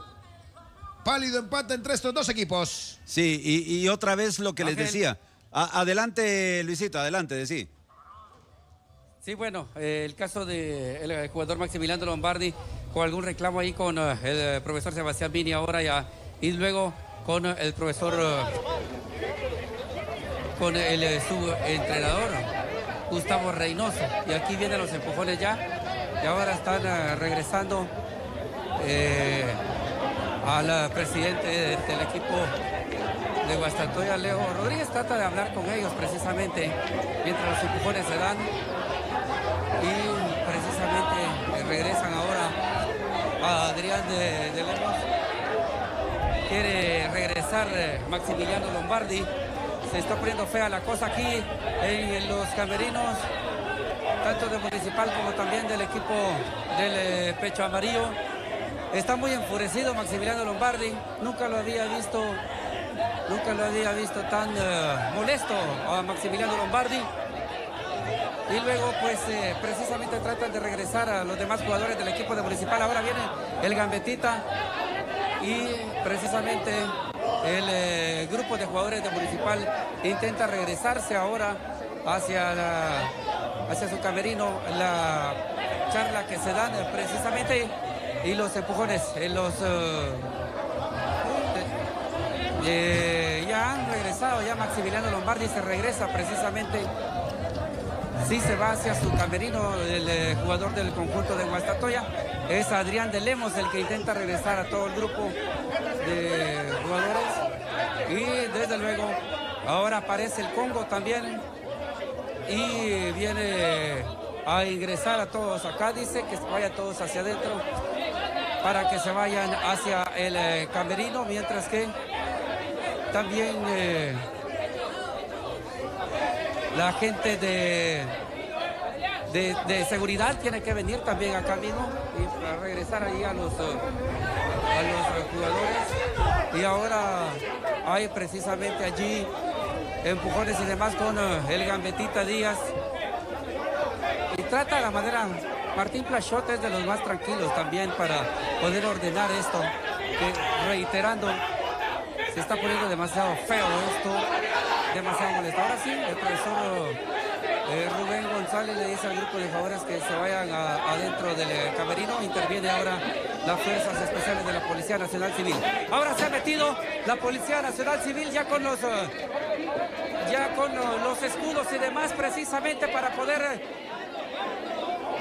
Pálido empate entre estos dos equipos. Sí, y, y otra vez lo que les decía. A- adelante, Luisito, adelante, decí. Sí, bueno, eh, el caso del el jugador Maximiliano Lombardi con algún reclamo ahí con eh, el eh, profesor Sebastián Vini ahora ya y luego con eh, el profesor eh, con el eh, subentrenador Gustavo Reynoso y aquí vienen los empujones ya y ahora están eh, regresando eh, al presidente de- del equipo de Guastatoya, Leo Rodríguez, trata de hablar con ellos precisamente mientras los empujones se dan y precisamente regresan ahora a Adrián de, de Lemos. Quiere regresar eh, Maximiliano Lombardi. Se está poniendo fea la cosa aquí en los camerinos, tanto de Municipal como también del equipo del eh, Pecho Amarillo. Está muy enfurecido Maximiliano Lombardi. Nunca lo había visto, nunca lo había visto tan eh, molesto a Maximiliano Lombardi. Y luego, pues, eh, precisamente tratan de regresar a los demás jugadores del equipo de Municipal. Ahora viene el Gambetita y precisamente el eh, grupo de jugadores de Municipal intenta regresarse ahora hacia, hacia su camerino. La charla que se dan precisamente y los empujones, eh, los... eh, eh, ya han regresado, ya Maximiliano Lombardi se regresa precisamente Sí se va hacia su camerino el jugador del conjunto de Guastatoya. Es Adrián de Lemos el que intenta regresar a todo el grupo de jugadores. Y desde luego ahora aparece el Congo también. Y viene a ingresar a todos acá. Dice que se vayan todos hacia adentro para que se vayan hacia el eh, camerino. Mientras que también... eh, la gente de, de, seguridad tiene que venir también acá mismo y para regresar ahí a los, eh, a los jugadores. Y ahora hay precisamente allí empujones y demás con el Gambetita Díaz. Y trata la manera, Martín Plachot es de los más tranquilos también para poder ordenar esto. Reiterando, se está poniendo demasiado feo esto, demasiado molesto. Ahora sí, el profesor eh, Rubén González le dice al grupo de jugadores que se vayan adentro del eh, camerino. Interviene ahora las fuerzas especiales de la Policía Nacional Civil. Ahora se ha metido la Policía Nacional Civil ya con los, eh, ya con los escudos y demás precisamente para poder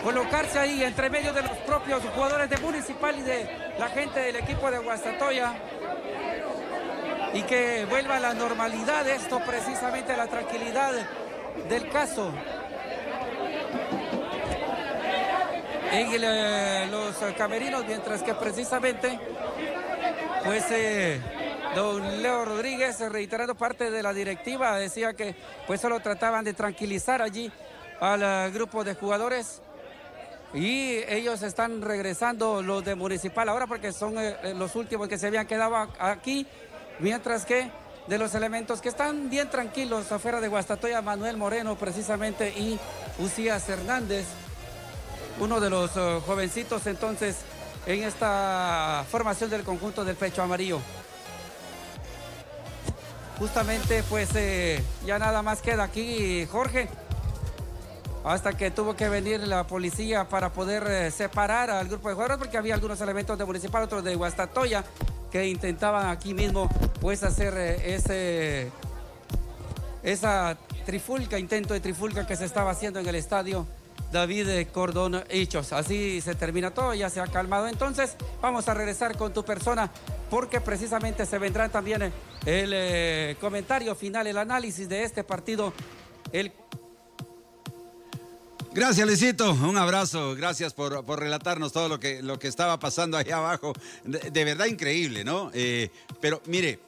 colocarse ahí entre medio de los propios jugadores de Municipal y de la gente del equipo de Guastatoya y que vuelva a la normalidad esto precisamente la tranquilidad del caso. En eh, los camerinos, mientras que precisamente, pues eh, don Leo Rodríguez, reiterando parte de la directiva, decía que pues solo trataban de tranquilizar allí al eh, grupo de jugadores. Y ellos están regresando los de Municipal ahora porque son eh, eh, los últimos que se habían quedado aquí, mientras que de los elementos que están bien tranquilos afuera de Guastatoya, Manuel Moreno precisamente y Usías Hernández, uno de los eh, jovencitos entonces en esta formación del conjunto del pecho amarillo. Justamente pues ya nada más queda aquí Jorge hasta que tuvo que venir la policía para poder eh, separar al grupo de jugadores porque había algunos elementos de Municipal, otros de Guastatoya que intentaban aquí mismo pues hacer eh, ese esa trifulca, intento de trifulca que se estaba haciendo en el estadio David eh, Cordón Hichos. Así se termina todo, ya se ha calmado. Entonces vamos a regresar con tu persona porque precisamente se vendrá también el comentario final, el análisis de este partido. El Gracias, Luisito. Un abrazo. Gracias por, por relatarnos todo lo que, lo que estaba pasando ahí abajo. De, verdad increíble, ¿no? Eh, pero mire,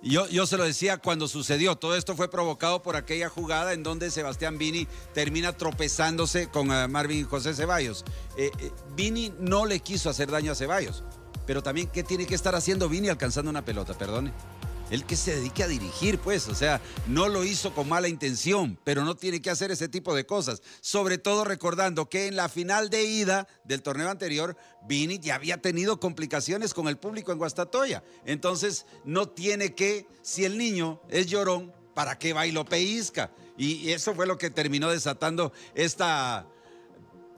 yo, yo se lo decía cuando sucedió. Todo esto fue provocado por aquella jugada en donde Sebastián Vini termina tropezándose con eh, Marvin José Ceballos. Eh, Vini no le quiso hacer daño a Ceballos. Pero también, ¿qué tiene que estar haciendo Vini alcanzando una pelota? Perdone. Él que se dedique a dirigir, pues, o sea, no lo hizo con mala intención, pero no tiene que hacer ese tipo de cosas. Sobre todo recordando que en la final de ida del torneo anterior, Vini ya había tenido complicaciones con el público en Guastatoya. Entonces, no tiene que, si el niño es llorón, ¿para qué va y? Y eso fue lo que terminó desatando esta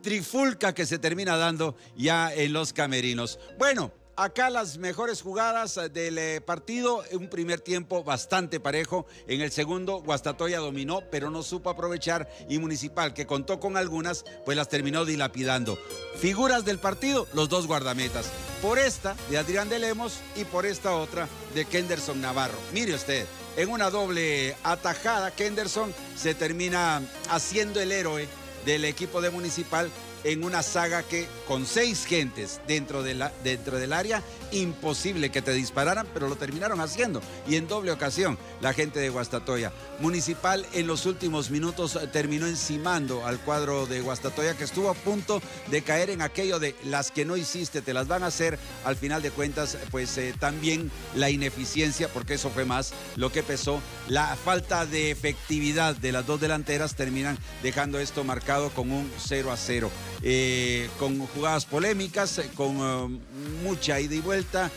trifulca que se termina dando ya en los camerinos. Bueno, acá las mejores jugadas eh, del eh, partido, un primer tiempo bastante parejo, en el segundo Guastatoya dominó, pero no supo aprovechar y Municipal, que contó con algunas, pues las terminó dilapidando. Figuras del partido, los dos guardametas, por esta de Adrián de Lemos y por esta otra de Kenderson Navarro. Mire usted, en una doble atajada, Kenderson se termina haciendo el héroe del equipo de Municipal en una saga que con seis gentes dentro, de la, dentro del área, imposible que te dispararan, pero lo terminaron haciendo. Y en doble ocasión, la gente de Guastatoya. Municipal en los últimos minutos eh, terminó encimando al cuadro de Guastatoya, que estuvo a punto de caer en aquello de las que no hiciste, te las van a hacer. Al final de cuentas, pues eh, también la ineficiencia, porque eso fue más lo que pesó. La falta de efectividad de las dos delanteras terminan dejando esto marcado con un 0 a 0. Eh, con jugadas polémicas, eh, con eh, mucha ida y vuelta,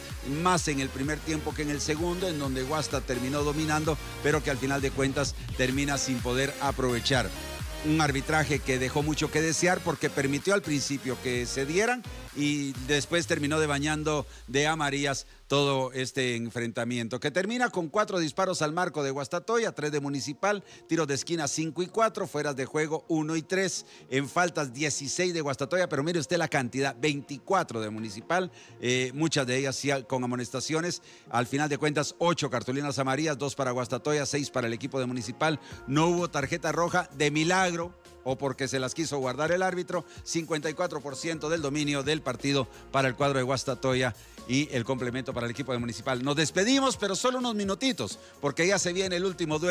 más en el primer tiempo que en el segundo, en donde Guasta terminó dominando, pero que al final de cuentas termina sin poder aprovechar. Un arbitraje que dejó mucho que desear porque permitió al principio que se dieran y después terminó de bañando de amarillas todo este enfrentamiento, que termina con cuatro disparos al marco de Guastatoya, tres de Municipal, tiros de esquina 5 y 4, fueras de juego 1 y 3, en faltas 16 de Guastatoya, pero mire usted la cantidad, 24 de Municipal, eh, muchas de ellas con amonestaciones, al final de cuentas 8 cartulinas amarillas, 2 para Guastatoya, 6 para el equipo de Municipal, no hubo tarjeta roja de milagro, o porque se las quiso guardar el árbitro, 54% del dominio del partido para el cuadro de Guastatoya y el complemento para el equipo de Municipal. Nos despedimos, pero solo unos minutitos, porque ya se viene el último duelo.